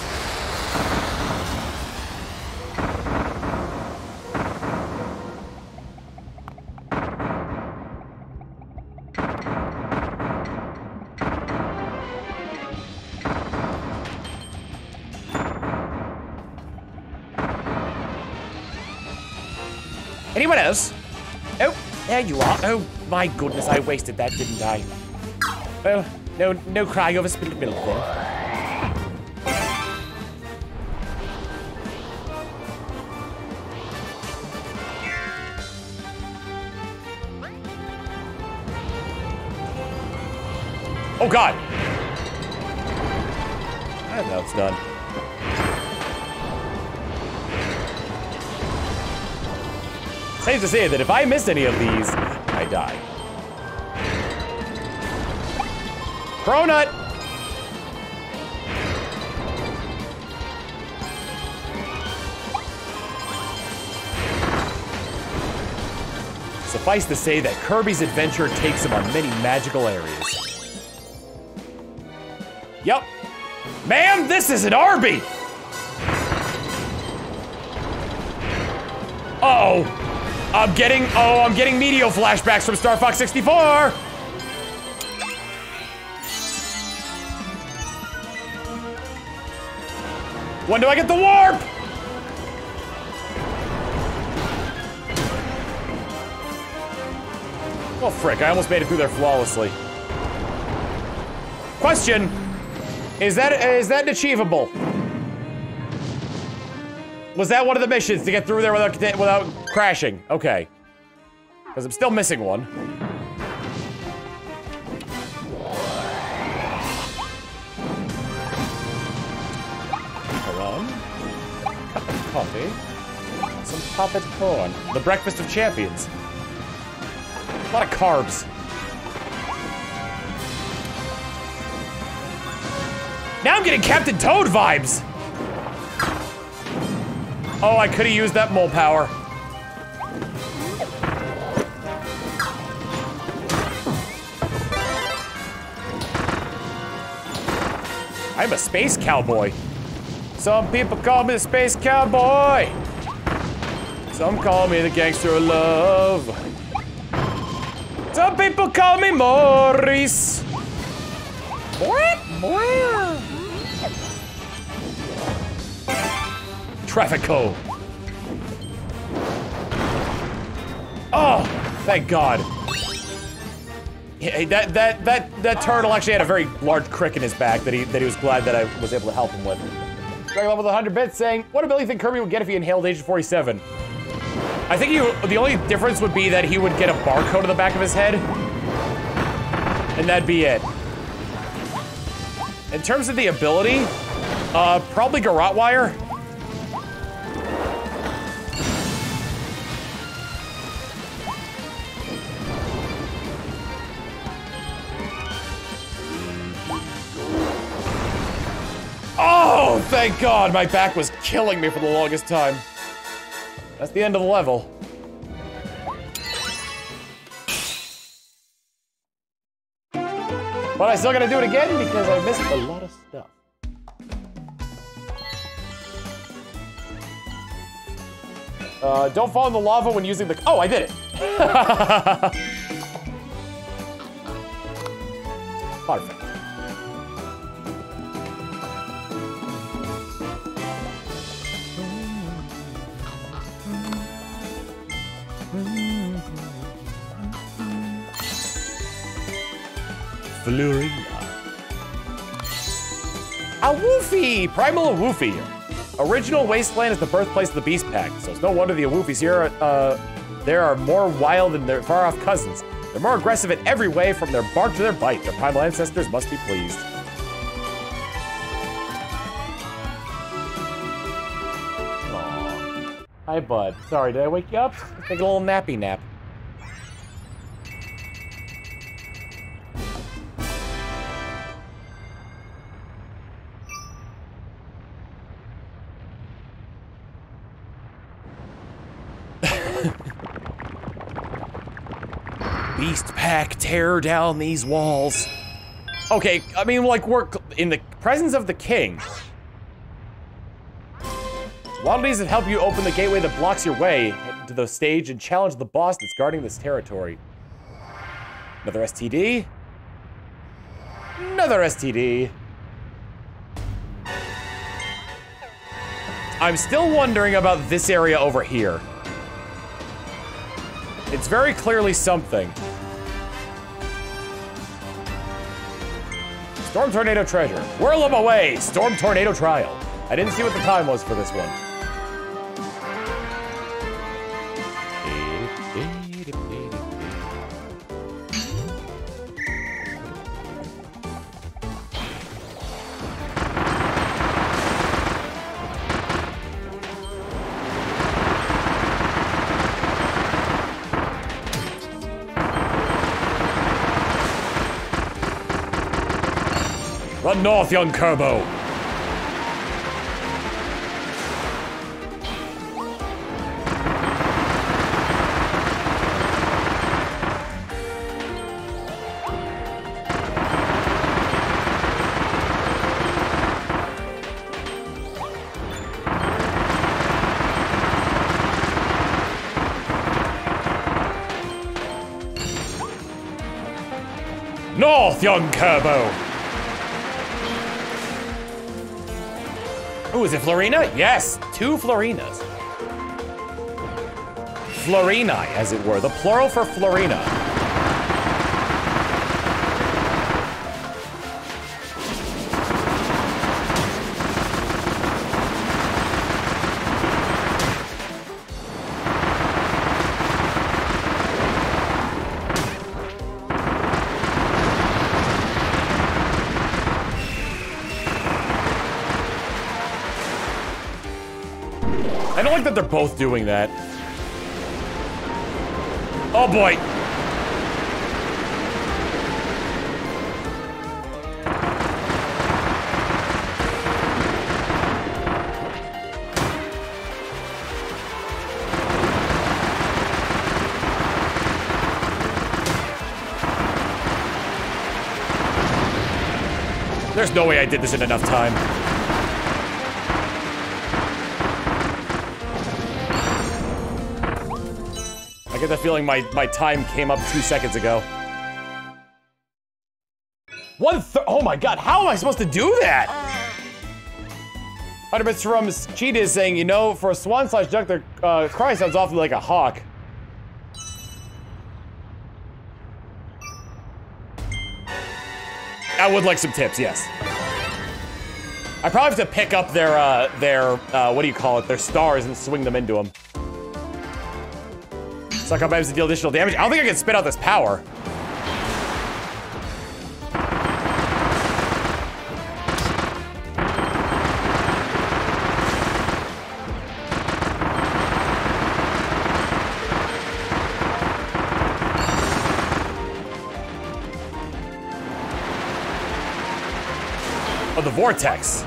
There you are. Oh, my goodness, I wasted that, didn't I? Well, no, no crying over spilled milk then. Oh god! And it's done. Safe to say that if I miss any of these, I die. Cronut! Suffice to say that Kirby's adventure takes him on many magical areas. Yep. Ma'am, this is an Arby! I'm getting, oh, I'm getting Meteo flashbacks from Star Fox 64! When do I get the warp? Oh, frick, I almost made it through there flawlessly. Question. Is that is that achievable? Was that one of the missions to get through there without without crashing? Okay. Because I'm still missing one. Cup of coffee. Some popped corn. The breakfast of champions. A lot of carbs. Now I'm getting Captain Toad vibes. Oh, I could have used that mole power. I'm a space cowboy. Some people call me the space cowboy. Some call me the gangster of love. Some people call me Maurice. What? What? Traffico. Oh, thank God. Yeah, that that that that turtle actually had a very large crick in his back that he that he was glad that I was able to help him with. Dragon Ball with 100 bits saying, "What ability do you think Kirby would get if he inhaled Agent 47?" I think you the only difference would be that he would get a barcode on the back of his head, and that'd be it. In terms of the ability, uh, probably Garrote Wire. Thank God, my back was killing me for the longest time. That's the end of the level. But I still gotta do it again because I missed a lot of stuff. Uh, don't fall in the lava when using the- Oh, I did it! Perfect. Florina. A Woofy! Primal Woofy. Original Wasteland is the birthplace of the Beast Pack, so it's no wonder the Woofys here uh, there are more wild than their far-off cousins. They're more aggressive in every way, from their bark to their bite. Their primal ancestors must be pleased. Aw. Hi, bud. Sorry, did I wake you up? Take a little nappy nap. Tear down these walls. Okay, I mean, like, we're in the presence of the king. Waddle that help you open the gateway that blocks your way to the stage and challenge the boss that's guarding this territory. Another STD. Another STD. I'm still wondering about this area over here. It's very clearly something. Storm Tornado Treasure. Whirl them away! Storm Tornado Trial. I didn't see what the time was for this one. North, young Kerbo! North, young Kerbo! Is it Florina? Yes, two Florinas. Florinae, as it were, the plural for Florina. That they're both doing that. Oh boy. There's no way I did this in enough time. Get the feeling my, my time came up two seconds ago. One oh my god, how am I supposed to do that? 100 bits from Cheetah is saying, you know, for a swan slash duck, their uh, cry sounds awfully like a hawk. I would like some tips, yes. I probably have to pick up their, uh, their, uh, what do you call it, their stars and swing them into them. Suck up items to deal additional damage. I don't think I can spit out this power. Oh, the vortex.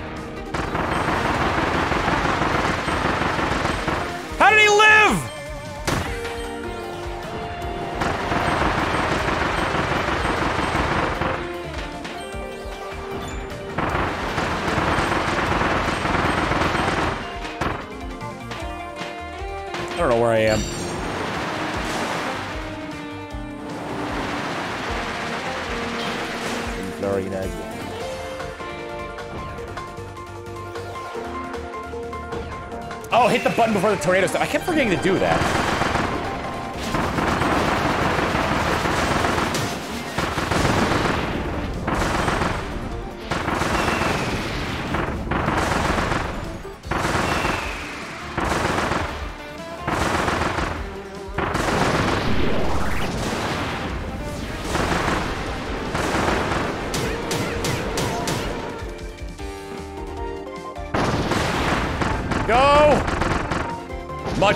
Hit the button before the tornado stuff. I kept forgetting to do that.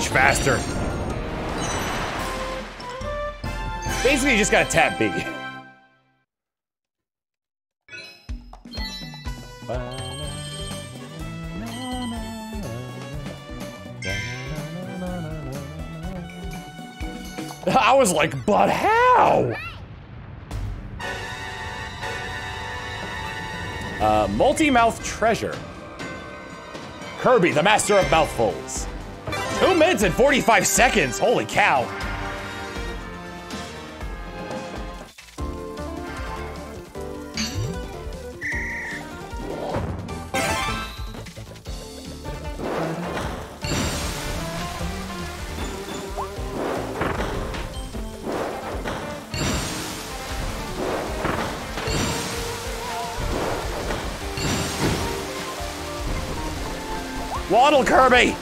Much faster. Basically, you just gotta tap B. I was like, but how? Uh, multi-mouth treasure. Kirby, the master of mouthfuls. Two minutes and 45 seconds. Holy cow. Waddle, Kirby!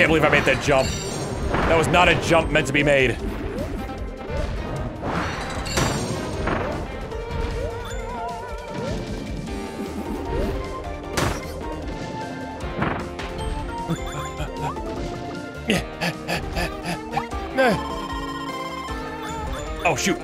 Can't believe I made that jump. That was not a jump meant to be made. Oh, shoot.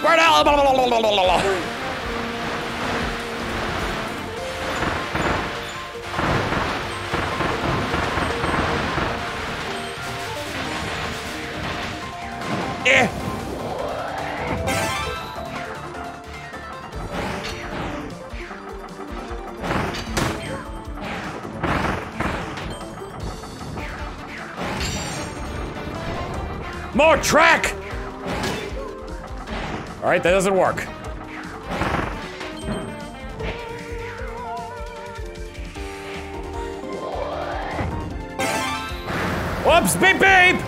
Spread out. All right, that doesn't work. Whoops, beep beep!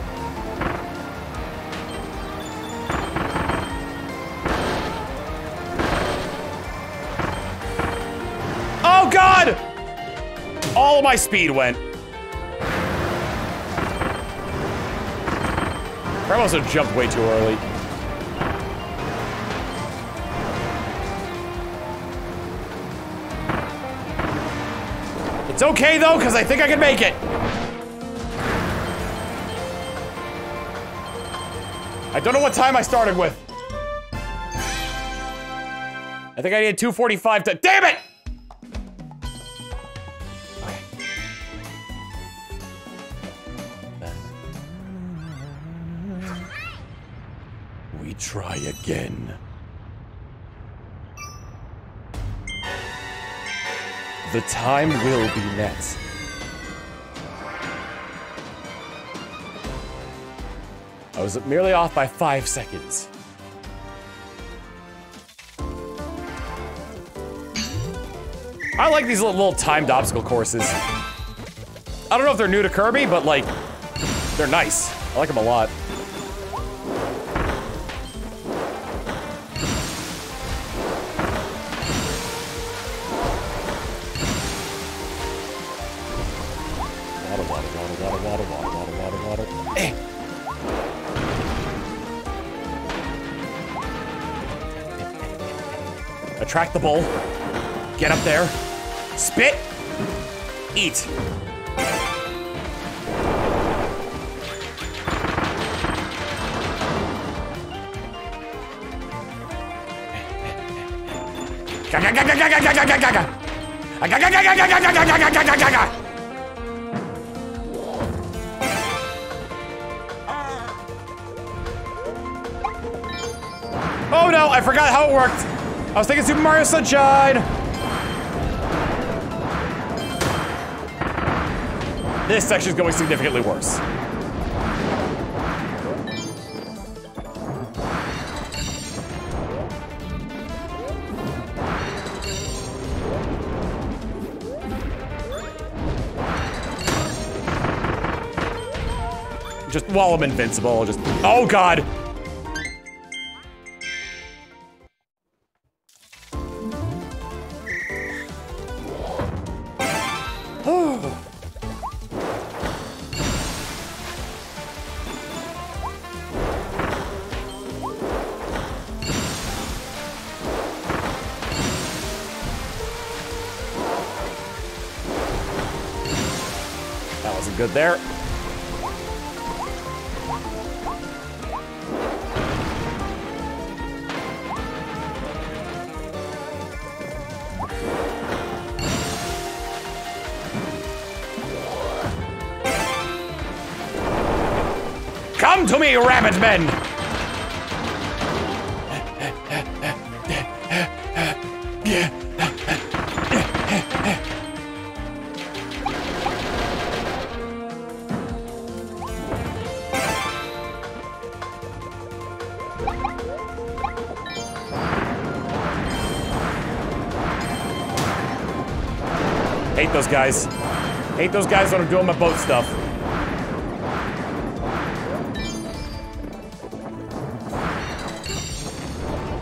Oh god! All my speed went. I also jumped way too early. It's okay though, because I think I can make it. I don't know what time I started with. I think I needed 245 to- Damn it! Time will be met. I was merely off by five seconds. I like these little, little timed obstacle courses. I don't know if they're new to Kirby, but like, they're nice. I like them a lot. Attract the bull. Get up there. Spit. Eat. Oh no, I forgot how it worked. I was thinking Super Mario Sunshine. This section's going significantly worse. Just while I'm invincible, just oh god. There. Come to me, rabbit men! Guys. Hate those guys when I'm doing my boat stuff.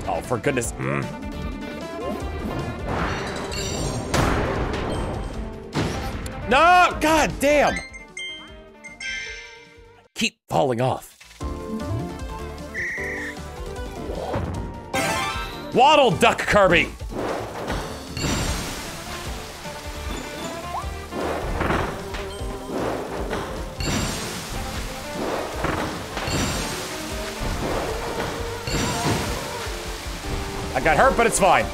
Oh, for goodness. Mm. No! God damn! Keep falling off. Waddle Duck Kirby! I got hurt, but it's fine.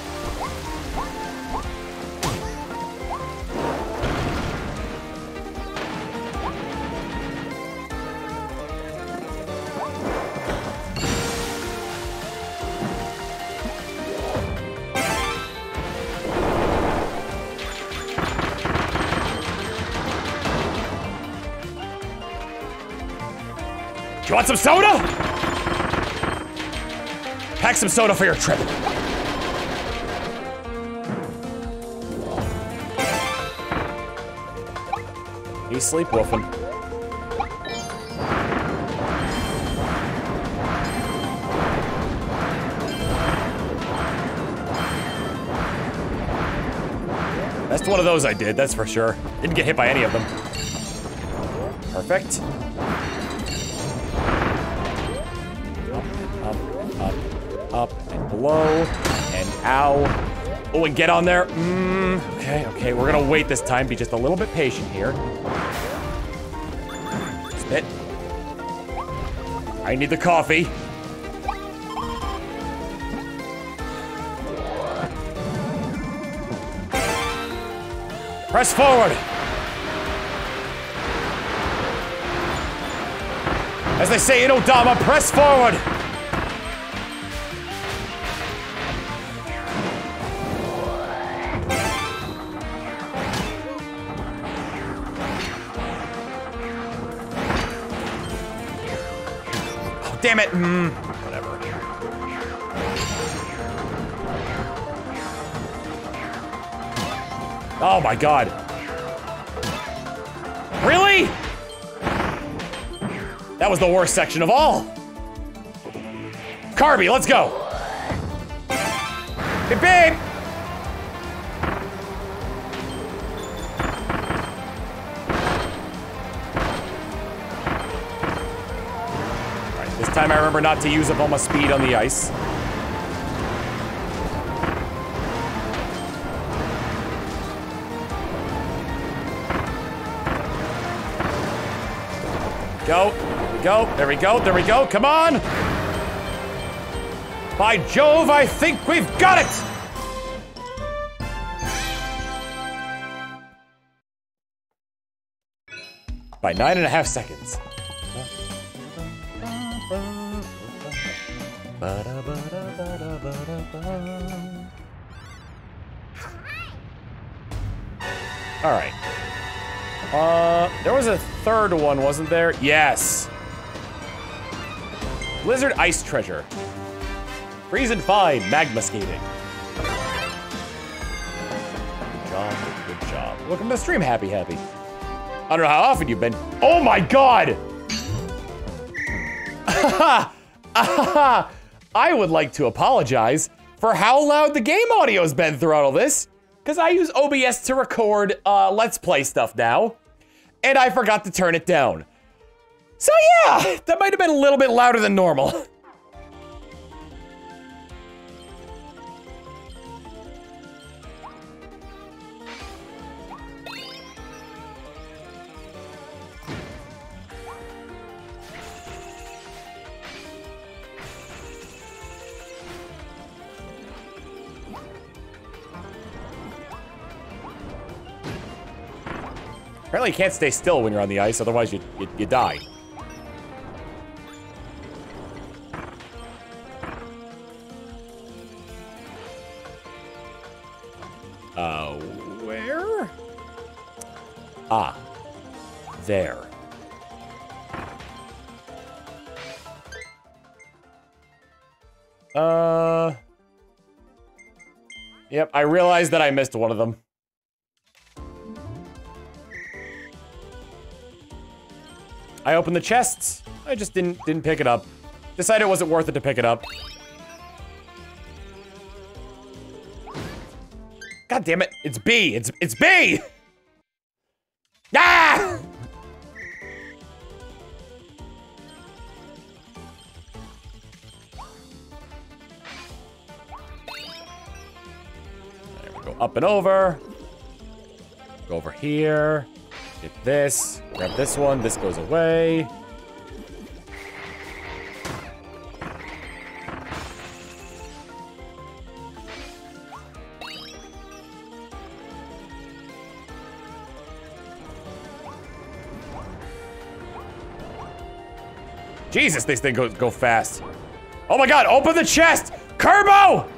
You want some soda? Pack some soda for your trip. Sleepwolfing. That's one of those I did, that's for sure. Didn't get hit by any of them. Perfect. Up, up, up, and below, and ow. Oh, and get on there. Mm, okay, okay, we're gonna wait this time. Be just a little bit patient here. I need the coffee. Press forward. As they say in Odama, press forward. Oh, damn. Mm, whatever. Oh my god. Really? That was the worst section of all. Carby, let's go. Remember not to use up all my speed on the ice. Go. Go. There we go. There we go. Come on. By Jove, I think we've got it. By nine and a half seconds. All right. Uh, there was a third one, wasn't there? Yes. Blizzard Ice Treasure. Freeze and fine, magma skating. Good job, good job. Welcome to stream, Happy Happy. I don't know how often you've been. Oh my god! Ah, ah, ah. I would like to apologize for how loud the game audio has been throughout all this, because I use OBS to record uh, Let's Play stuff now, and I forgot to turn it down. So yeah, that might have been a little bit louder than normal. Apparently you can't stay still when you're on the ice, otherwise you, you, you die. Uh, where? Ah, there. Uh... Yep, I realized that I missed one of them. I opened the chests. I just didn't didn't pick it up. Decided it wasn't worth it to pick it up. God damn it. It's B. It's it's B. Ah! There we go. Up and over. Go over here. Get this. Grab this one. This goes away. Jesus, these things go, go fast. Oh my god, open the chest! Kerbo!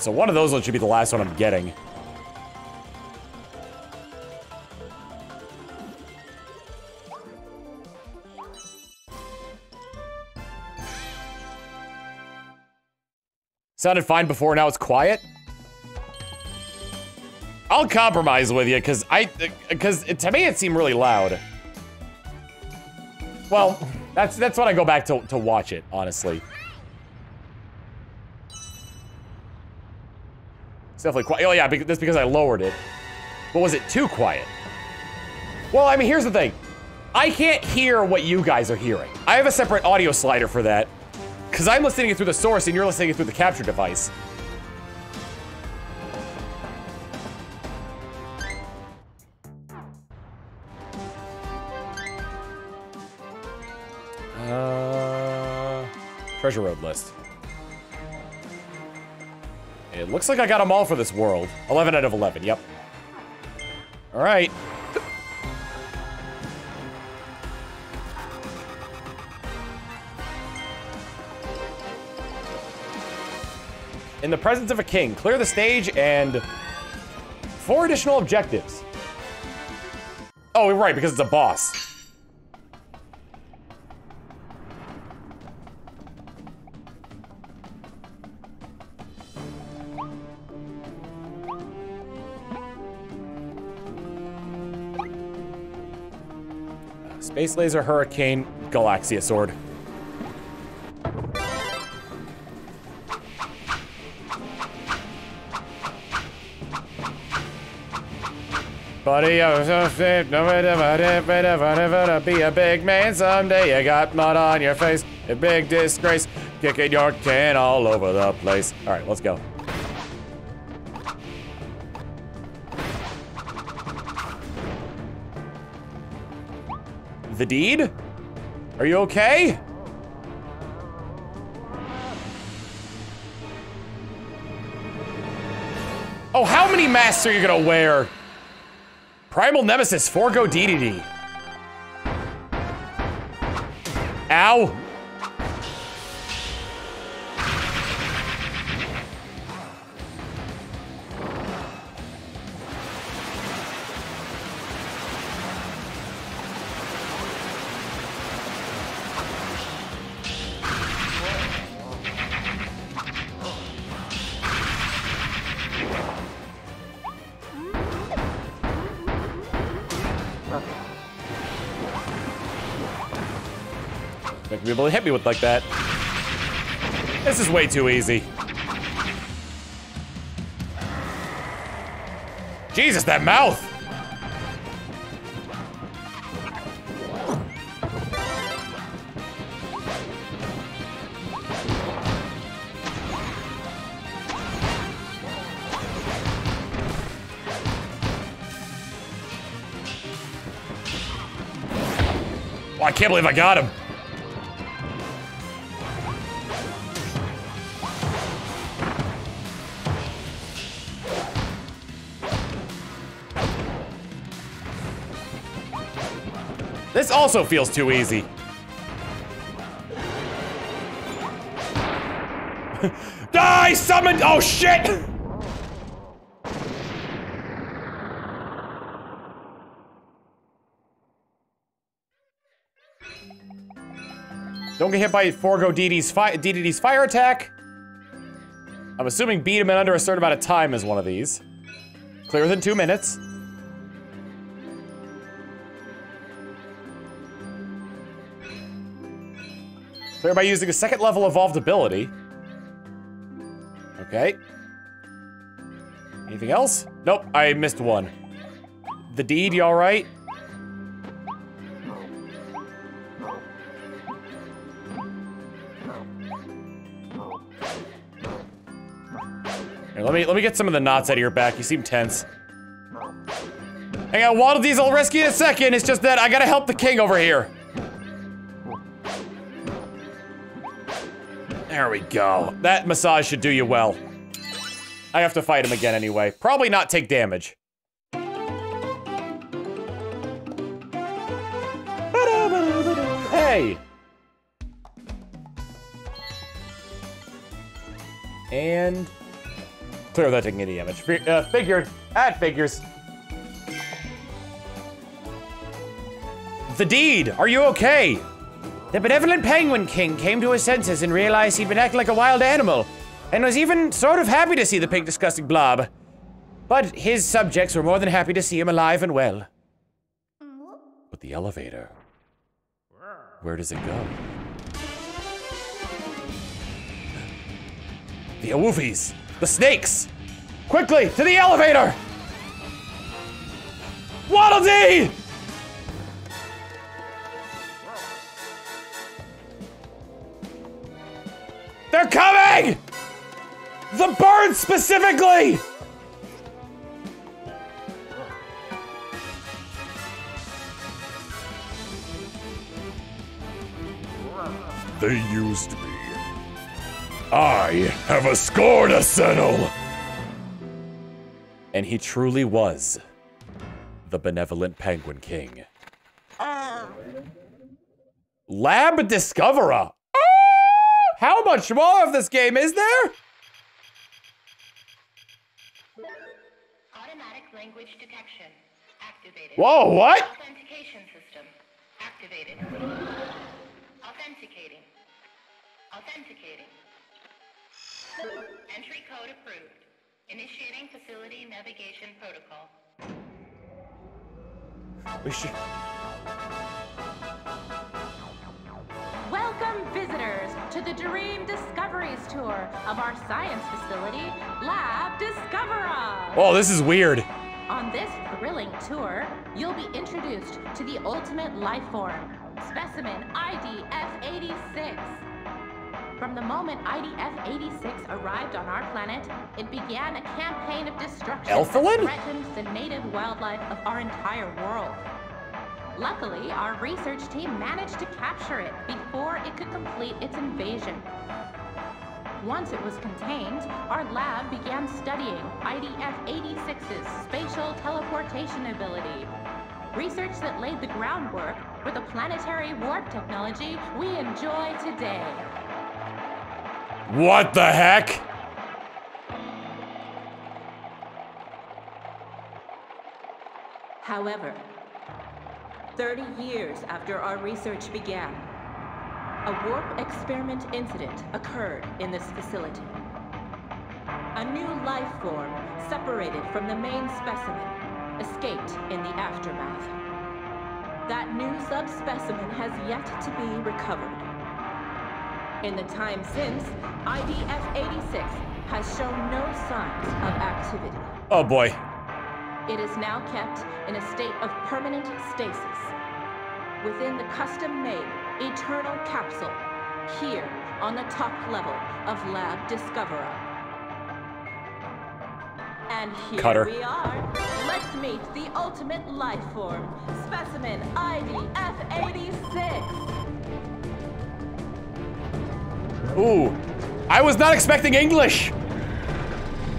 So one of those ones should be the last one I'm getting. Sounded fine before, now it's quiet? I'll compromise with you, because I, uh, because to me it seemed really loud. Well, that's that's when I go back to, to watch it, honestly. It's definitely quiet. Oh yeah, that's because I lowered it. But was it too quiet? Well, I mean, here's the thing. I can't hear what you guys are hearing. I have a separate audio slider for that. Because I'm listening it through the source and you're listening it through the capture device. Uh, treasure road list. It looks like I got them all for this world. 11 out of 11, yep. All right. In the presence of a king, clear the stage and four additional objectives. Oh, right, because it's a boss. Space Laser Hurricane Galaxia Sword. Buddy, I was so fit, no matter what, be a big man someday. You got mud on your face, a big disgrace, kicking your can all over the place. All right, let's go. The deed? Are you okay? Oh, how many masks are you gonna wear? Primal Nemesis, Forgo Dedede. Ow. Hit me with like that. This is way too easy. Jesus, that mouth! Oh, I can't believe I got him. Also feels too easy. Die! Summoned! Oh shit! Don't get hit by Forgo Dedede's, fi Dedede's fire attack. I'm assuming beat him in under a certain amount of time is one of these. Clear within two minutes. Clear by using a second level evolved ability. Okay. Anything else? Nope, I missed one. Dedede, you alright? Here, let me let me get some of the knots out of your back. You seem tense. Hang on, Waddle Dees, I'll rescue in a second. It's just that I gotta help the king over here. There we go. That massage should do you well. I have to fight him again anyway. Probably not take damage. Hey! And... Clear without taking any damage. Uh, figured. Add figures. Dedede! Are you okay? The benevolent Penguin King came to his senses and realized he'd been acting like a wild animal, and was even sort of happy to see the pink, disgusting blob. But his subjects were more than happy to see him alive and well. But the elevator. Where does it go? The awoofies! The snakes! Quickly, to the elevator! Waddle Dee! They're coming! The birds specifically! They used me. I have a score to settle. And he truly was the benevolent Penguin King. Ah. Lab Discovera. How much more of this game is there? Automatic language detection activated. Whoa, what? Authentication system activated. Authenticating. Authenticating. Entry code approved. Initiating facility navigation protocol. We should... Welcome, visitors, to the Dream Discoveries Tour of our science facility, Lab Discovera. Oh, this is weird. On this thrilling tour, you'll be introduced to the ultimate life form, specimen IDF-86. From the moment IDF-86 arrived on our planet, it began a campaign of destruction Elfilin? that threatened the native wildlife of our entire world. Luckily, our research team managed to capture it before it could complete its invasion. Once it was contained, our lab began studying IDF-86's spatial teleportation ability. Research that laid the groundwork for the planetary warp technology we enjoy today. What the heck? However, 30 years after our research began, a warp experiment incident occurred in this facility. A new life form, separated from the main specimen, escaped in the aftermath. That new subspecimen has yet to be recovered. In the time since, IDF-86 has shown no signs of activity. Oh boy. It is now kept in a state of permanent stasis within the custom-made Eternal Capsule here on the top level of Lab Discovera. And here Cutter. we are. Let's meet the ultimate life form, specimen IDF-86. Ooh. I was not expecting English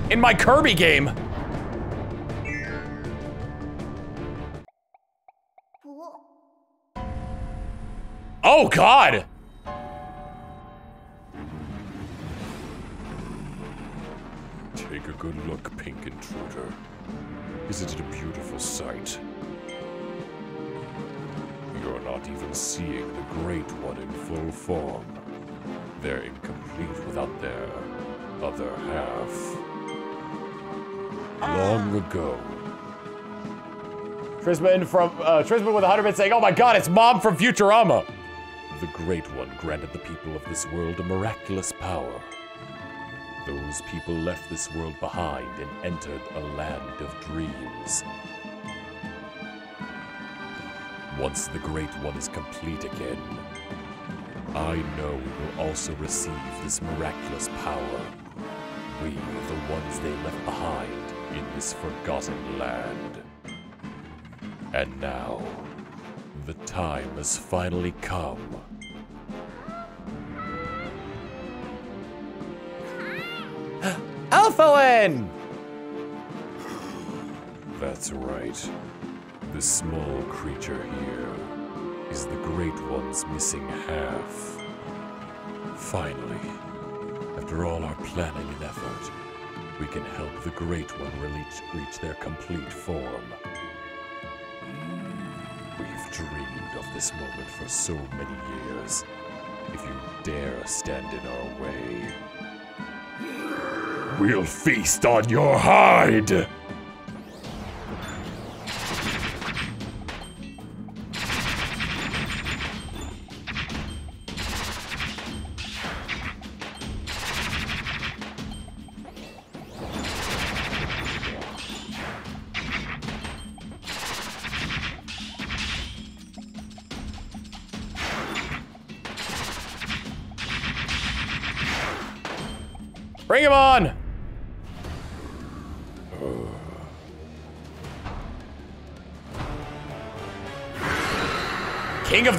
in my Kirby game. Oh god. Take a good look, Pink Intruder. Isn't it a beautiful sight? You're not even seeing the Great One in full form. They're incomplete without their other half. Long ago, Trisman from uh, Trisman with 100 bits saying, "Oh my God, it's Mom from Futurama." The Great One granted the people of this world a miraculous power. Those people left this world behind and entered a land of dreams. Once the Great One is complete again, I know we will also receive this miraculous power. We, are the ones they left behind in this forgotten land. And now, the time has finally come. Elfilin! That's right. The small creature here is the Great One's missing half. Finally, after all our planning and effort, we can help the Great One reach, reach their complete form. We've dreamed of this moment for so many years. If you dare stand in our way, we'll feast on your hide!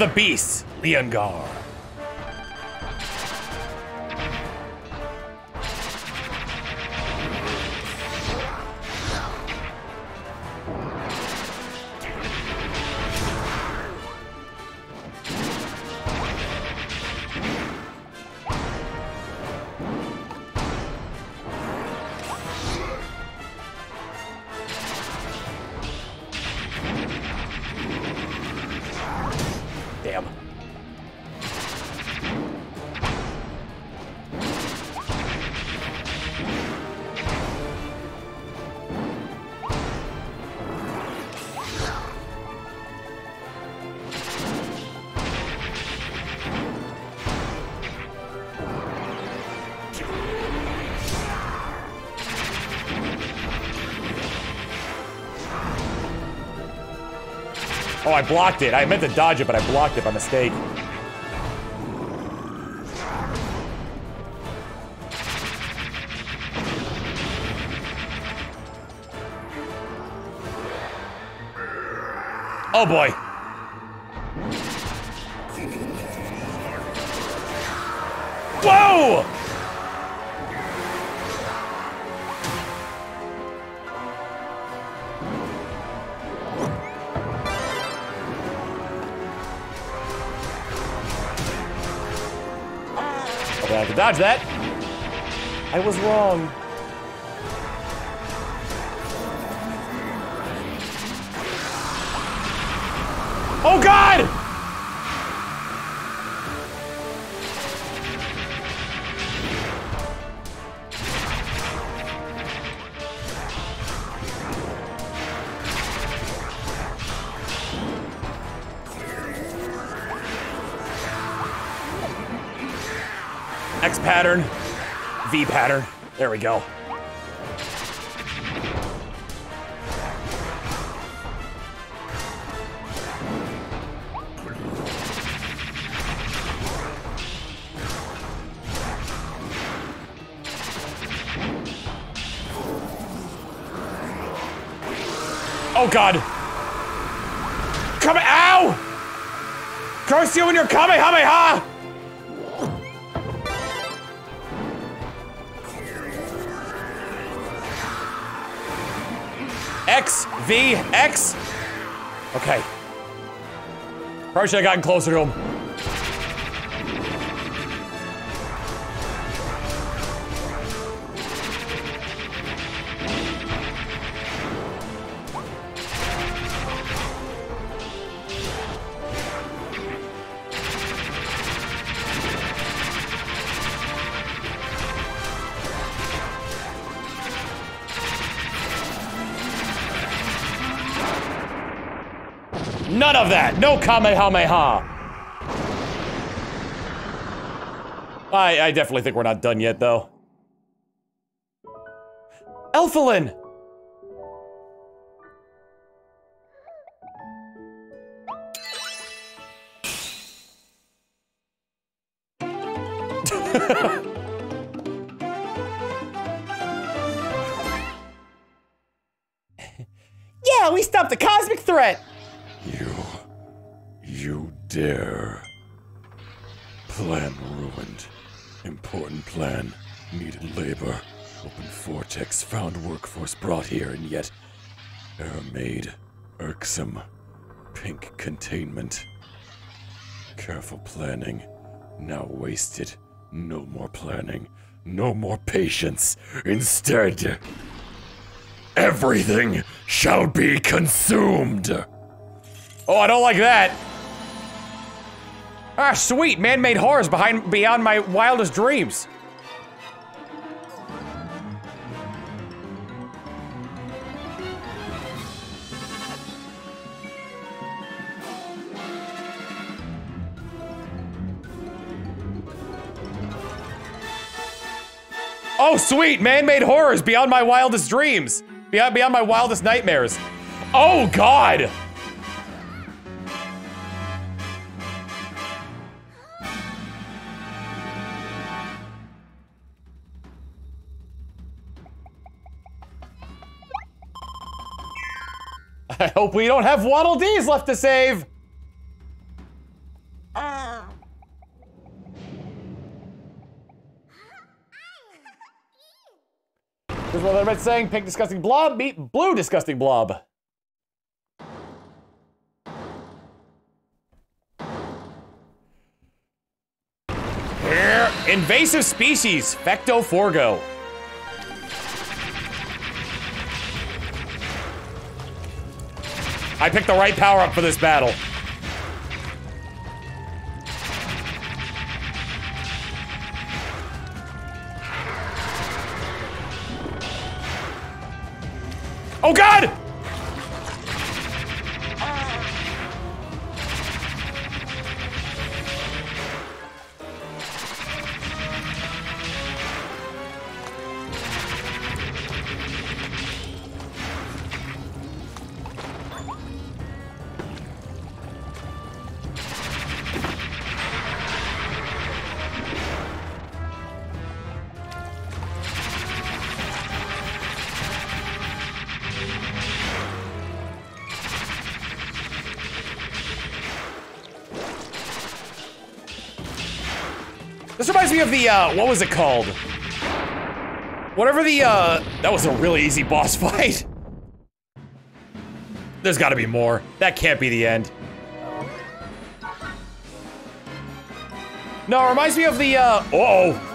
The Beasts, Leongar. Oh, I blocked it. I meant to dodge it, but I blocked it by mistake. Oh boy. Dodge that. I was wrong. Oh god! Pattern, V pattern. There we go. Oh god! Come ow! Curse you're coming, Kamehameha! X, V, X. Okay. Probably should have gotten closer to him. No Kamehameha. I, I definitely think we're not done yet, though. Elfilin! Found workforce brought here and yet. Error made. Irksome. Pink containment. Careful planning. Now wasted. No more planning. No more patience. Instead. Everything shall be consumed! Oh, I don't like that. Ah, sweet. Man-made horrors behind beyond my wildest dreams. Oh, sweet. Man-made horrors beyond my wildest dreams. Beyond, beyond my wildest nightmares. Oh, God. I hope we don't have Waddle Dees left to save. This is what been saying. Pink disgusting blob meet blue disgusting blob. Here, invasive species, Fecto Forgo. I picked the right power up for this battle. Oh god! The, uh, what was it called? Whatever the, uh, that was a really easy boss fight. There's gotta be more. That can't be the end. No, it reminds me of the, uh, uh oh.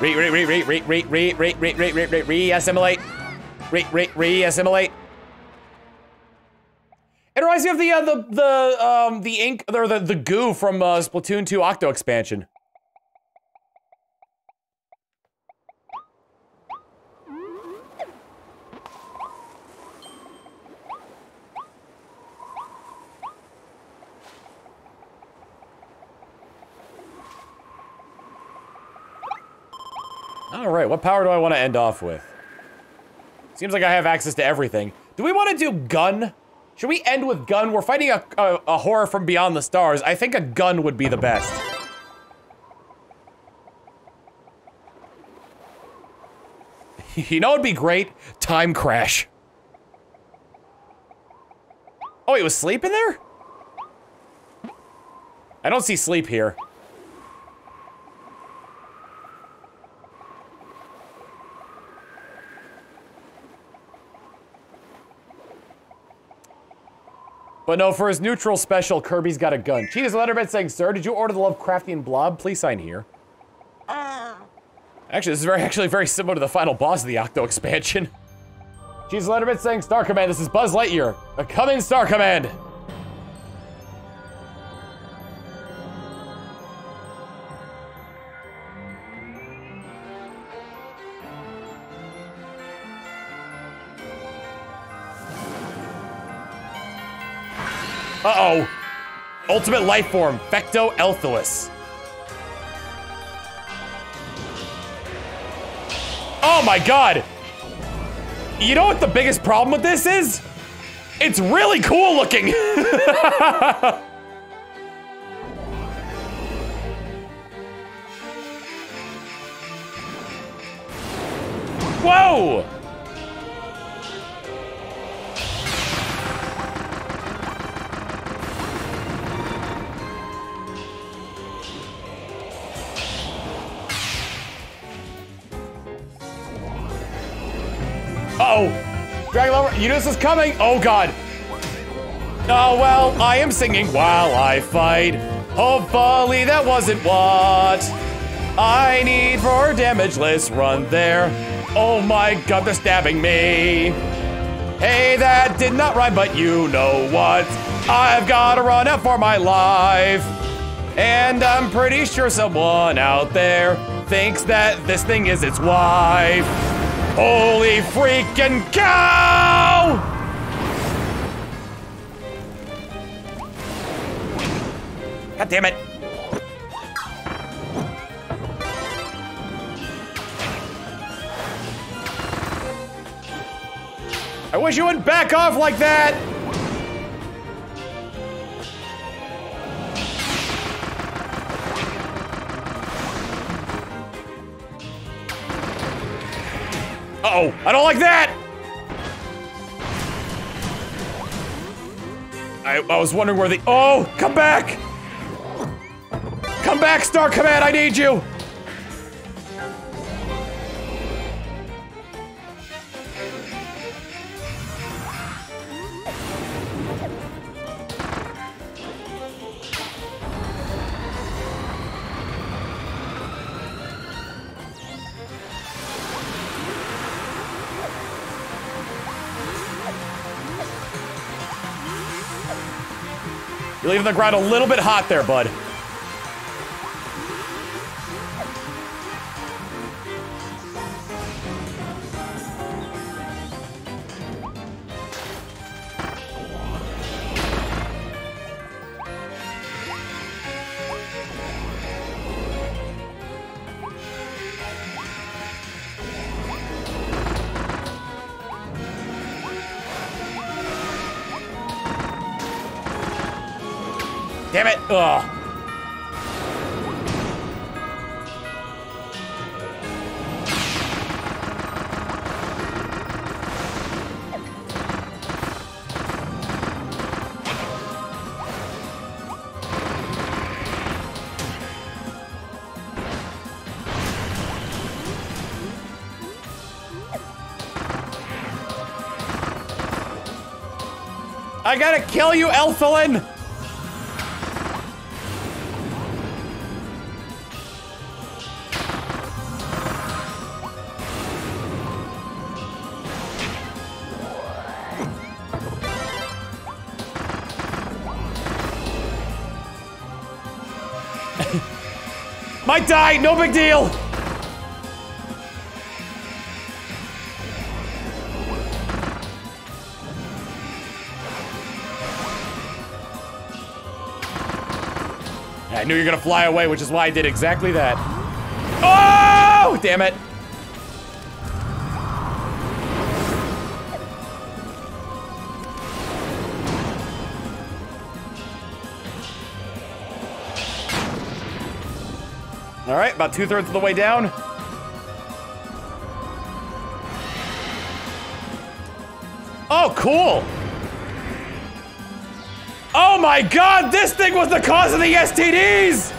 Re, re, re, re, re, re, re, re, re, re, re, re, re-assimilate. Re, re, re-assimilate. It reminds me of the, uh, the, the, um, the ink, or the, the goo from, uh, Splatoon 2 Octo expansion. All right, what power do I want to end off with? Seems like I have access to everything. Do we want to do gun? Should we end with gun? We're fighting a, a, a horror from beyond the stars. I think a gun would be the best. you know it'd be great? Time crash. Oh, wait, was sleep in there? I don't see sleep here. But no, for his neutral special, Kirby's got a gun. Cheetah's Letterbed saying, Sir, did you order the Lovecraftian blob? Please sign here. Uh. Actually, this is very actually very similar to the final boss of the Octo expansion. Cheetah's Letterbed saying, Star Command, this is Buzz Lightyear. A come in, Star Command! Uh-oh. Ultimate life form, Fecto Elfilis. Oh my god! You know what the biggest problem with this is? It's really cool looking! Whoa! Dragon Lover, Eunice is coming. Oh, God. Oh, well, I am singing while I fight. Oh, Hopefully that wasn't what I need for damageless run there. Oh my god, they're stabbing me. Hey, that did not rhyme, but you know what? I've gotta run out for my life. And I'm pretty sure someone out there thinks that this thing is its wife. Holy freaking cow! God damn it. I wish you wouldn't back off like that! Uh-oh, I don't like that! I, I was wondering where the- Oh, come back! Come back, Star Command, I need you! Leaving the ground a little bit hot there, bud. I gotta kill you, Elfilin! Might die, no big deal! I knew you were gonna fly away, which is why I did exactly that. Oh! Damn it. All right, about two thirds of the way down. Oh, cool. Oh my god, this thing was the cause of the STDs!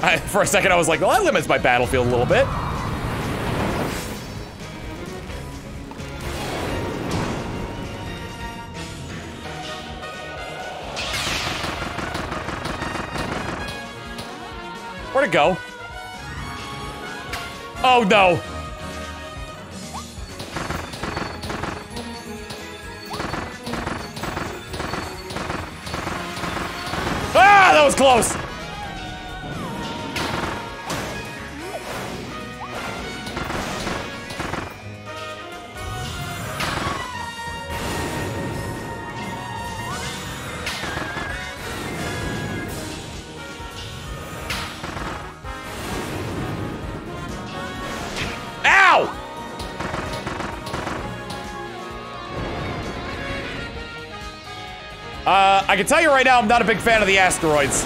I, for a second, I was like, well, that limits my battlefield a little bit. Where'd go? Oh no. I can tell you right now, I'm not a big fan of the asteroids.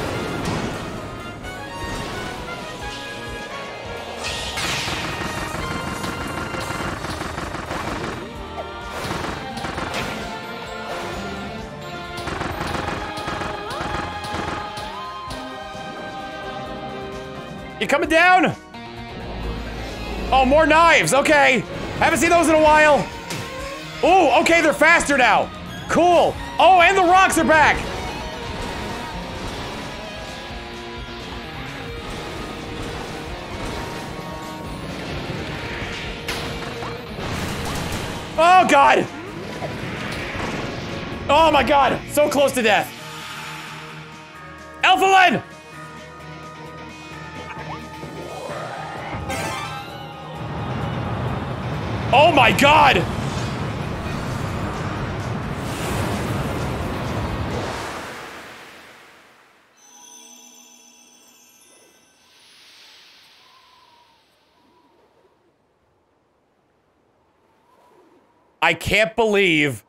You coming down? Oh, more knives. Okay. Haven't seen those in a while. Ooh, okay, they're faster now. Cool. Oh, and the rocks are back. Oh, God. Oh, my God. So close to death. Elfilin! Oh my god! I can't believe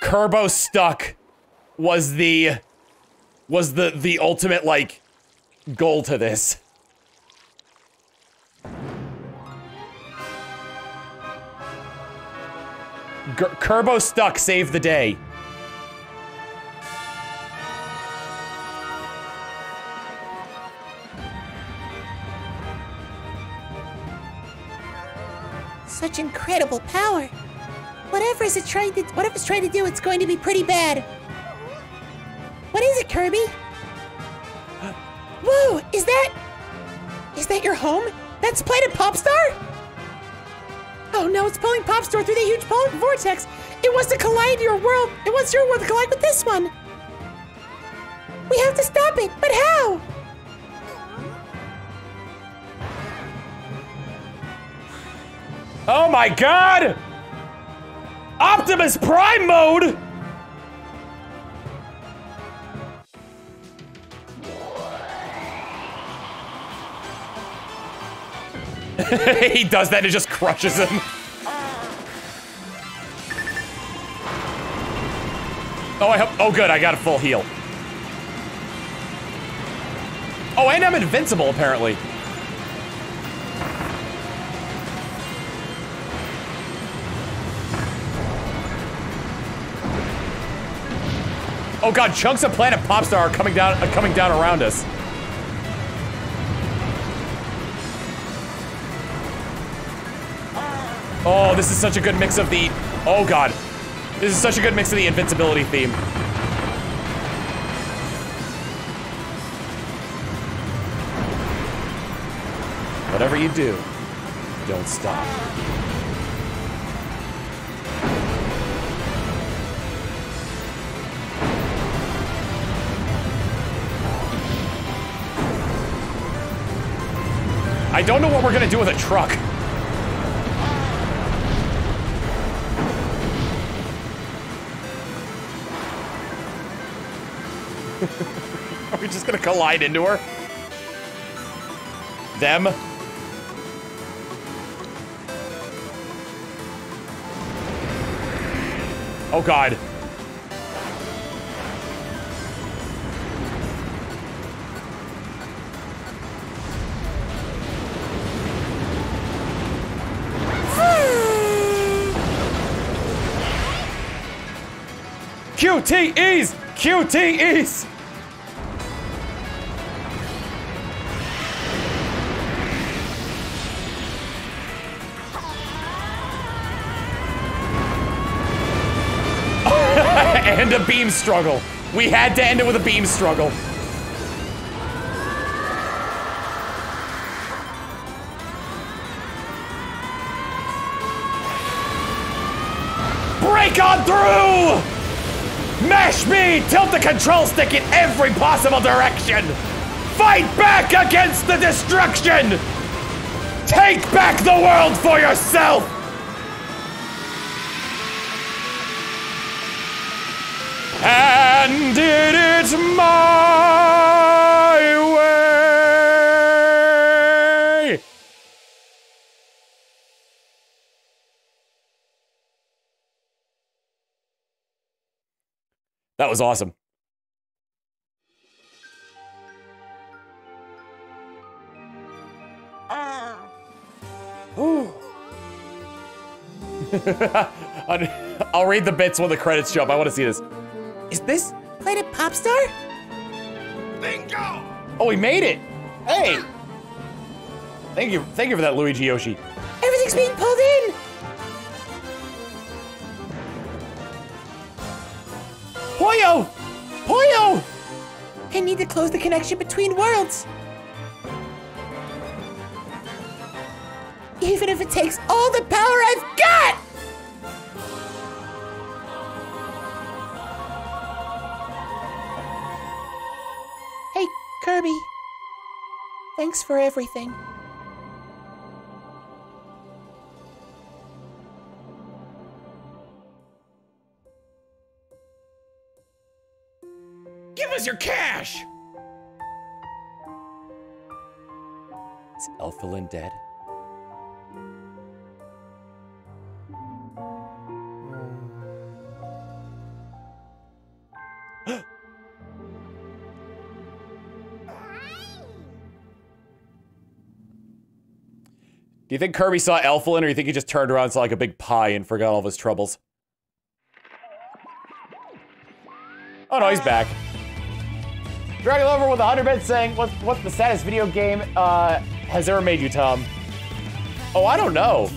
Kerbo stuck was the was the the ultimate like goal to this. Ger Kerbo stuck saved the day. Such incredible power. Whatever is it trying to whatever it's trying to do, it's going to be pretty bad. What is it, Kirby? Whoa, is that Is that your home? That's Planet Popstar? Oh no, it's pulling Popstar through the huge vortex. It wants to collide your world. It wants your world to collide with this one. We have to stop it, but how? Oh my god! Optimus Prime mode! he does that and it just crushes him. Oh, I hope. Oh, good. I got a full heal. Oh, and I'm invincible, apparently. Oh god, chunks of planet Popstar are coming down, coming down around us. Oh, this is such a good mix of the. Oh god, this is such a good mix of the invincibility theme. Whatever you do, don't stop. Don't know what we're gonna do with a truck. Are we just gonna collide into her? Them? Oh god. QTEs! QTEs! and a beam struggle. We had to end it with a beam struggle. Break on through! Mash me! Tilt the control stick in every possible direction! Fight back against the destruction! Take back the world for yourself! Was awesome. I'll read the bits when the credits jump. I want to see this. Is this Planet Popstar? Oh, we made it! Hey! Thank you, thank you for that, Luigi Yoshi. Everything's being pulled need to close the connection between worlds. Even if it takes all the power I've got! Hey, Kirby. Thanks for everything. Is Elfilin dead? Do you think Kirby saw Elfilin, or do you think he just turned around and saw like a big pie and forgot all of his troubles? Oh no, he's back. Dragon Lover with 100 bits saying, what, what's the saddest video game uh, has ever made you, Tom? Oh, I don't know.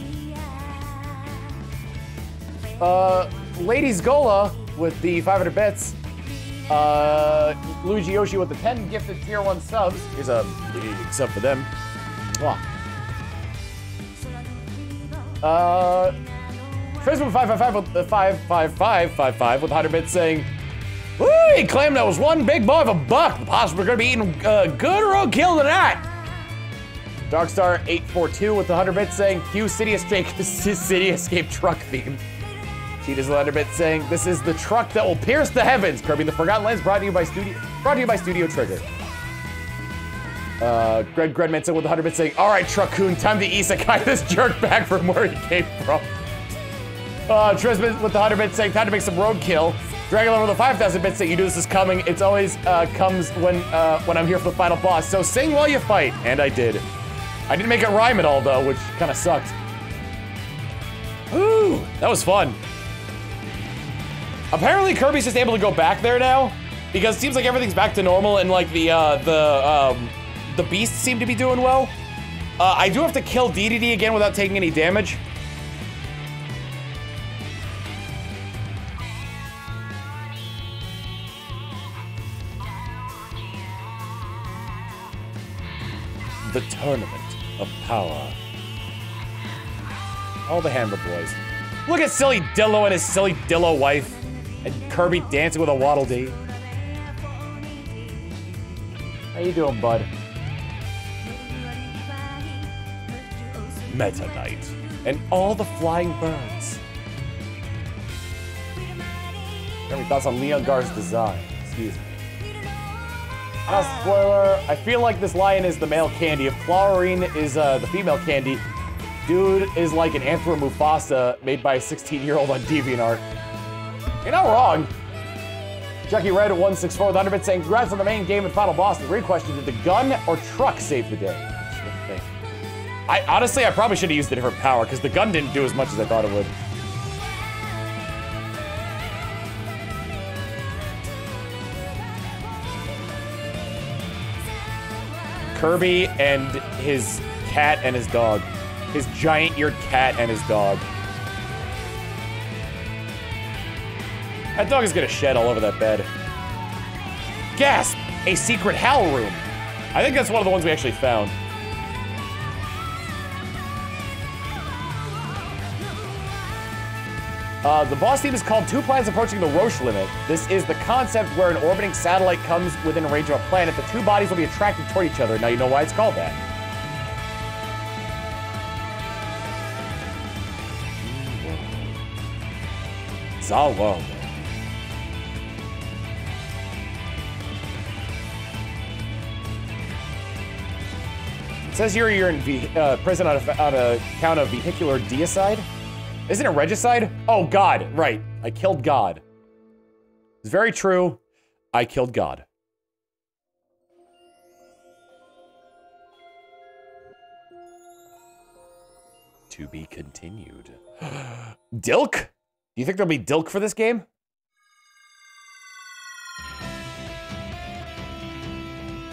Uh, Ladies Gola with the 500 bits. Uh, Luigi Yoshi with the 10 gifted tier 1 subs. Here's a sub for them. Mwah. Uh, Facebook 555 with the 55555 with 100 bits saying, Woo, he claimed that was one big boy of a buck. Possibly gonna be eating uh, good roadkill tonight. Darkstar 842 with the 100 bits saying, Cue City Escape, City Escape truck theme. Cheetah's 100 bits saying, This is the truck that will pierce the heavens. Kirby the Forgotten Lands brought to you by Studio, brought to you by Studio Trigger. Uh, Greg Gredmanson with the 100 bits saying, All right, Truck-kun, time to isekai this jerk back from where he came from. Uh, Trisman with the 100 bits saying, Time to make some roadkill. Dragon with the 5,000 bits saying, You knew this is coming. It's always uh, comes when uh, when I'm here for the final boss. So sing while you fight. And I did. I didn't make it rhyme at all, though, which kind of sucked. Ooh, that was fun. Apparently Kirby's just able to go back there now because it seems like everything's back to normal and like the uh, the um, the beasts seem to be doing well. Uh, I do have to kill Dedede again without taking any damage. The tournament of power. All the Hammer boys. Look at silly Dillo and his silly Dillo wife. And Kirby dancing with a Waddle Dee. How you doing, bud? Meta Knight. And all the flying birds. Any thoughts on Leongar's design? Excuse me. Not a spoiler. I feel like this lion is the male candy. If Clawroline is uh, the female candy, dude is like an Anthro Mufasa made by a 16-year-old on DeviantArt. You're not wrong. Jackie Red at 164 with Underbit saying, congrats on the main game and final boss. The great question, did the gun or truck save the day? I honestly, I probably should have used a different power because the gun didn't do as much as I thought it would. Kirby and his cat and his dog. His giant-eared cat and his dog. That dog is gonna shed all over that bed. Gasp! A secret HAL room. I think that's one of the ones we actually found. Uh, the boss theme is called Two Planets Approaching the Roche Limit. This is the concept where an orbiting satellite comes within range of a planet. The two bodies will be attracted toward each other. Now you know why it's called that. World. It says here you're in uh, prison on, a, on account of vehicular deicide. Isn't it regicide? Oh, God. Right. I killed God. It's very true. I killed God. To be continued. Dilk? Do you think there'll be Dilk for this game?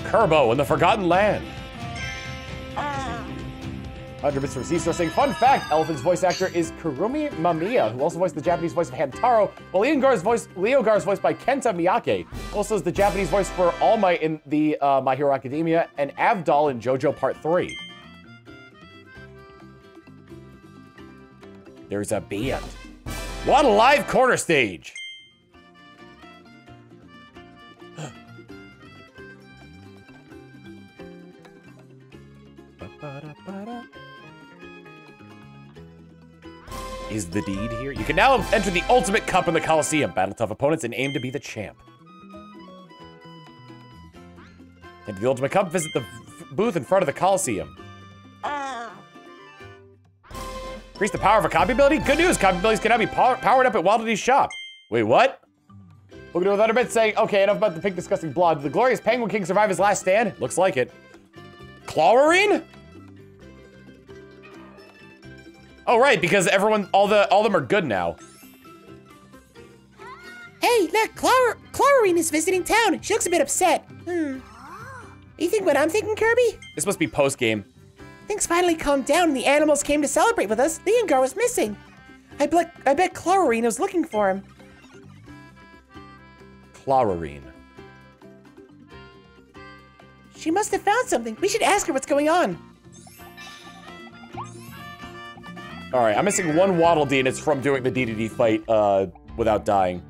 Kerbo in the Forgotten Land. 100 bits from C-Store saying, fun fact, Elfilin's voice actor is Kurumi Mamiya, who also voiced the Japanese voice of Hamtaro, while Leongar's voice, Leo Gar's voiced by Kenta Miyake. Also is the Japanese voice for All Might in the uh, My Hero Academia and Avdol in JoJo Part 3. There's a band. What a live corner stage! Is the deed here? You can now enter the Ultimate Cup in the Coliseum, battle tough opponents, and aim to be the champ. Enter the Ultimate Cup, visit the booth in front of the Coliseum. Increase the power of a copy ability? Good news, copy abilities can now be power- powered up at Dee's shop. Wait, what? Gonna do another bit saying, okay, enough about the pink disgusting blood. Did the glorious Penguin King survive his last stand? Looks like it. Clawroline? Oh, right, because everyone, all the, all of them are good now. Hey, look, Chlor- Clawroline is visiting town. She looks a bit upset. Hmm. You think what I'm thinking, Kirby? This must be post-game. Things finally calmed down and the animals came to celebrate with us. Leongar was missing. I, ble- I bet Clawroline was looking for him. Clawroline. She must have found something. We should ask her what's going on. All right, I'm missing one Waddle Dee, and it's from doing the DDD fight uh, without dying.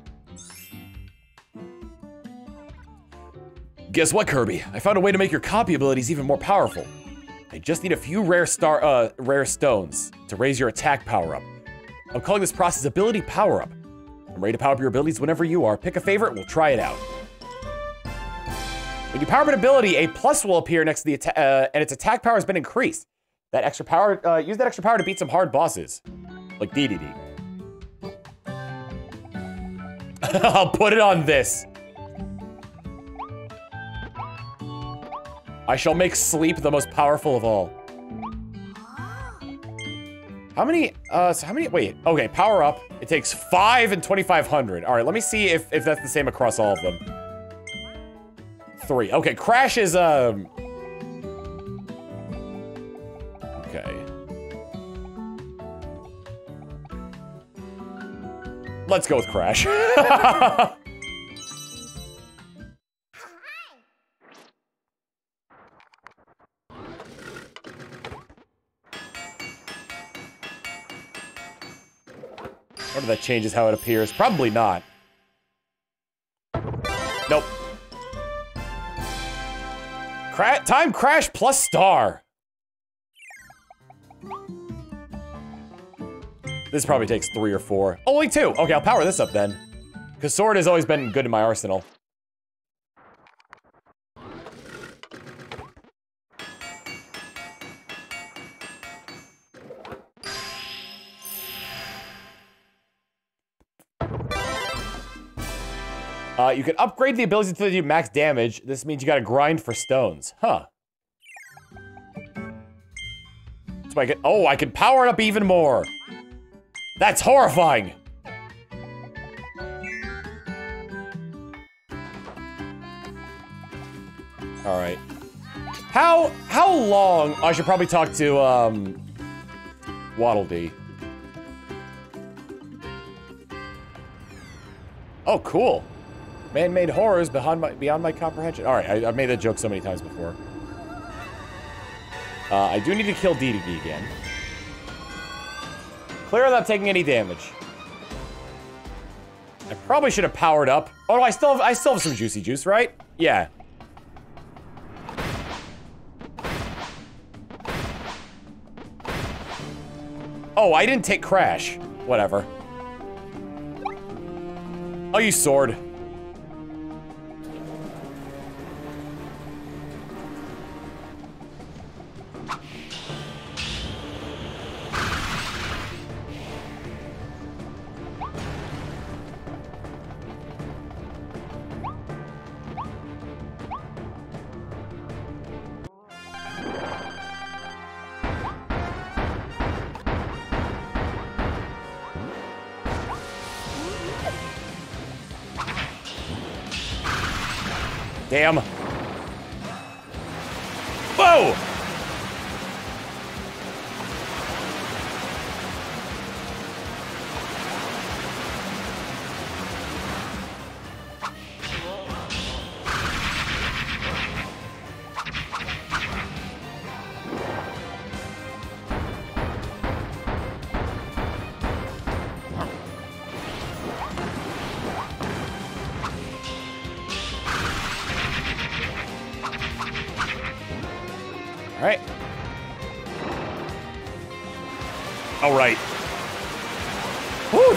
Guess what, Kirby? I found a way to make your copy abilities even more powerful. I just need a few rare star, uh, rare stones to raise your attack power up. I'm calling this process Ability Power Up. I'm ready to power up your abilities whenever you are. Pick a favorite, we'll try it out. When you power up an ability, a plus will appear next to the attack, uh, and its attack power has been increased. That extra power, uh, use that extra power to beat some hard bosses, like DDD. I'll put it on this. I shall make sleep the most powerful of all. How many, uh, so how many, wait, okay, power up. It takes five and 2,500. All right, let me see if, if that's the same across all of them. Three. Okay, crash is, um... Let's go with crash. Whether that changes how it appears. Probably not. Nope. Cra time crash plus star. This probably takes three or four. Only two. Okay, I'll power this up then. Because sword has always been good in my arsenal. Uh, you can upgrade the ability to do max damage. This means you gotta grind for stones. Huh. So I oh, I can power it up even more. That's horrifying. All right. How how long? I should probably talk to um Waddle Dee. Oh, cool. Man-made horrors beyond my, beyond my comprehension. All right, I, have made that joke so many times before. Uh, I do need to kill Dedede again. Clear without taking any damage. I probably should have powered up. Oh, I still have, I still have some juicy juice, right? Yeah. Oh, I didn't take crash. Whatever. Oh, I'll use sword.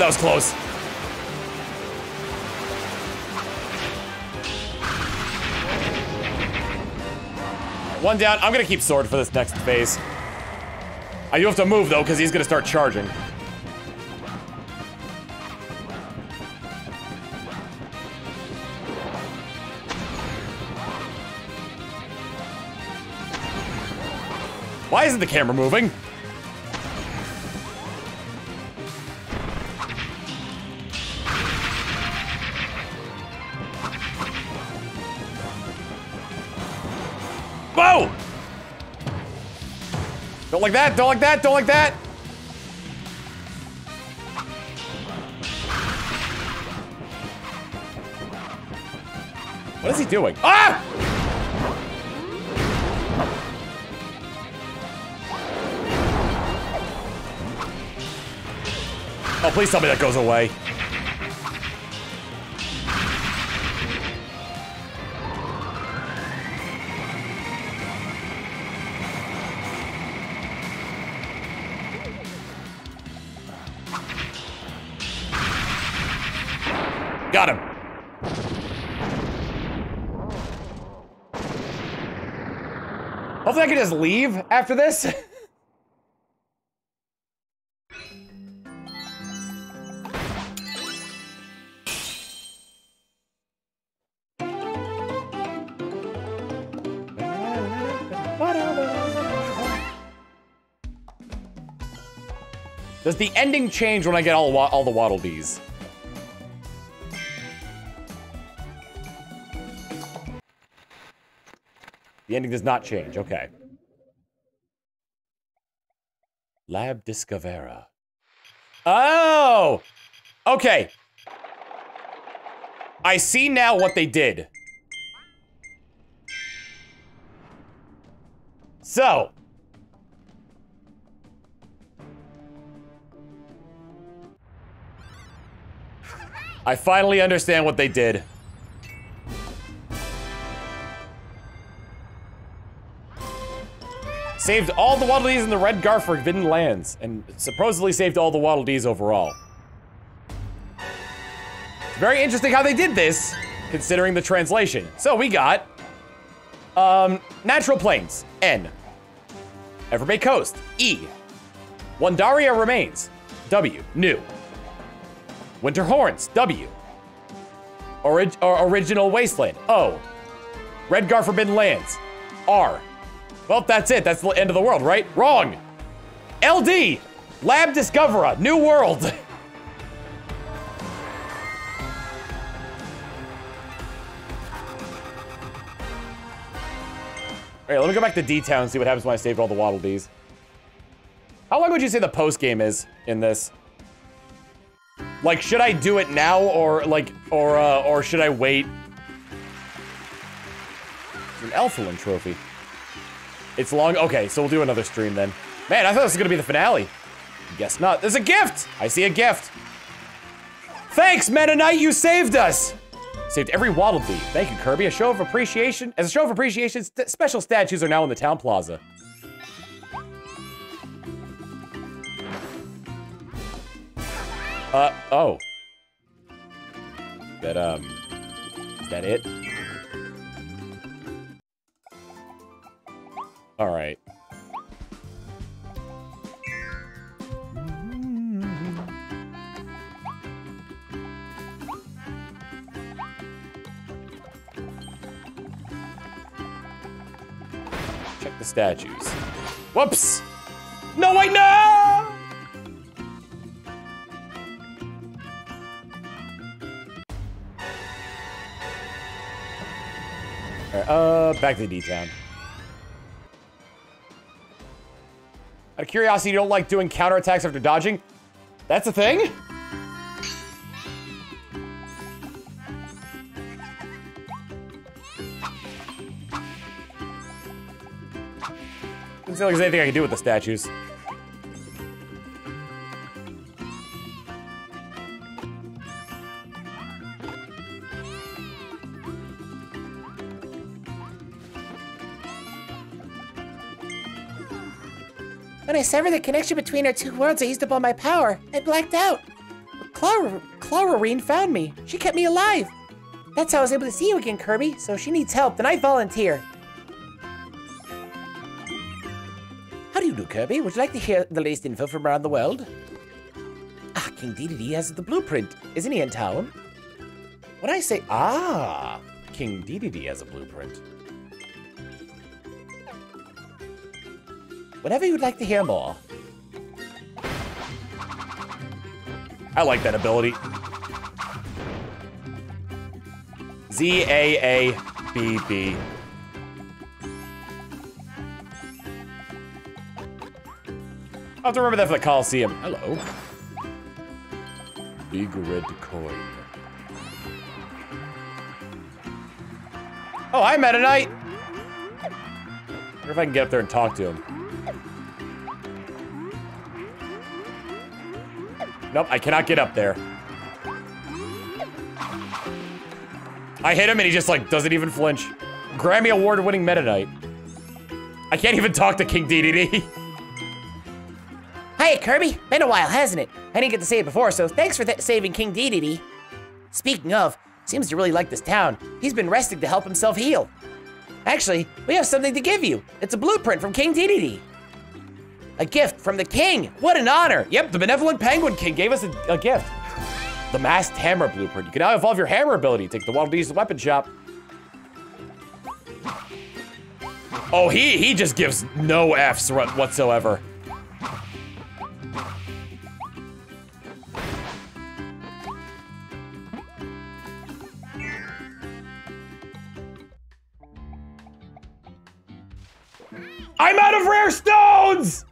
That was close. One down. I'm gonna keep sword for this next phase. I do have to move though, because he's gonna start charging. Why isn't the camera moving? That, don't like that, don't like that! What is he doing? Ah! Oh, please tell me that goes away. I can just leave after this. Does the ending change when I get all, all the Waddle Dees? The ending does not change. Okay. Lab Discovera. Oh! Okay. I see now what they did. So. I finally understand what they did. Saved all the Waddle Dees in the Redgar Forbidden Lands, and supposedly saved all the Waddle Dees overall. It's very interesting how they did this, considering the translation. So we got, um, Natural Plains, N. Everbay Coast, E. Wandaria Remains, W, New. Winter Horns, W. Orig or Original Wasteland, O. Redgar Forbidden Lands, R. Well, that's it. That's the end of the world, right? Wrong. LD, Lab Discovera, New World. All right, let me go back to D-Town and see what happens when I saved all the Waddle Dees. How long would you say the post game is in this? Like, should I do it now or like, or uh, or should I wait? It's an Elfilin trophy. It's long. Okay, so we'll do another stream then. Man, I thought this was gonna be the finale. Guess not. There's a gift. I see a gift. Thanks, Knight. You saved us. Saved every Waddle Dee. Thank you, Kirby. A show of appreciation. As a show of appreciation, st special statues are now in the town plaza. Uh, oh. That, um, is that it? All right. Check the statues. Whoops! No, wait, no! Alright, uh, back to D-Town. Out of curiosity, you don't like doing counterattacks after dodging? That's a thing? Doesn't seem like there's anything I can do with the statues. When I severed the connection between our two worlds, I used up all my power. I blacked out. Clara, Clawroline found me. She kept me alive. That's how I was able to see you again, Kirby. So she needs help, then I volunteer. How do you do, Kirby? Would you like to hear the latest info from around the world? Ah, King Dedede has the blueprint. Isn't he in town? When I say, ah, King Dedede has a blueprint. Whenever you'd like to hear more. I like that ability. Z A A B B. I'll have to remember that for the Coliseum. Hello. Big red coin. Oh, hi, Meta Knight. wonder if I can get up there and talk to him. Nope, I cannot get up there. I hit him and he just like doesn't even flinch. Grammy award winning Meta Knight. I can't even talk to King DDD. Hey, Kirby. Been a while, hasn't it? I didn't get to say it before, so thanks for saving King Dedede. Speaking of, seems to really like this town. He's been resting to help himself heal. Actually, we have something to give you. It's a blueprint from King Dedede. A gift from the king. What an honor. Yep, the benevolent penguin king gave us a, a gift. The masked hammer blueprint. You can now evolve your hammer ability. Take the Waddle Dee's weapon shop. Oh, he, he just gives no Fs whatsoever. I'm out of rare stones!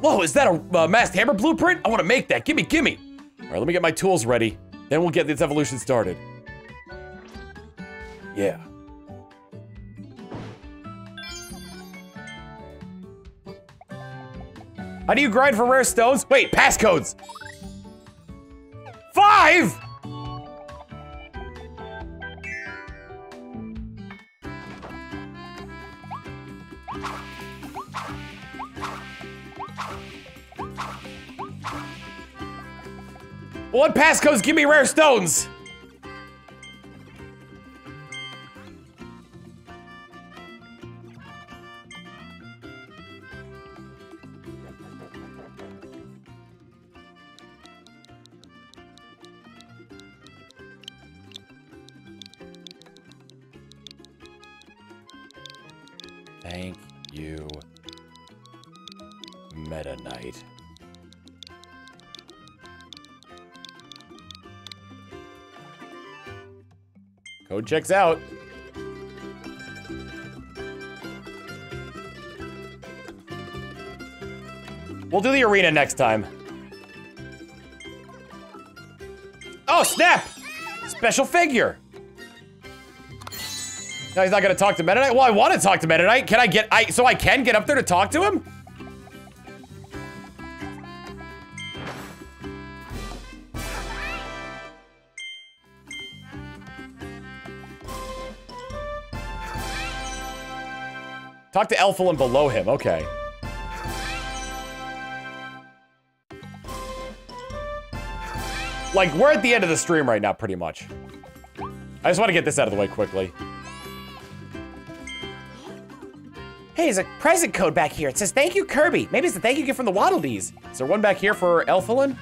Whoa, is that a uh, masked hammer blueprint? I want to make that. Gimme, gimme. All right, let me get my tools ready. Then we'll get this evolution started. Yeah. How do you grind for rare stones? Wait, passcodes. Five! What passcodes give me rare stones? Thank you, Meta Knight. Code checks out. We'll do the arena next time. Oh, snap! Special figure. No, he's not gonna talk to Meta Knight? Well, I want to talk to Meta Knight. Can I get, I, so I can get up there to talk to him? Talk to Elfilin below him, okay. Like, we're at the end of the stream right now, pretty much. I just want to get this out of the way quickly. Hey, there's a present code back here. It says thank you, Kirby. Maybe it's the thank you gift from the Waddle Dees. Is there one back here for Elfilin?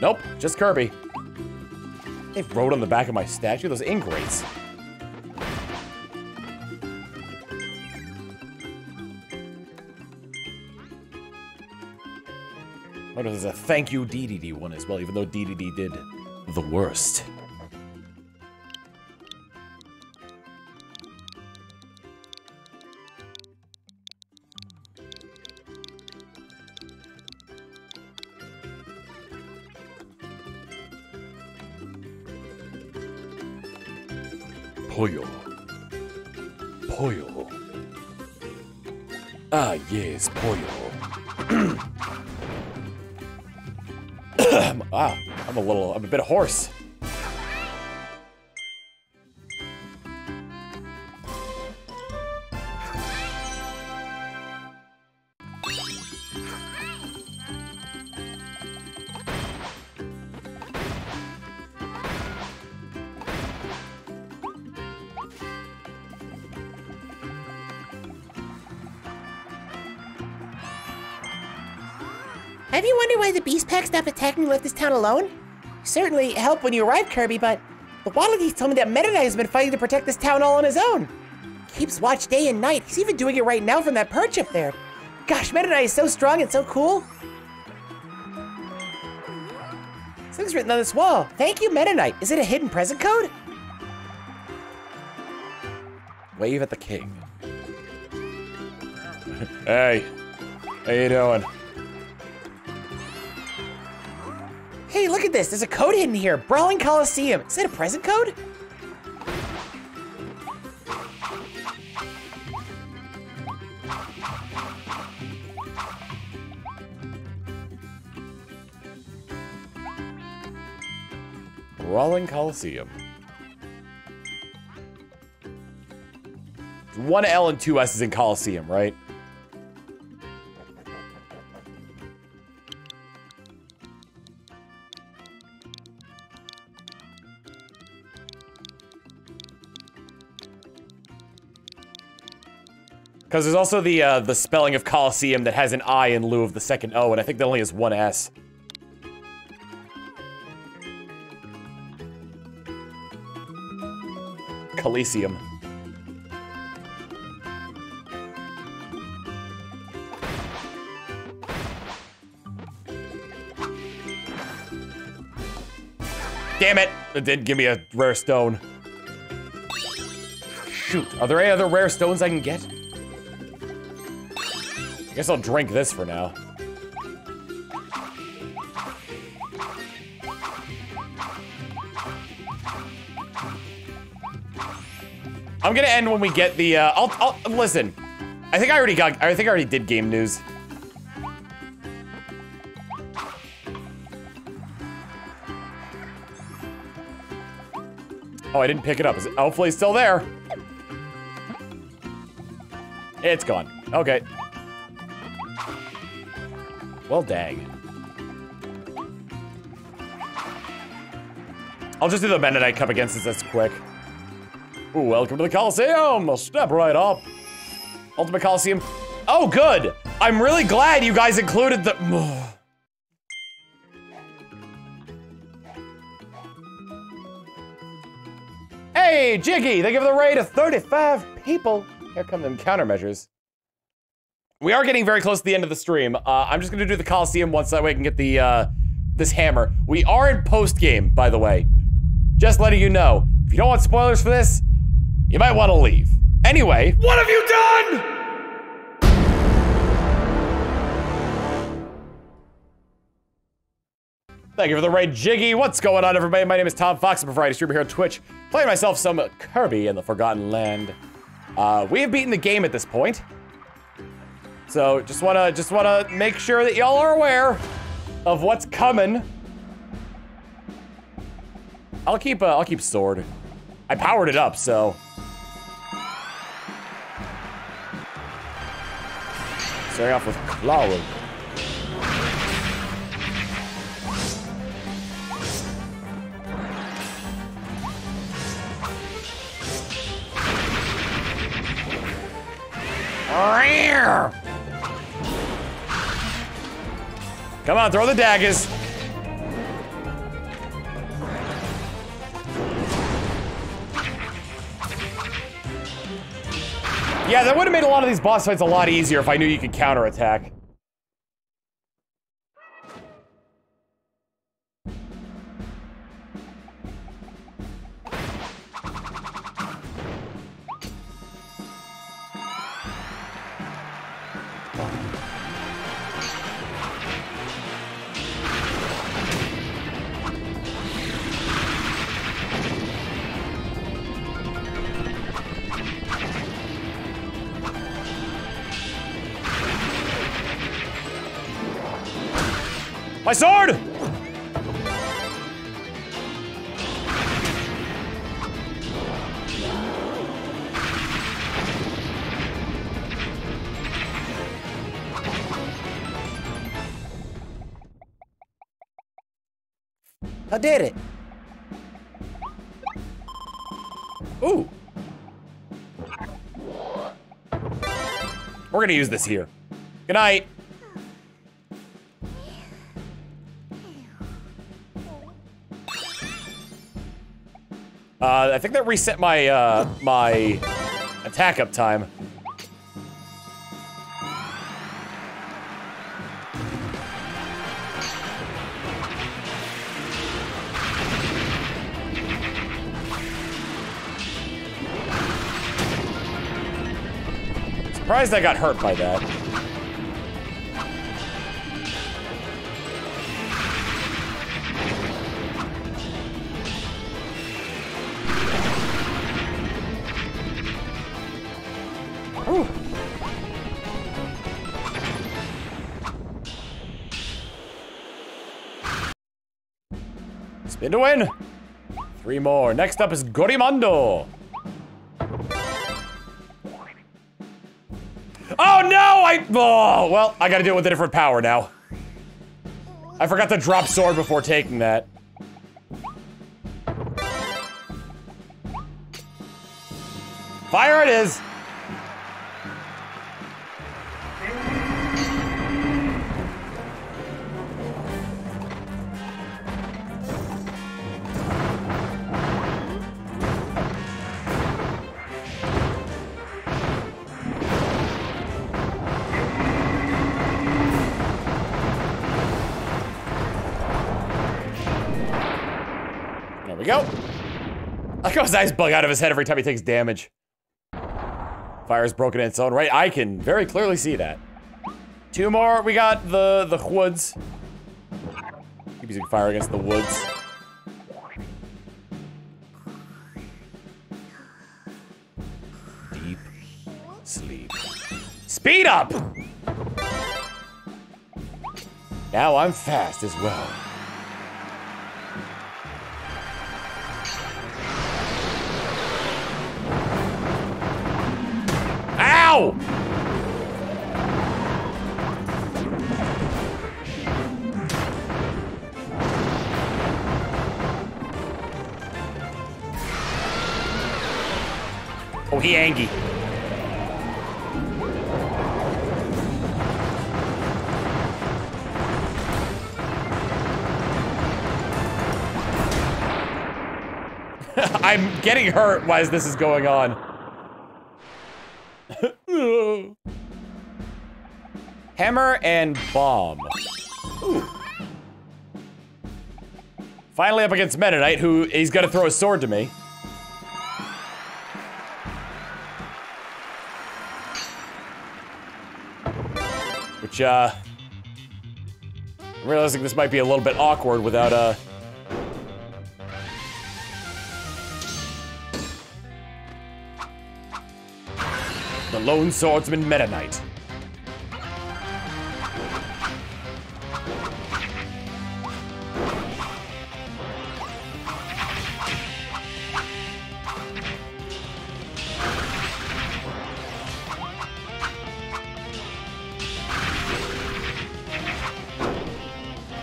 Nope, just Kirby. They wrote on the back of my statue, those ingrates. Oh, there's a thank you DDD one as well, even though DDD did the worst. Pollo. Pollo. Ah, yes, pollo. I'm a little, I'm a bit hoarse. Have you wondered why the Beast Pack stopped attacking and left this town alone? Certainly help when you arrive, Kirby, but the Waddle told me that Meta Knight has been fighting to protect this town all on his own. Keeps watch day and night. He's even doing it right now from that perch up there. Gosh, Meta Knight is so strong and so cool. Something's written on this wall. Thank you, Meta Knight. Is it a hidden present code? Wave at the king. hey, how you doing? This. There's a code hidden here. Brawling Coliseum. Is that a present code? Brawling Coliseum. One L and two S's in Coliseum, right? Because there's also the uh, the spelling of Coliseum that has an I in lieu of the second O, and I think that only has one S. Coliseum. Damn it! It did give me a rare stone. Shoot, are there any other rare stones I can get? I guess I'll drink this for now. I'm gonna end when we get the, uh, I'll, I'll, listen. I think I already got, I think I already did game news. Oh, I didn't pick it up. Is it's still there. It's gone. Okay. Well, dang. I'll just do the Meta Knight Cup again since that's quick. Welcome to the Coliseum! Step right up. Ultimate Coliseum. Oh, good! I'm really glad you guys included the- Hey, Jiggy! They give the raid of 35 people. Here come them countermeasures. We are getting very close to the end of the stream. Uh, I'm just gonna do the Coliseum once that way I can get the, uh, this hammer. We are in post-game, by the way. Just letting you know. If you don't want spoilers for this, you might want to leave. Anyway, what have you done? Thank you for the raid, Jiggy. What's going on, everybody? My name is Tom Fawkes. I'm a variety streamer here on Twitch, playing myself some Kirby in the Forgotten Land. Uh, we have beaten the game at this point, so just wanna just wanna make sure that y'all are aware of what's coming. I'll keep uh, I'll keep sword. I powered it up, so starting off with Cloud. Come on, throw the daggers. Yeah, that would have made a lot of these boss fights a lot easier if I knew you could counterattack. My sword! I did it. Ooh. We're gonna use this here. Good night. Uh, I think that reset my, uh, my attack up time. Surprised I got hurt by that. Spin to win. Three more. Next up is Gorimondo. Oh no! I oh well, I gotta do it with a different power now. I forgot to drop sword before taking that. Fire it is! We go. I how his eyes bug out of his head every time he takes damage. Fire is broken in its own right. I can very clearly see that. Two more. We got the the woods. Keep using fire against the woods. Deep sleep. Speed up! Now I'm fast as well. Ow! Oh, he angry. I'm getting hurt while this is going on. Hammer and bomb. Ooh. Finally up against Knight, who he's gonna throw a sword to me. Which, uh... I'm realizing this might be a little bit awkward without, uh... Lone Swordsman Meta Knight.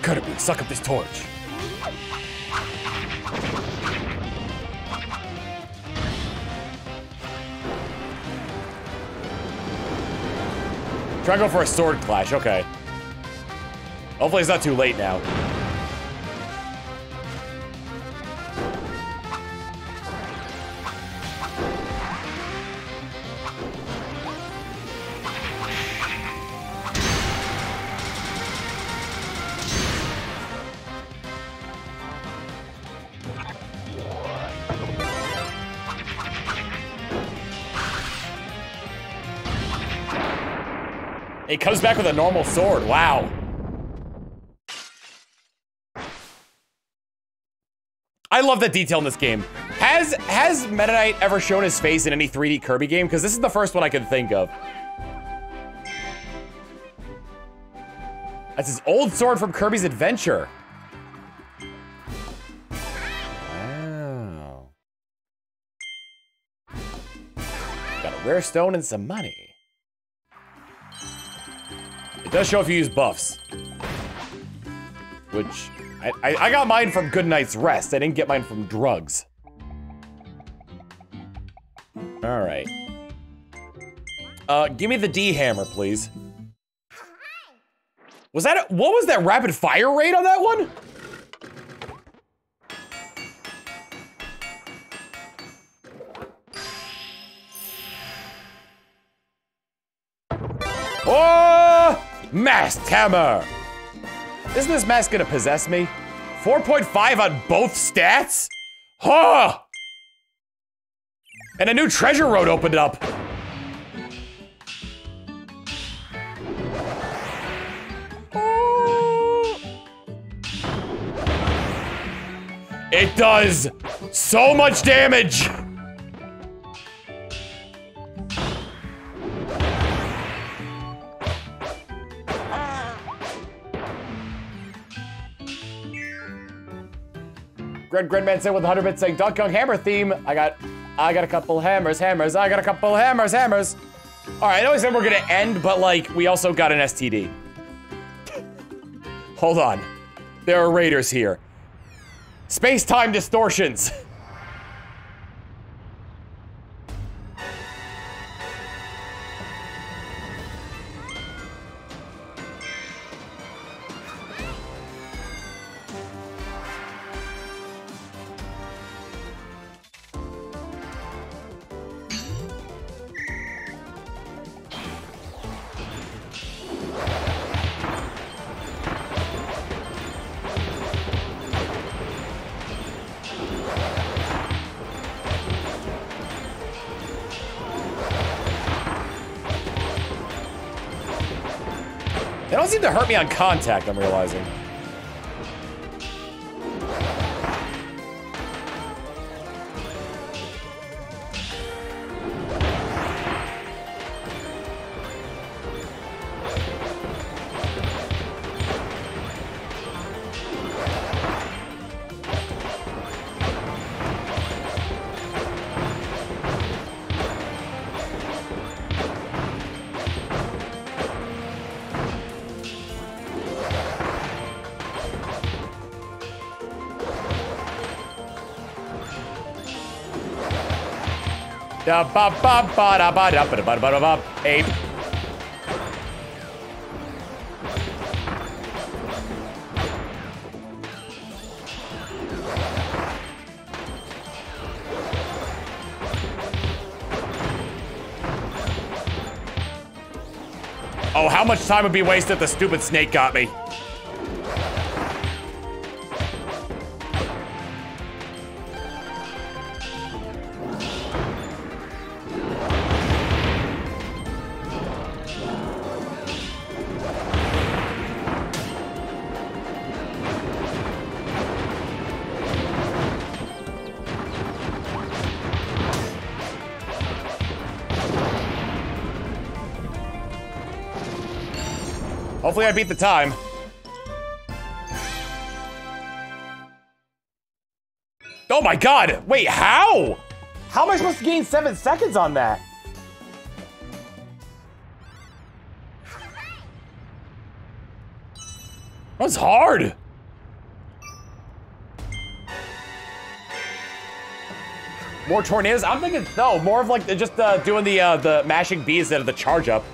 Kirby, suck up this torch. Try to go for a sword clash, okay. Hopefully it's not too late now. Comes back with a normal sword. Wow. I love that detail in this game. Has has Meta Knight ever shown his face in any 3D Kirby game? Because this is the first one I can think of. That's his old sword from Kirby's Adventure. Wow. Got a rare stone and some money. It does show if you use buffs. Which, I, I, I got mine from Good Night's Rest. I didn't get mine from drugs. Alright. Uh, give me the D hammer, please. Was that, a, what was that rapid fire rate on that one? Masked hammer! Isn't this mask gonna possess me? 4.5 on both stats? Huh! And a new treasure road opened up. It does so much damage! Gred Gredman said with 100 bits saying Donkey Kong Hammer theme. I got, I got a couple hammers, hammers. I got a couple hammers, hammers. All right, I know I said we're gonna end, but like we also got an STD. Hold on, there are raiders here. Space-time distortions. me on contact, I'm realizing. Da ba ba ba da ba da ba da ba da ba da ba. Ape. Oh, how much time would be wasted? if The stupid snake got me. Hopefully I beat the time. Oh my god! Wait, how? How am I supposed to gain seven seconds on that? That's hard. More tornadoes? I'm thinking no, more of like just uh, doing the uh, the mashing bees instead of the charge up.